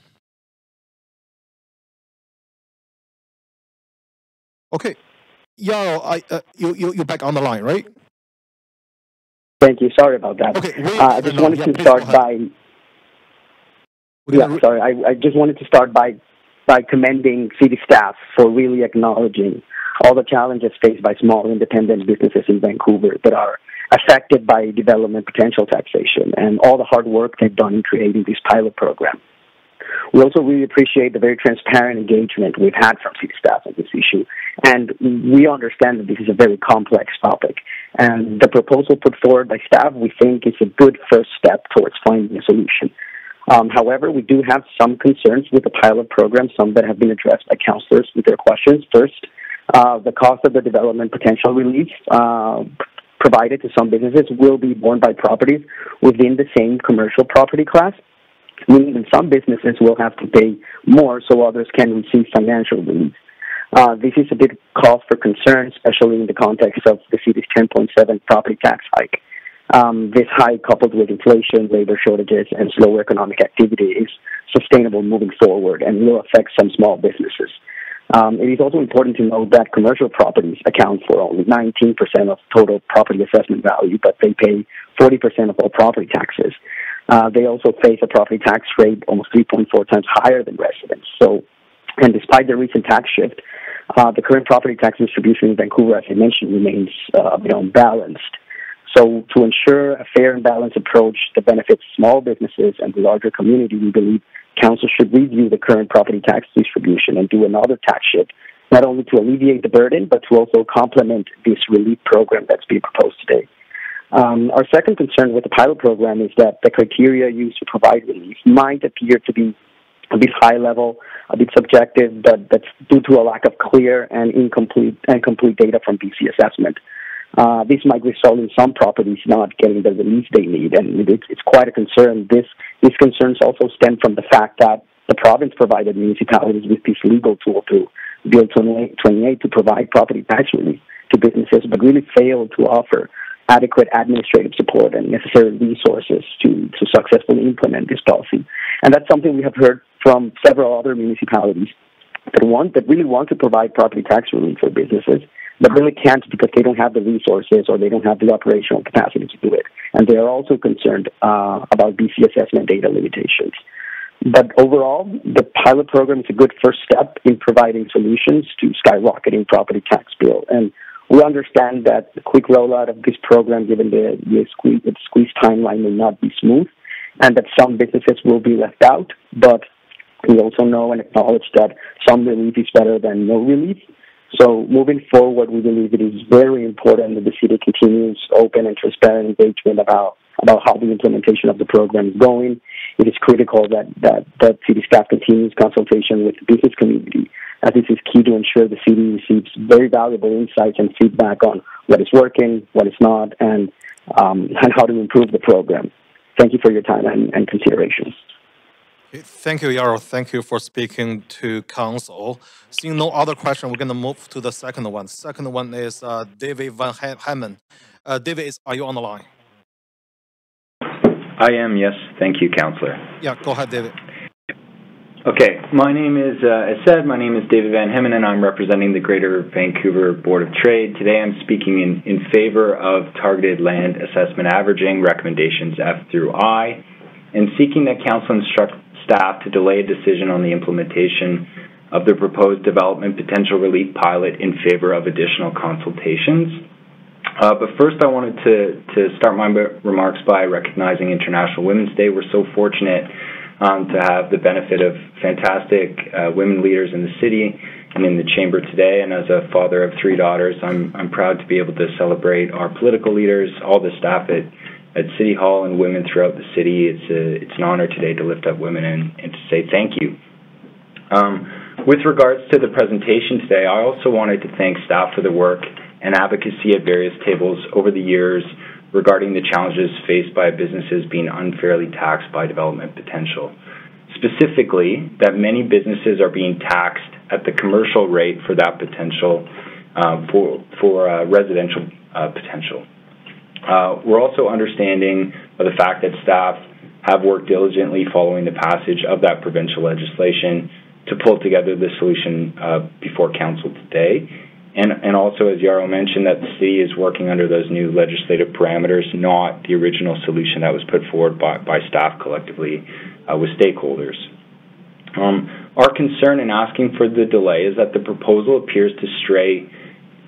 Okay, Yaro, I, uh, you, you, you're back on the line, right? Thank you. Sorry about that. Okay, uh, I just wanted yeah, to start by. Yeah, sorry. I, I just wanted to start by by commending city staff for really acknowledging all the challenges faced by small independent businesses in Vancouver that are affected by development potential taxation and all the hard work they've done in creating this pilot program. We also really appreciate the very transparent engagement we've had from city staff on this issue. And we understand that this is a very complex topic. And the proposal put forward by staff, we think, is a good first step towards finding a solution. Um, however, we do have some concerns with the pilot program, some that have been addressed by councillors with their questions. First, uh, the cost of the development potential relief uh, provided to some businesses will be borne by properties within the same commercial property class meaning some businesses will have to pay more so others can receive financial relief. Uh, this is a big cause for concern, especially in the context of the city's 10.7 property tax hike. Um, this hike, coupled with inflation, labor shortages, and slower economic activity, is sustainable moving forward and will affect some small businesses. Um, it is also important to note that commercial properties account for only 19% of total property assessment value, but they pay 40% of all property taxes. Uh, they also face a property tax rate almost 3.4 times higher than residents. So, and despite the recent tax shift, uh, the current property tax distribution in Vancouver, as I mentioned, remains uh, you know balanced. So, to ensure a fair and balanced approach that benefits small businesses and the larger community, we believe council should review the current property tax distribution and do another tax shift, not only to alleviate the burden, but to also complement this relief program that's being proposed today. Um, our second concern with the pilot program is that the criteria used to provide relief might appear to be a bit high level, a bit subjective, but that's due to a lack of clear and incomplete and complete data from BC assessment. Uh, this might result in some properties not getting the relief they need, and it's, quite a concern. This these concerns also stem from the fact that the province provided municipalities with this legal tool to Bill 28, 28 to provide property tax relief to businesses, but really failed to offer adequate administrative support and necessary resources to, to successfully implement this policy. And that's something we have heard from several other municipalities that want that really want to provide property tax relief for businesses, but really can't because they don't have the resources or they don't have the operational capacity to do it. And they are also concerned uh, about BC assessment data limitations. But overall, the pilot program is a good first step in providing solutions to skyrocketing property tax bill. And we understand that the quick rollout of this program, given the, the, squeeze, the squeeze timeline, may not be smooth, and that some businesses will be left out. But we also know and acknowledge that some relief is better than no relief. So moving forward, we believe it is very important that the city continues open and transparent engagement about about how the implementation of the program is going. It is critical that, that, that city staff continues consultation with the business community, as this is key to ensure the city receives very valuable insights and feedback on what is working, what is not, and, um, and how to improve the program. Thank you for your time and, and consideration. Thank you, Yarrow. Thank you for speaking to council. Seeing no other question, we're going to move to the second one. Second one is uh, David Van Hammond. Uh, David, is, are you on the line? I am, yes. Thank you, Councillor. Yeah, go ahead, David. Okay, my name is, uh, as said, my name is David Van Hemmen, and I'm representing the Greater Vancouver Board of Trade. Today I'm speaking in, in favor of targeted land assessment averaging recommendations F through I, and seeking that Council instruct staff to delay a decision on the implementation of the proposed development potential relief pilot in favor of additional consultations. Uh, but first, I wanted to, to start my remarks by recognizing International Women's Day. We're so fortunate um, to have the benefit of fantastic uh, women leaders in the city and in the chamber today. And as a father of three daughters, I'm, I'm proud to be able to celebrate our political leaders, all the staff at at City Hall and women throughout the city. It's a, it's an honor today to lift up women and, and to say thank you. Um, with regards to the presentation today, I also wanted to thank staff for the work and advocacy at various tables over the years regarding the challenges faced by businesses being unfairly taxed by development potential. Specifically, that many businesses are being taxed at the commercial rate for that potential uh, for, for uh, residential uh, potential. Uh, we're also understanding of the fact that staff have worked diligently following the passage of that provincial legislation to pull together the solution uh, before council today. And, also, as Jairo mentioned, that the city is working under those new legislative parameters, not the original solution that was put forward by, by staff collectively uh, with stakeholders. Um, our concern in asking for the delay is that the proposal appears to stray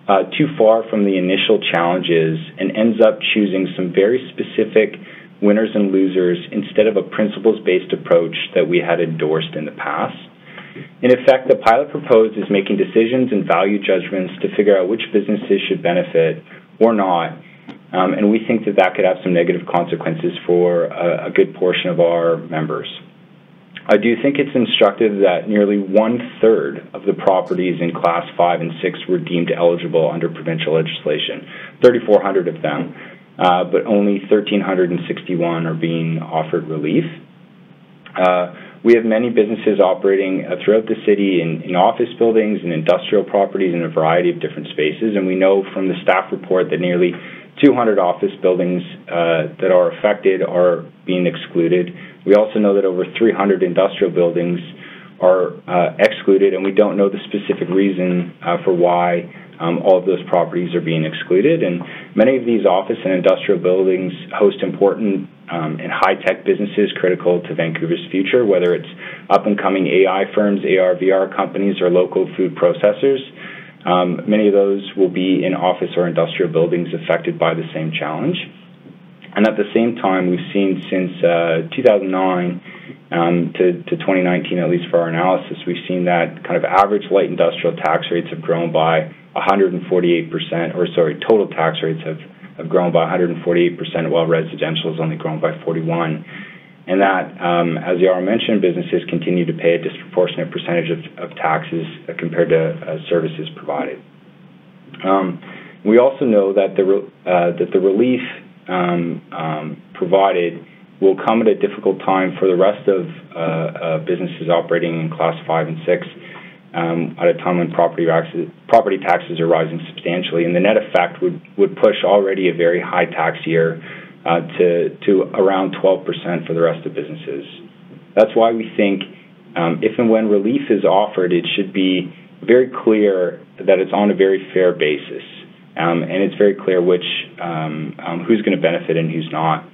uh, too far from the initial challenges and ends up choosing some very specific winners and losers instead of a principles based approach that we had endorsed in the past. In effect, the pilot proposed is making decisions and value judgments to figure out which businesses should benefit or not, um, and we think that that could have some negative consequences for a, a good portion of our members. I do think it's instructive that nearly one third of the properties in Class 5 and 6 were deemed eligible under provincial legislation, 3,400 of them, uh, but only 1,361 are being offered relief. Uh, we have many businesses operating uh, throughout the city in, in office buildings and industrial properties in a variety of different spaces, and we know from the staff report that nearly 200 office buildings uh, that are affected are being excluded. We also know that over 300 industrial buildings are uh, excluded, and we don't know the specific reason uh, for why um, all of those properties are being excluded. And many of these office and industrial buildings host important um, and high tech businesses critical to Vancouver's future, whether it's up and coming AI firms, AR, VR companies, or local food processors. Um, many of those will be in office or industrial buildings affected by the same challenge. And at the same time, we've seen since uh, 2009 um, to, to 2019, at least for our analysis, we've seen that kind of average light industrial tax rates have grown by 148%, or sorry, total tax rates have, have grown by 148%, while residential has only grown by 41 and that, um, as Jairo mentioned, businesses continue to pay a disproportionate percentage of, of taxes uh, compared to uh, services provided. Um, we also know that the uh, that the relief provided will come at a difficult time for the rest of uh, uh, businesses operating in class five and six. um, at a time when property taxes, property taxes are rising substantially, and the net effect would, would push already a very high tax year uh, to, to around 12% for the rest of businesses. That's why we think um, if and when relief is offered, it should be very clear that it's on a very fair basis, um, and it's very clear which um, um who's going to benefit and who's not.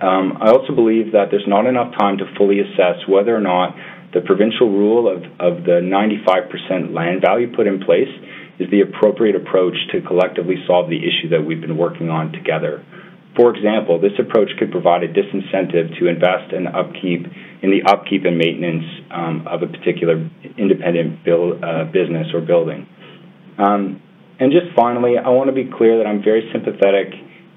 Um, I also believe that there's not enough time to fully assess whether or not the provincial rule of, of the 95% land value put in place is the appropriate approach to collectively solve the issue that we've been working on together. For example, this approach could provide a disincentive to invest in upkeep in the upkeep and maintenance um, of a particular independent build, uh, business or building. Um, and just finally, I want to be clear that I'm very sympathetic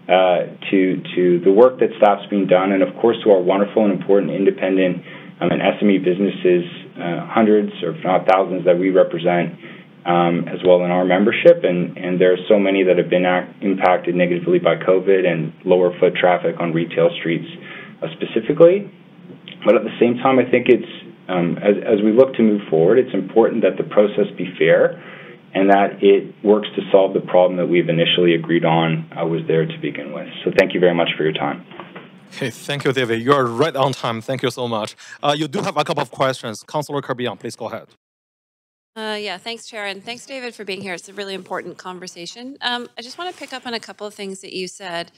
uh, to to the work that staff's being done, and of course to our wonderful and important independent um, and SME businesses, uh, hundreds or if not thousands that we represent um, as well in our membership. And, and there are so many that have been act- impacted negatively by COVID and lower foot traffic on retail streets uh, specifically. But at the same time, I think it's, um, as, as we look to move forward, it's important that the process be fair and that it works to solve the problem that we've initially agreed on uh, was there to begin with. So thank you very much for your time. Okay, thank you, David. You are right on time. Thank you so much. Uh, you do have a couple of questions. Councillor Kirby-Yung, please go ahead. Uh, yeah, thanks, Chair, and thanks, David, for being here. It's a really important conversation. Um, I just want to pick up on a couple of things that you said,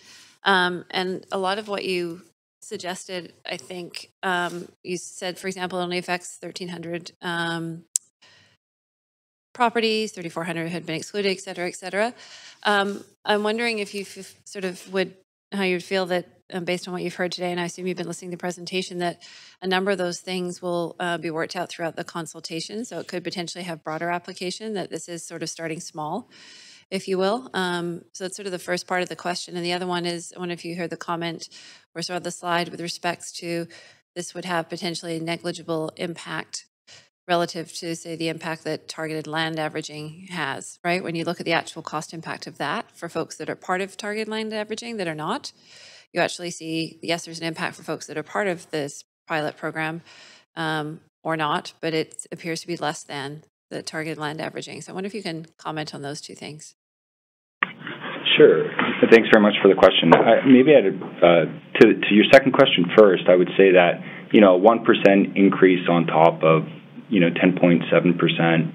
um, and a lot of what you suggested. I think um, you said, for example, it only affects 1,300 um, properties, 3,400 had been excluded, et cetera, et cetera. Um, I'm wondering if you sort of would how you'd feel that um, based on what you've heard today, and I assume you've been listening to the presentation, that a number of those things will uh, be worked out throughout the consultation. So it could potentially have broader application, that this is sort of starting small, if you will. Um, so that's sort of the first part of the question. And the other one is, I wonder if you heard the comment or saw the slide with respects to this would have potentially a negligible impact relative to, say, the impact that targeted land averaging has, right? When you look at the actual cost impact of that for folks that are part of targeted land averaging that are not, you actually see, yes, there's an impact for folks that are part of this pilot program um, or not, but it appears to be less than the targeted land averaging. So I wonder if you can comment on those two things. Sure. Thanks very much for the question. I, maybe I'd, uh, to, to your second question first, I would say that, you know, a 1% increase on top of, you know, 10.7%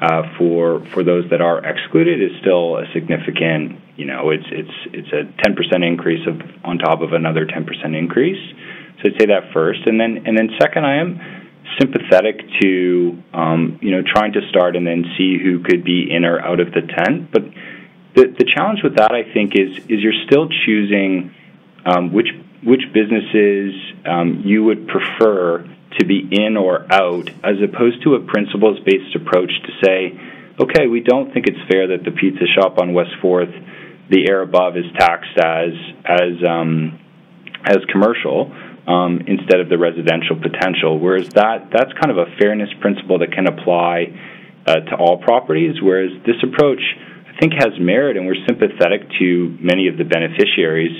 uh, for for those that are excluded is still a significant. You know, it's it's it's a 10% increase of on top of another 10% increase. So I'd say that first, and then and then second, I am sympathetic to um, you know trying to start and then see who could be in or out of the tent. But the the challenge with that, I think, is is you're still choosing um, which which businesses um, you would prefer to be in or out, as opposed to a principles based approach to say, okay, we don't think it's fair that the pizza shop on West Fourth, the air above, is taxed as as um, as commercial um, instead of the residential potential. Whereas that that's kind of a fairness principle that can apply uh, to all properties. Whereas this approach, I think, has merit, and we're sympathetic to many of the beneficiaries.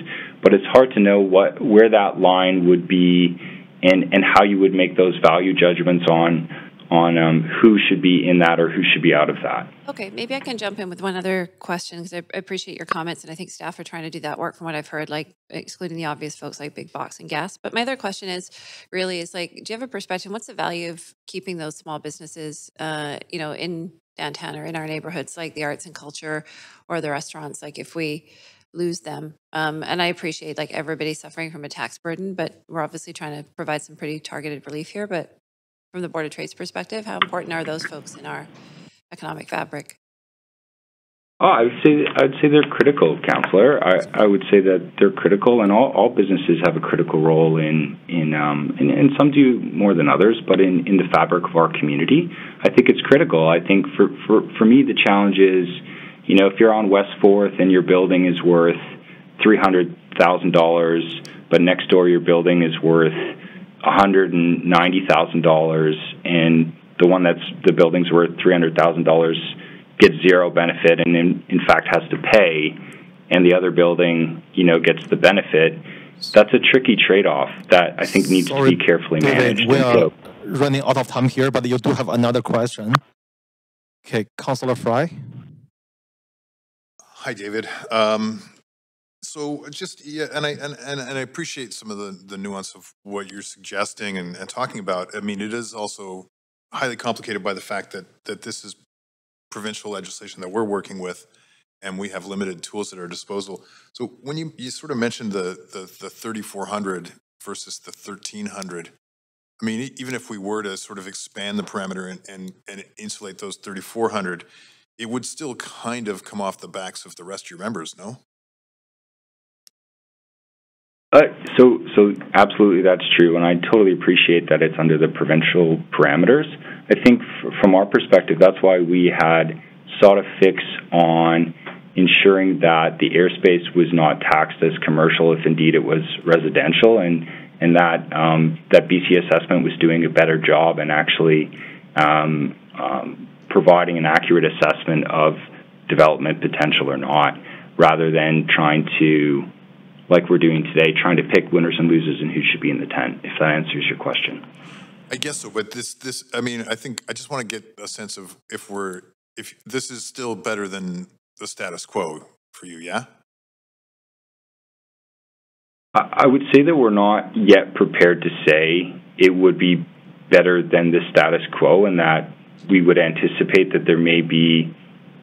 But it's hard to know what where that line would be and and how you would make those value judgments on on um, who should be in that or who should be out of that. Okay, maybe I can jump in with one other question because I appreciate your comments and I think staff are trying to do that work from what I've heard, like excluding the obvious folks like big box and gas. But my other question is really is like, do you have a perspective? What's the value of keeping those small businesses, uh, you know, in downtown or in our neighborhoods, like the arts and culture or the restaurants? Like if we lose them. Um, and I appreciate like everybody suffering from a tax burden, but we're obviously trying to provide some pretty targeted relief here. But from the Board of Trade's perspective, how important are those folks in our economic fabric? Oh, I would say I would say they're critical, counselor. I, I would say that they're critical, and all, all businesses have a critical role in in um, and, and some do more than others, but in, in the fabric of our community, I think it's critical. I think for for for me, the challenge is you know, if you're on West Fourth and your building is worth three hundred thousand dollars, but next door your building is worth hundred and ninety thousand dollars, and the one that's the building's worth three hundred thousand dollars gets zero benefit, and in, in fact has to pay, and the other building, you know, gets the benefit. That's a tricky trade-off that I think needs Sorry, to be carefully managed. David, we are, running out of time here, but you do have another question. Okay, Councillor Fry. Hi, David. Um, so just yeah, and I and, and, and I appreciate some of the, the nuance of what you're suggesting and, and talking about. I mean, it is also highly complicated by the fact that that this is provincial legislation that we're working with, and we have limited tools at our disposal. So when you you sort of mentioned the the, the 3400 versus the 1300. I mean, even if we were to sort of expand the parameter and, and, and insulate those 3,400, it would still kind of come off the backs of the rest of your members, no? Uh, so, so absolutely, that's true, and I totally appreciate that it's under the provincial parameters. I think, from our perspective, that's why we had sought a fix on ensuring that the airspace was not taxed as commercial if indeed it was residential, and and that um, that BC assessment was doing a better job and actually um, um, providing an accurate assessment of development potential or not, rather than trying to like we're doing today, trying to pick winners and losers and who should be in the tent, if that answers your question. I guess so, but this, this, I mean, I think, I just want to get a sense of if we're, if this is still better than the status quo for you, yeah? I would say that we're not yet prepared to say it would be better than the status quo and that we would anticipate that there may be,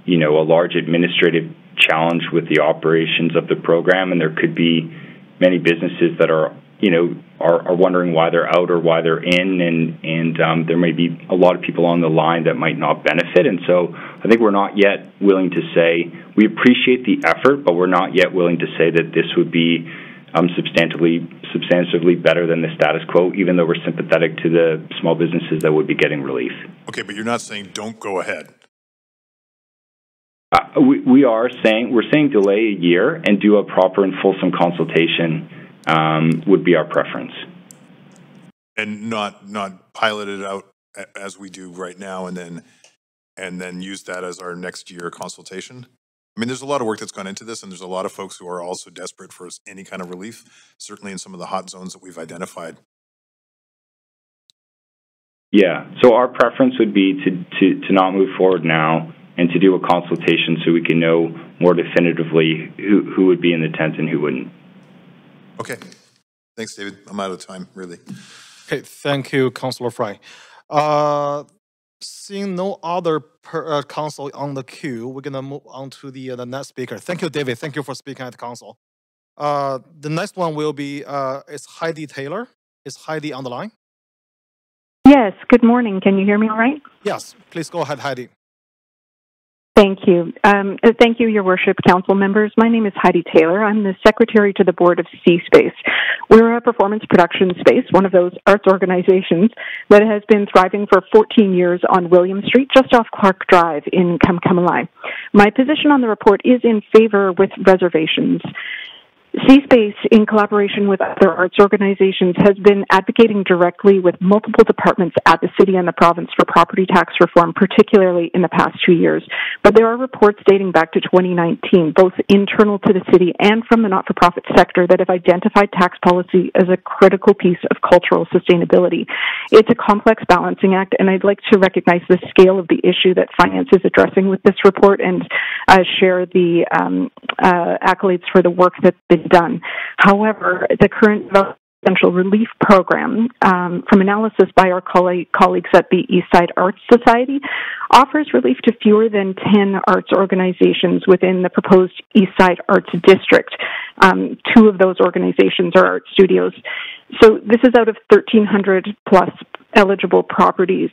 you know, a large administrative challenge with the operations of the program, and there could be many businesses that are you know are, are wondering why they're out or why they're in, and and um, there may be a lot of people on the line that might not benefit. And so I think we're not yet willing to say we appreciate the effort, but we're not yet willing to say that this would be um, substantively substantively better than the status quo, even though we're sympathetic to the small businesses that would be getting relief. Okay, but you're not saying don't go ahead. Uh, we, we are saying we're saying delay a year and do a proper and fulsome consultation um, would be our preference. And not not pilot it out as we do right now, and then and then use that as our next year consultation. I mean, there's a lot of work that's gone into this, and there's a lot of folks who are also desperate for any kind of relief. Certainly, in some of the hot zones that we've identified. Yeah. So our preference would be to, to, to not move forward now and to do a consultation so we can know more definitively who, who would be in the tent and who wouldn't. Okay. Thanks, David. I'm out of time, really. Okay, thank you, Councillor Fry. Uh, seeing no other per, uh, council on the queue, we're gonna move on to the uh, the next speaker. Thank you, David. Thank you for speaking at the council. Uh, the next one will be uh, it's Heidi Taylor. Is Heidi on the line? Yes, good morning. Can you hear me all right? Yes, please go ahead, Heidi. Thank you. Um, uh, thank you, Your Worship, Council members. My name is Heidi Taylor. I'm the Secretary to the Board of C Space. We're a performance production space, one of those arts organizations that has been thriving for 14 years on William Street, just off Clark Drive in Kamkamalai. My position on the report is in favor with reservations. C-Space, in collaboration with other arts organizations, has been advocating directly with multiple departments at the city and the province for property tax reform, particularly in the past two years. But there are reports dating back to 2019, both internal to the city and from the not-for-profit sector, that have identified tax policy as a critical piece of cultural sustainability. It's a complex balancing act, and I'd like to recognize the scale of the issue that finance is addressing with this report and uh, share the um, uh, accolades for the work that's done. However, the current Essential Relief Program, um, from analysis by our colleague, colleagues at the Eastside Arts Society, offers relief to fewer than 10 arts organizations within the proposed Eastside Arts District. Um, two of those organizations are art studios. So this is out of 1,300 plus eligible properties.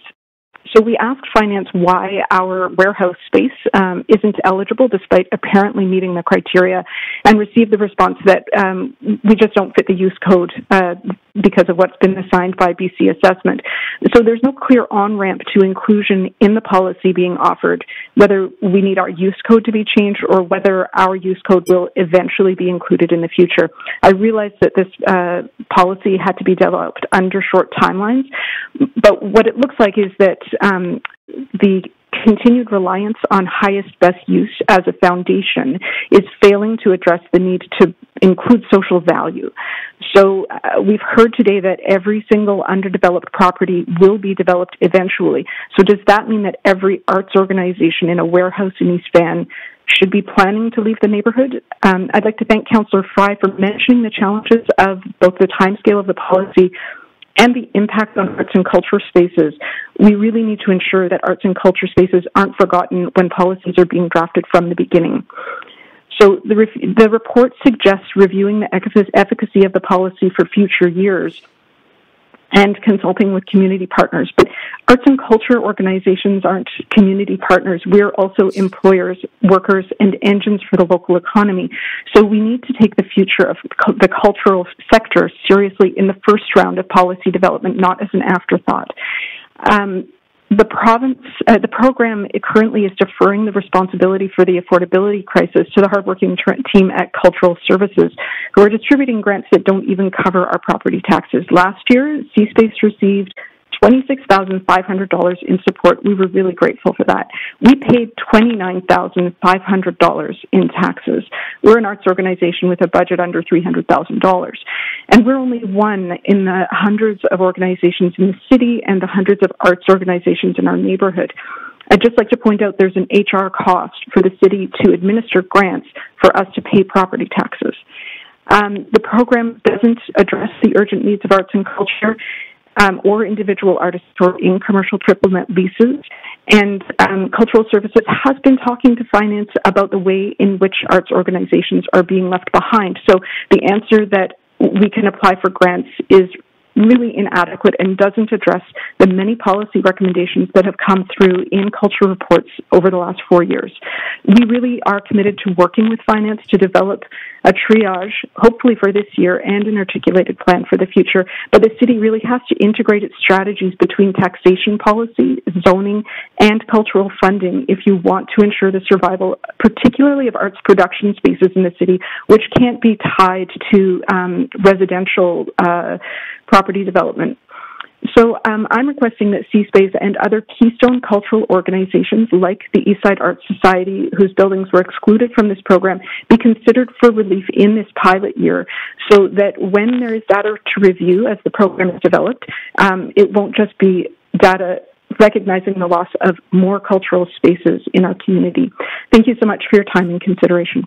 So we asked finance why our warehouse space um, isn't eligible despite apparently meeting the criteria and received the response that um, we just don't fit the use code uh, because of what's been assigned by BC assessment. So there's no clear on ramp to inclusion in the policy being offered, whether we need our use code to be changed or whether our use code will eventually be included in the future. I realize that this uh, policy had to be developed under short timelines, but what it looks like is that um, the continued reliance on highest best use as a foundation is failing to address the need to includes social value. So uh, we've heard today that every single underdeveloped property will be developed eventually. So does that mean that every arts organization in a warehouse in East Van should be planning to leave the neighborhood? Um, I'd like to thank Councillor Fry for mentioning the challenges of both the timescale of the policy and the impact on arts and culture spaces, we really need to ensure that arts and culture spaces aren't forgotten when policies are being drafted from the beginning. So the, the report suggests reviewing the efficacy of the policy for future years and consulting with community partners. But arts and culture organizations aren't community partners. We're also employers, workers, and engines for the local economy. So we need to take the future of the cultural sector seriously in the first round of policy development, not as an afterthought. Um, the province, uh, the program currently is deferring the responsibility for the affordability crisis to the hardworking team at Cultural Services, who are distributing grants that don't even cover our property taxes. Last year, C-Space received $26,500 in support. We were really grateful for that. We paid $29,500 in taxes. We're an arts organization with a budget under $300,000. And we're only one in the hundreds of organizations in the city and the hundreds of arts organizations in our neighborhood. I'd just like to point out there's an HR cost for the city to administer grants for us to pay property taxes. Um, the program doesn't address the urgent needs of arts and culture um, or individual artists in commercial triple net leases. And um, Cultural Services has been talking to finance about the way in which arts organizations are being left behind. So the answer that we can apply for grants is really inadequate and doesn't address the many policy recommendations that have come through in culture reports over the last four years. We really are committed to working with finance to develop a triage, hopefully for this year, and an articulated plan for the future. But the city really has to integrate its strategies between taxation policy, zoning, and cultural funding if you want to ensure the survival, particularly of arts production spaces in the city, which can't be tied to um, residential uh, property development. So um, I'm requesting that C-Space and other keystone cultural organizations like the Eastside Arts Society, whose buildings were excluded from this program, be considered for relief in this pilot year so that when there is data to review as the program is developed, um, it won't just be data recognizing the loss of more cultural spaces in our community. Thank you so much for your time and consideration.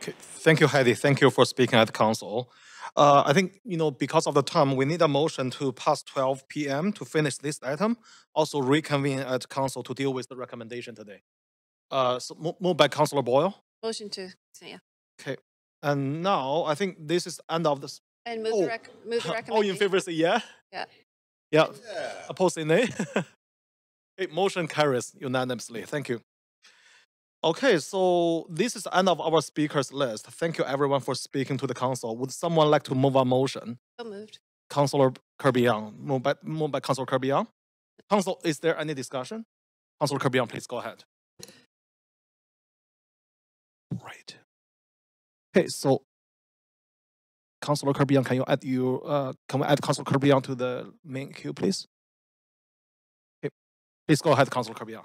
Okay. Thank you, Heidi. Thank you for speaking at the council. Uh, I think, you know, because of the time, we need a motion to pass 12 p.m. to finish this item. Also reconvene at council to deal with the recommendation today. Uh, so move by Councillor Boyle. Motion to, yeah. Okay. And now I think this is end of this. And move the, rec- move the recommendation. All in favor say yeah? Yeah. Yeah. Opposed say nay? okay, motion carries unanimously. Thank you. Okay, so this is the end of our speakers list. Thank you everyone for speaking to the council. Would someone like to move a motion? So moved. Councillor Kirby-Yung, moved by, moved by Councillor Kirby-Yung. Council, is there any discussion? Councillor Kirby-Yung, please go ahead. Right. Okay, so Councillor Kirby-Yung, can you add you uh, can we add Councillor Kirby-Yung to the main queue, please? Okay, please go ahead, Councillor Kirby-Yung.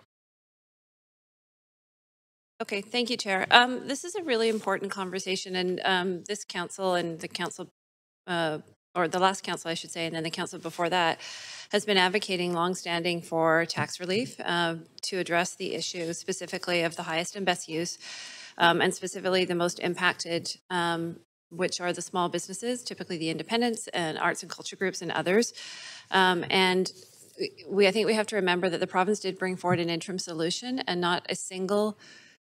Okay, thank you, Chair. Um, this is a really important conversation, and um, this council and the council, uh, or the last council, I should say, and then the council before that, has been advocating longstanding for tax relief uh, to address the issue specifically of the highest and best use, um, and specifically the most impacted, um, which are the small businesses, typically the independents and arts and culture groups and others. Um, and we, I think we have to remember that the province did bring forward an interim solution, and not a single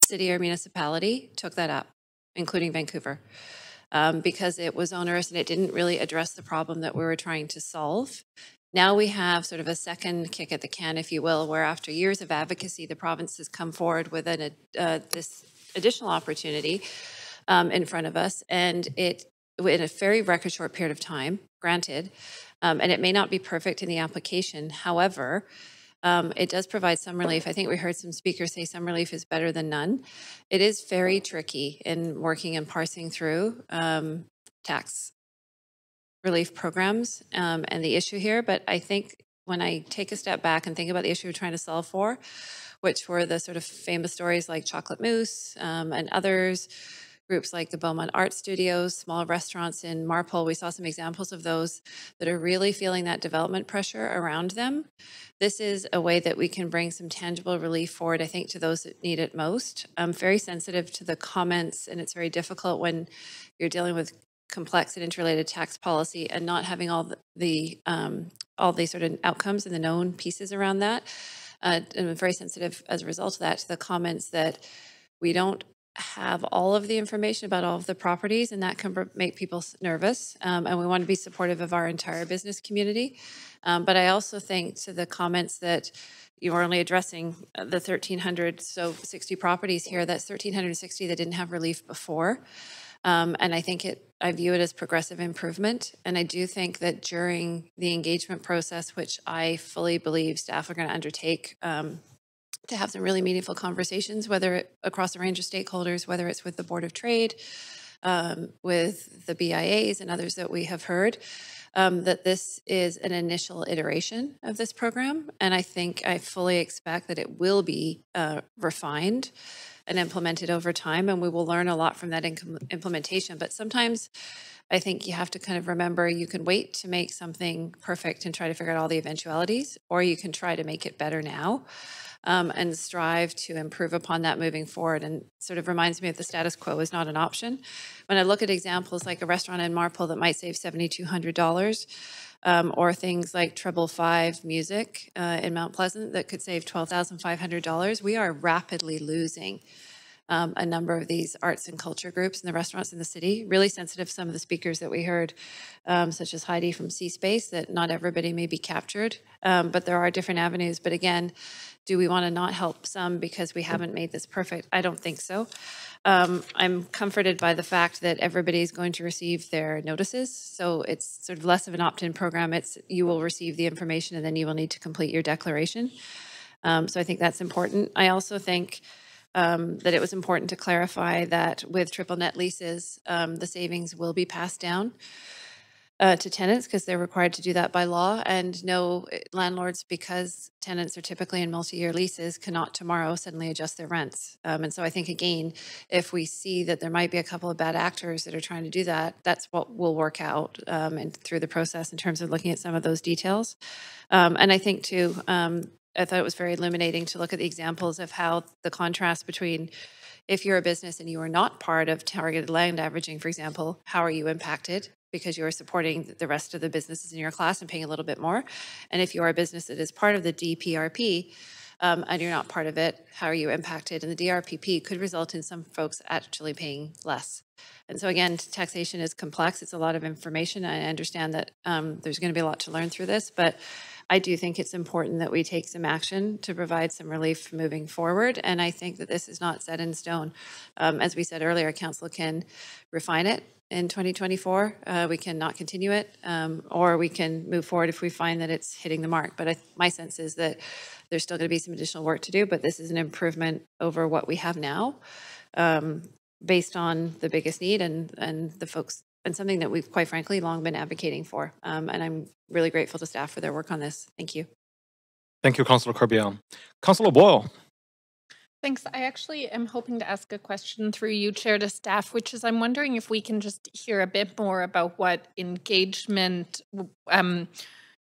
city or municipality took that up, including Vancouver, um, because it was onerous and it didn't really address the problem that we were trying to solve. Now we have sort of a second kick at the can, if you will, where after years of advocacy, the province has come forward with an, uh, this additional opportunity um, in front of us, and it in a very record short period of time, granted, um, and it may not be perfect in the application. However, um, it does provide some relief. I think we heard some speakers say some relief is better than none. It is very tricky in working and parsing through um, tax relief programs um, and the issue here. But I think when I take a step back and think about the issue we're trying to solve for, which were the sort of famous stories like chocolate mousse um, and others, groups like the Beaumont Art Studios, small restaurants in Marpole. We saw some examples of those that are really feeling that development pressure around them. This is a way that we can bring some tangible relief forward, I think, to those that need it most. I'm very sensitive to the comments, and it's very difficult when you're dealing with complex and interrelated tax policy and not having all the, the um, all the sort of outcomes and the known pieces around that. Uh, and I'm very sensitive as a result of that to the comments that we don't have all of the information about all of the properties, and that can make people nervous. Um, and we want to be supportive of our entire business community. Um, but I also think to the comments that you are only addressing uh, the 1,300, so 60 properties here, that's 1,360 that didn't have relief before. Um, and I think it, I view it as progressive improvement. And I do think that during the engagement process, which I fully believe staff are going to undertake um, to have some really meaningful conversations, whether it, across a range of stakeholders, whether it's with the Board of Trade, um, with the BIAs and others that we have heard, um, that this is an initial iteration of this program. And I think I fully expect that it will be uh, refined and implemented over time. And we will learn a lot from that implementation. But sometimes I think you have to kind of remember you can wait to make something perfect and try to figure out all the eventualities, or you can try to make it better now. Um, and strive to improve upon that moving forward. And sort of reminds me of the status quo is not an option. When I look at examples like a restaurant in Marpole that might save $7,200, um, or things like Treble Five Music uh, in Mount Pleasant that could save $12,500, we are rapidly losing um, a number of these arts and culture groups in the restaurants in the city. Really sensitive some of the speakers that we heard, um, such as Heidi from C Space, that not everybody may be captured, um, but there are different avenues. But again, do we want to not help some because we haven't made this perfect? I don't think so. Um, I'm comforted by the fact that everybody is going to receive their notices. So it's sort of less of an opt in program. It's you will receive the information and then you will need to complete your declaration. Um, so I think that's important. I also think um, that it was important to clarify that with triple net leases, um, the savings will be passed down uh, to tenants because they're required to do that by law. And no eh, landlords, because tenants are typically in multi-year leases, cannot tomorrow suddenly adjust their rents. Um, and so I think again, if we see that there might be a couple of bad actors that are trying to do that, that's what will work out um, and through the process in terms of looking at some of those details. Um, and I think too, um, I thought it was very illuminating to look at the examples of how the contrast between if you're a business and you are not part of targeted land averaging, for example, how are you impacted? Because you are supporting the rest of the businesses in your class and paying a little bit more. And if you are a business that is part of the DPRP um, and you're not part of it, how are you impacted? And the DRPP could result in some folks actually paying less. And so again, taxation is complex. It's a lot of information. I understand that um, there's going to be a lot to learn through this, but I do think it's important that we take some action to provide some relief moving forward. And I think that this is not set in stone. Um, as we said earlier, council can refine it in 2024. Uh, we can not continue it, um, or we can move forward if we find that it's hitting the mark. But I, my sense is that there's still going to be some additional work to do, but this is an improvement over what we have now. Um, based on the biggest need and and the folks and something that we've quite frankly long been advocating for. Um, and I'm really grateful to staff for their work on this. Thank you. Thank you, Councillor Kirby-Yung. Councillor Boyle. Thanks. I actually am hoping to ask a question through you, Chair, to staff, which is I'm wondering if we can just hear a bit more about what engagement um,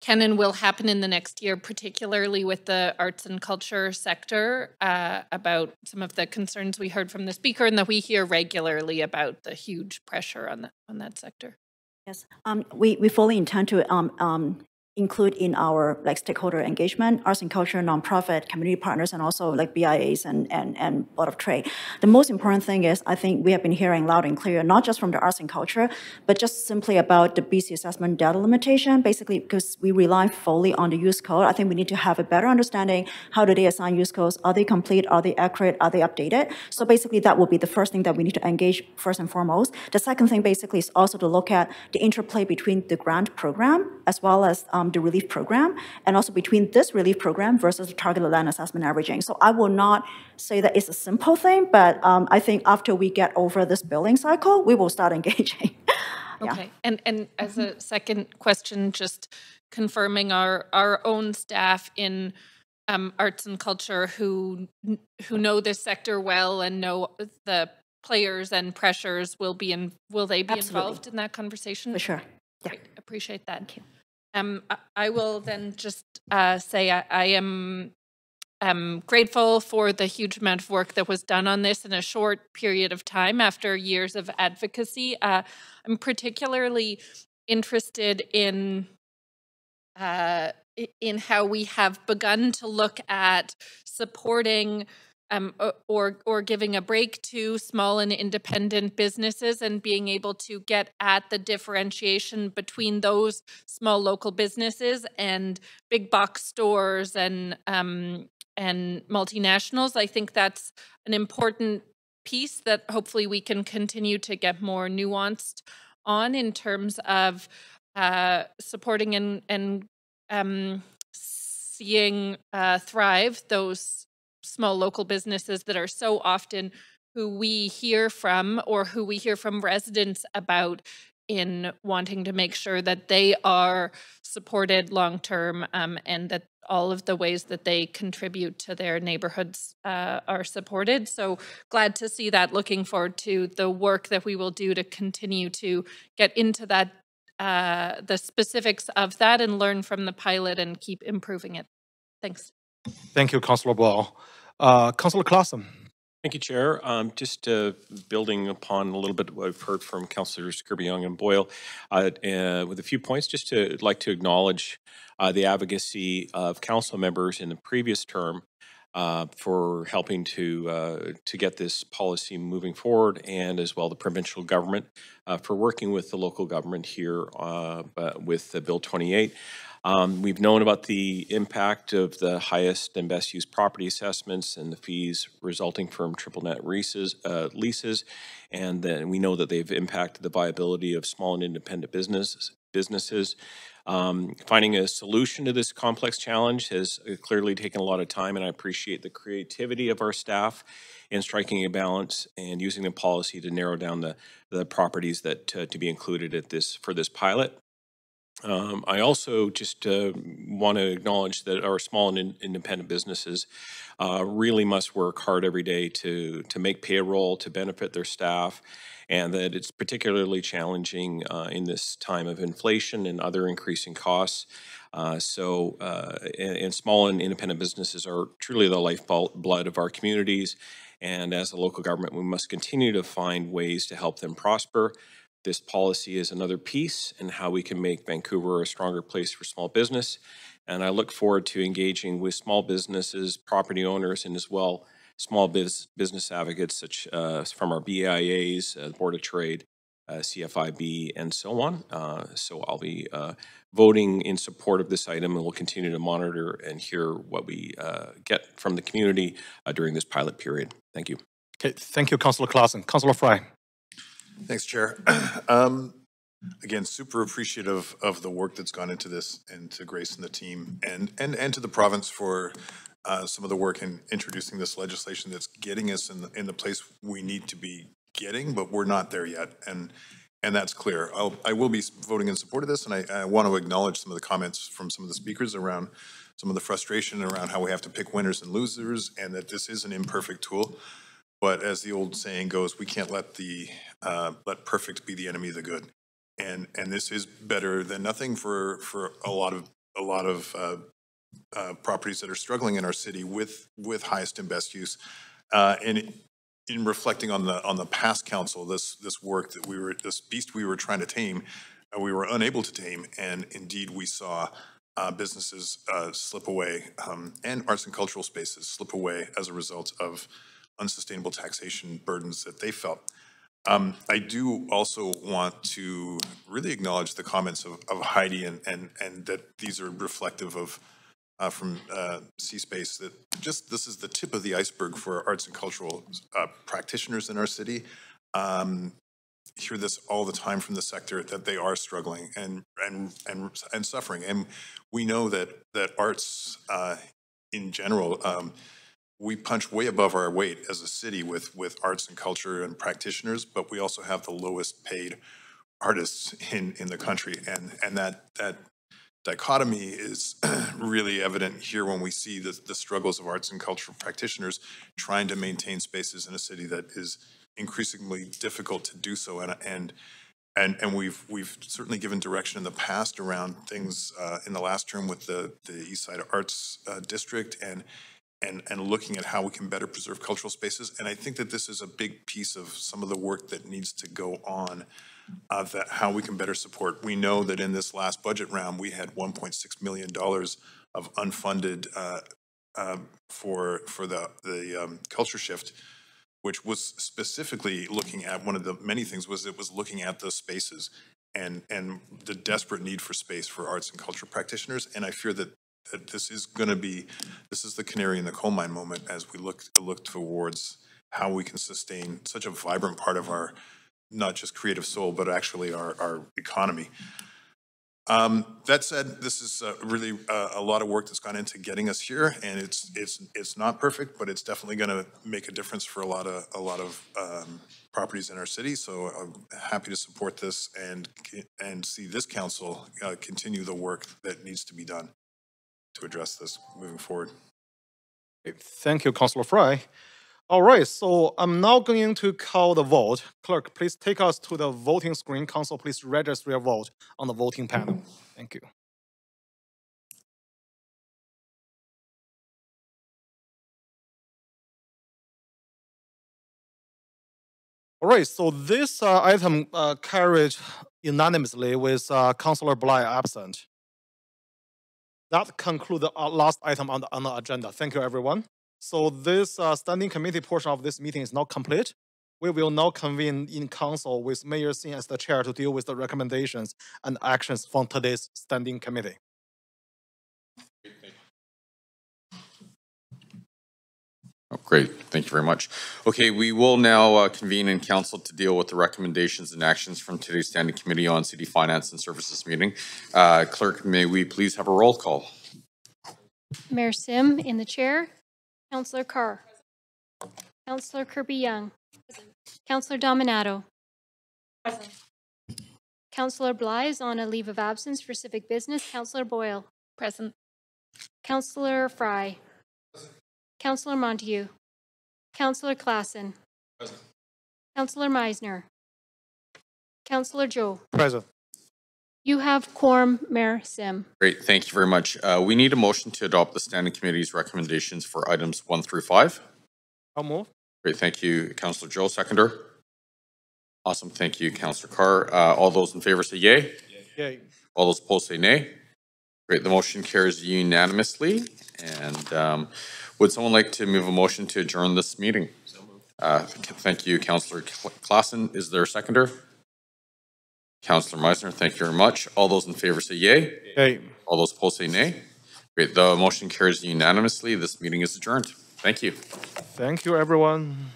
can and will happen in the next year, particularly with the arts and culture sector, uh, about some of the concerns we heard from the speaker and that we hear regularly about the huge pressure on that on that sector. Yes, um, we we fully intend to um, um, include in our like stakeholder engagement, arts and culture, nonprofit, community partners, and also like BIAs and, and, and Board of Trade. The most important thing is I think we have been hearing loud and clear, not just from the arts and culture, but just simply about the BC assessment data limitation, basically because we rely fully on the use code. I think we need to have a better understanding how do they assign use codes, are they complete, are they accurate, are they updated? So basically that will be the first thing that we need to engage first and foremost. The second thing basically is also to look at the interplay between the grant program as well as um, the relief program, and also between this relief program versus the targeted land assessment averaging. So I will not say that it's a simple thing, but um, I think after we get over this billing cycle, we will start engaging. yeah. Okay, and and as a second question, just confirming our our own staff in um, arts and culture who who know this sector well and know the players and pressures will be in, will they be Absolutely. involved in that conversation? For sure. Yeah. Great, Appreciate that. Thank you. Um, I- will then just uh, say I, I am um, grateful for the huge amount of work that was done on this in a short period of time after years of advocacy. Uh, I'm particularly interested in uh, in how we have begun to look at supporting um, or or giving a break to small and independent businesses and being able to get at the differentiation between those small local businesses and big box stores and um, and multinationals. I think that's an important piece that hopefully we can continue to get more nuanced on in terms of uh, supporting and and um, seeing uh, thrive those small local businesses that are so often who we hear from or who we hear from residents about in wanting to make sure that they are supported long term um, and that all of the ways that they contribute to their neighborhoods uh, are supported. So glad to see that. Looking forward to the work that we will do to continue to get into that, uh, the specifics of that, and learn from the pilot and keep improving it. Thanks. Thank you, Councillor Boyle. Uh, Councillor Klassen. Thank you, Chair. Um, just uh, building upon a little bit what I've heard from Councillors Kirby Yung and Boyle, uh, uh, with a few points, just to like to acknowledge uh, the advocacy of council members in the previous term uh, for helping to uh, to get this policy moving forward, and as well the provincial government for working with the local government here with the Bill 28. Um, we've known about the impact of the highest and best use property assessments and the fees resulting from triple net leases, uh, leases. And then we know that they've impacted the viability of small and independent businesses. businesses. Um, finding a solution to this complex challenge has uh, clearly taken a lot of time, and I appreciate the creativity of our staff in striking a balance and using the policy to narrow down the, the properties that uh, to be included at this for this pilot. Um, I also just uh, want to acknowledge that our small and in- independent businesses uh, really must work hard every day to to make payroll to benefit their staff, and that it's particularly challenging uh, in this time of inflation and other increasing costs. Uh, so, uh, and, and small and independent businesses are truly the lifeblood of our communities. And as a local government, we must continue to find ways to help them prosper. This policy is another piece in how we can make Vancouver a stronger place for small business. And I look forward to engaging with small businesses, property owners, and as well small biz, business advocates such uh, from our BIAs, uh, Board of Trade, uh, CFIB, and so on. Uh, so I'll be uh, voting in support of this item, and we'll continue to monitor and hear what we uh, get from the community during this pilot period. Thank you. Okay, thank you, Councillor Klassen. Councillor Fry. Thanks, Chair. Um, Again, super appreciative of the work that's gone into this and to Grace and the team and, and, and to the province for uh, some of the work in introducing this legislation that's getting us in the, in the place we need to be getting, but we're not there yet. And, and that's clear. I'll, I will be voting in support of this, and I, I want to acknowledge some of the comments from some of the speakers around some of the frustration around how we have to pick winners and losers, and that this is an imperfect tool. But as the old saying goes, we can't let the, uh, let perfect be the enemy of the good. And, and this is better than nothing for, for a lot of, a lot of, uh, uh, properties that are struggling in our city with, with highest and best use. Uh, and in reflecting on the, on the past council, this, this work that we were, this beast we were trying to tame, uh, we were unable to tame. And indeed, we saw, uh, businesses, uh, slip away, um, and arts and cultural spaces slip away as a result of unsustainable taxation burdens that they felt. Um, I do also want to really acknowledge the comments of, of Heidi and, and, and that these are reflective of, uh, from uh, C-Space, that just this is the tip of the iceberg for arts and cultural uh, practitioners in our city. Um, hear this all the time from the sector that they are struggling and and and and suffering, and we know that that arts uh, in general. Um, we punch way above our weight as a city with with arts and culture and practitioners, but we also have the lowest paid artists in in the country, and and that that dichotomy is really evident here when we see the, the struggles of arts and cultural practitioners trying to maintain spaces in a city that is increasingly difficult to do so. And, and, and, and we've, we've certainly given direction in the past around things uh, in the last term with the, the East Side Arts uh, District and, and, and looking at how we can better preserve cultural spaces. And I think that this is a big piece of some of the work that needs to go on, uh, that how we can better support. We know that in this last budget round, we had $1.6 million of unfunded uh, um, for, for the, the um, culture shift, which was specifically looking at, one of the many things was it was looking at the spaces and, and the desperate need for space for arts and culture practitioners. And I fear that that this is going to be, this is the canary in the coal mine moment as we look, look towards how we can sustain such a vibrant part of our, not just creative soul, but actually our, our economy. Um, that said, this is uh, really uh, a lot of work that's gone into getting us here, and it's it's it's not perfect, but it's definitely going to make a difference for a lot of a lot of um, properties in our city. So I'm happy to support this and and see this council uh, continue the work that needs to be done to address this moving forward. Thank you, Councillor Fry. All right, so I'm now going to call the vote. Clerk, please take us to the voting screen. Council, please register your vote on the voting panel. Thank you. All right, so this uh, item uh, carried unanimously with uh, Councillor Bligh absent. That concludes the uh, last item on the, on the agenda. Thank you, everyone. So this uh, standing committee portion of this meeting is now complete. We will now convene in council with Mayor Sim as the chair to deal with the recommendations and actions from today's standing committee. Oh, great. Thank you very much. Okay, we will now uh, convene in council to deal with the recommendations and actions from today's Standing Committee on City Finance and Services meeting. Uh, clerk, may we please have a roll call? Mayor Sim in the chair. Councillor Carr. Councillor Kirby Yung. Councillor Dominato. Present. Councillor Bligh is on a leave of absence for civic business. Councillor Boyle. Present. Councillor Fry. Councillor Montague. Councillor Klassen. Present. Councillor Meiszner. Councillor Zhou. Present. You have quorum, Mayor Sim. Great, thank you very much. Uh, we need a motion to adopt the Standing Committee's recommendations for items one through five. I'll move. Great, thank you, Councillor Zhou, seconder. Awesome, thank you, Councillor Carr. Uh, all those in favor say yay. Yay. All those opposed say nay. Great, the motion carries unanimously. And um, would someone like to move a motion to adjourn this meeting? Uh, thank you, Councillor Klassen. Is there a seconder? Councillor Meiszner, thank you very much. All those in favor say yay. Yay. All those opposed say nay. Great, the motion carries unanimously. This meeting is adjourned. Thank you. Thank you, everyone.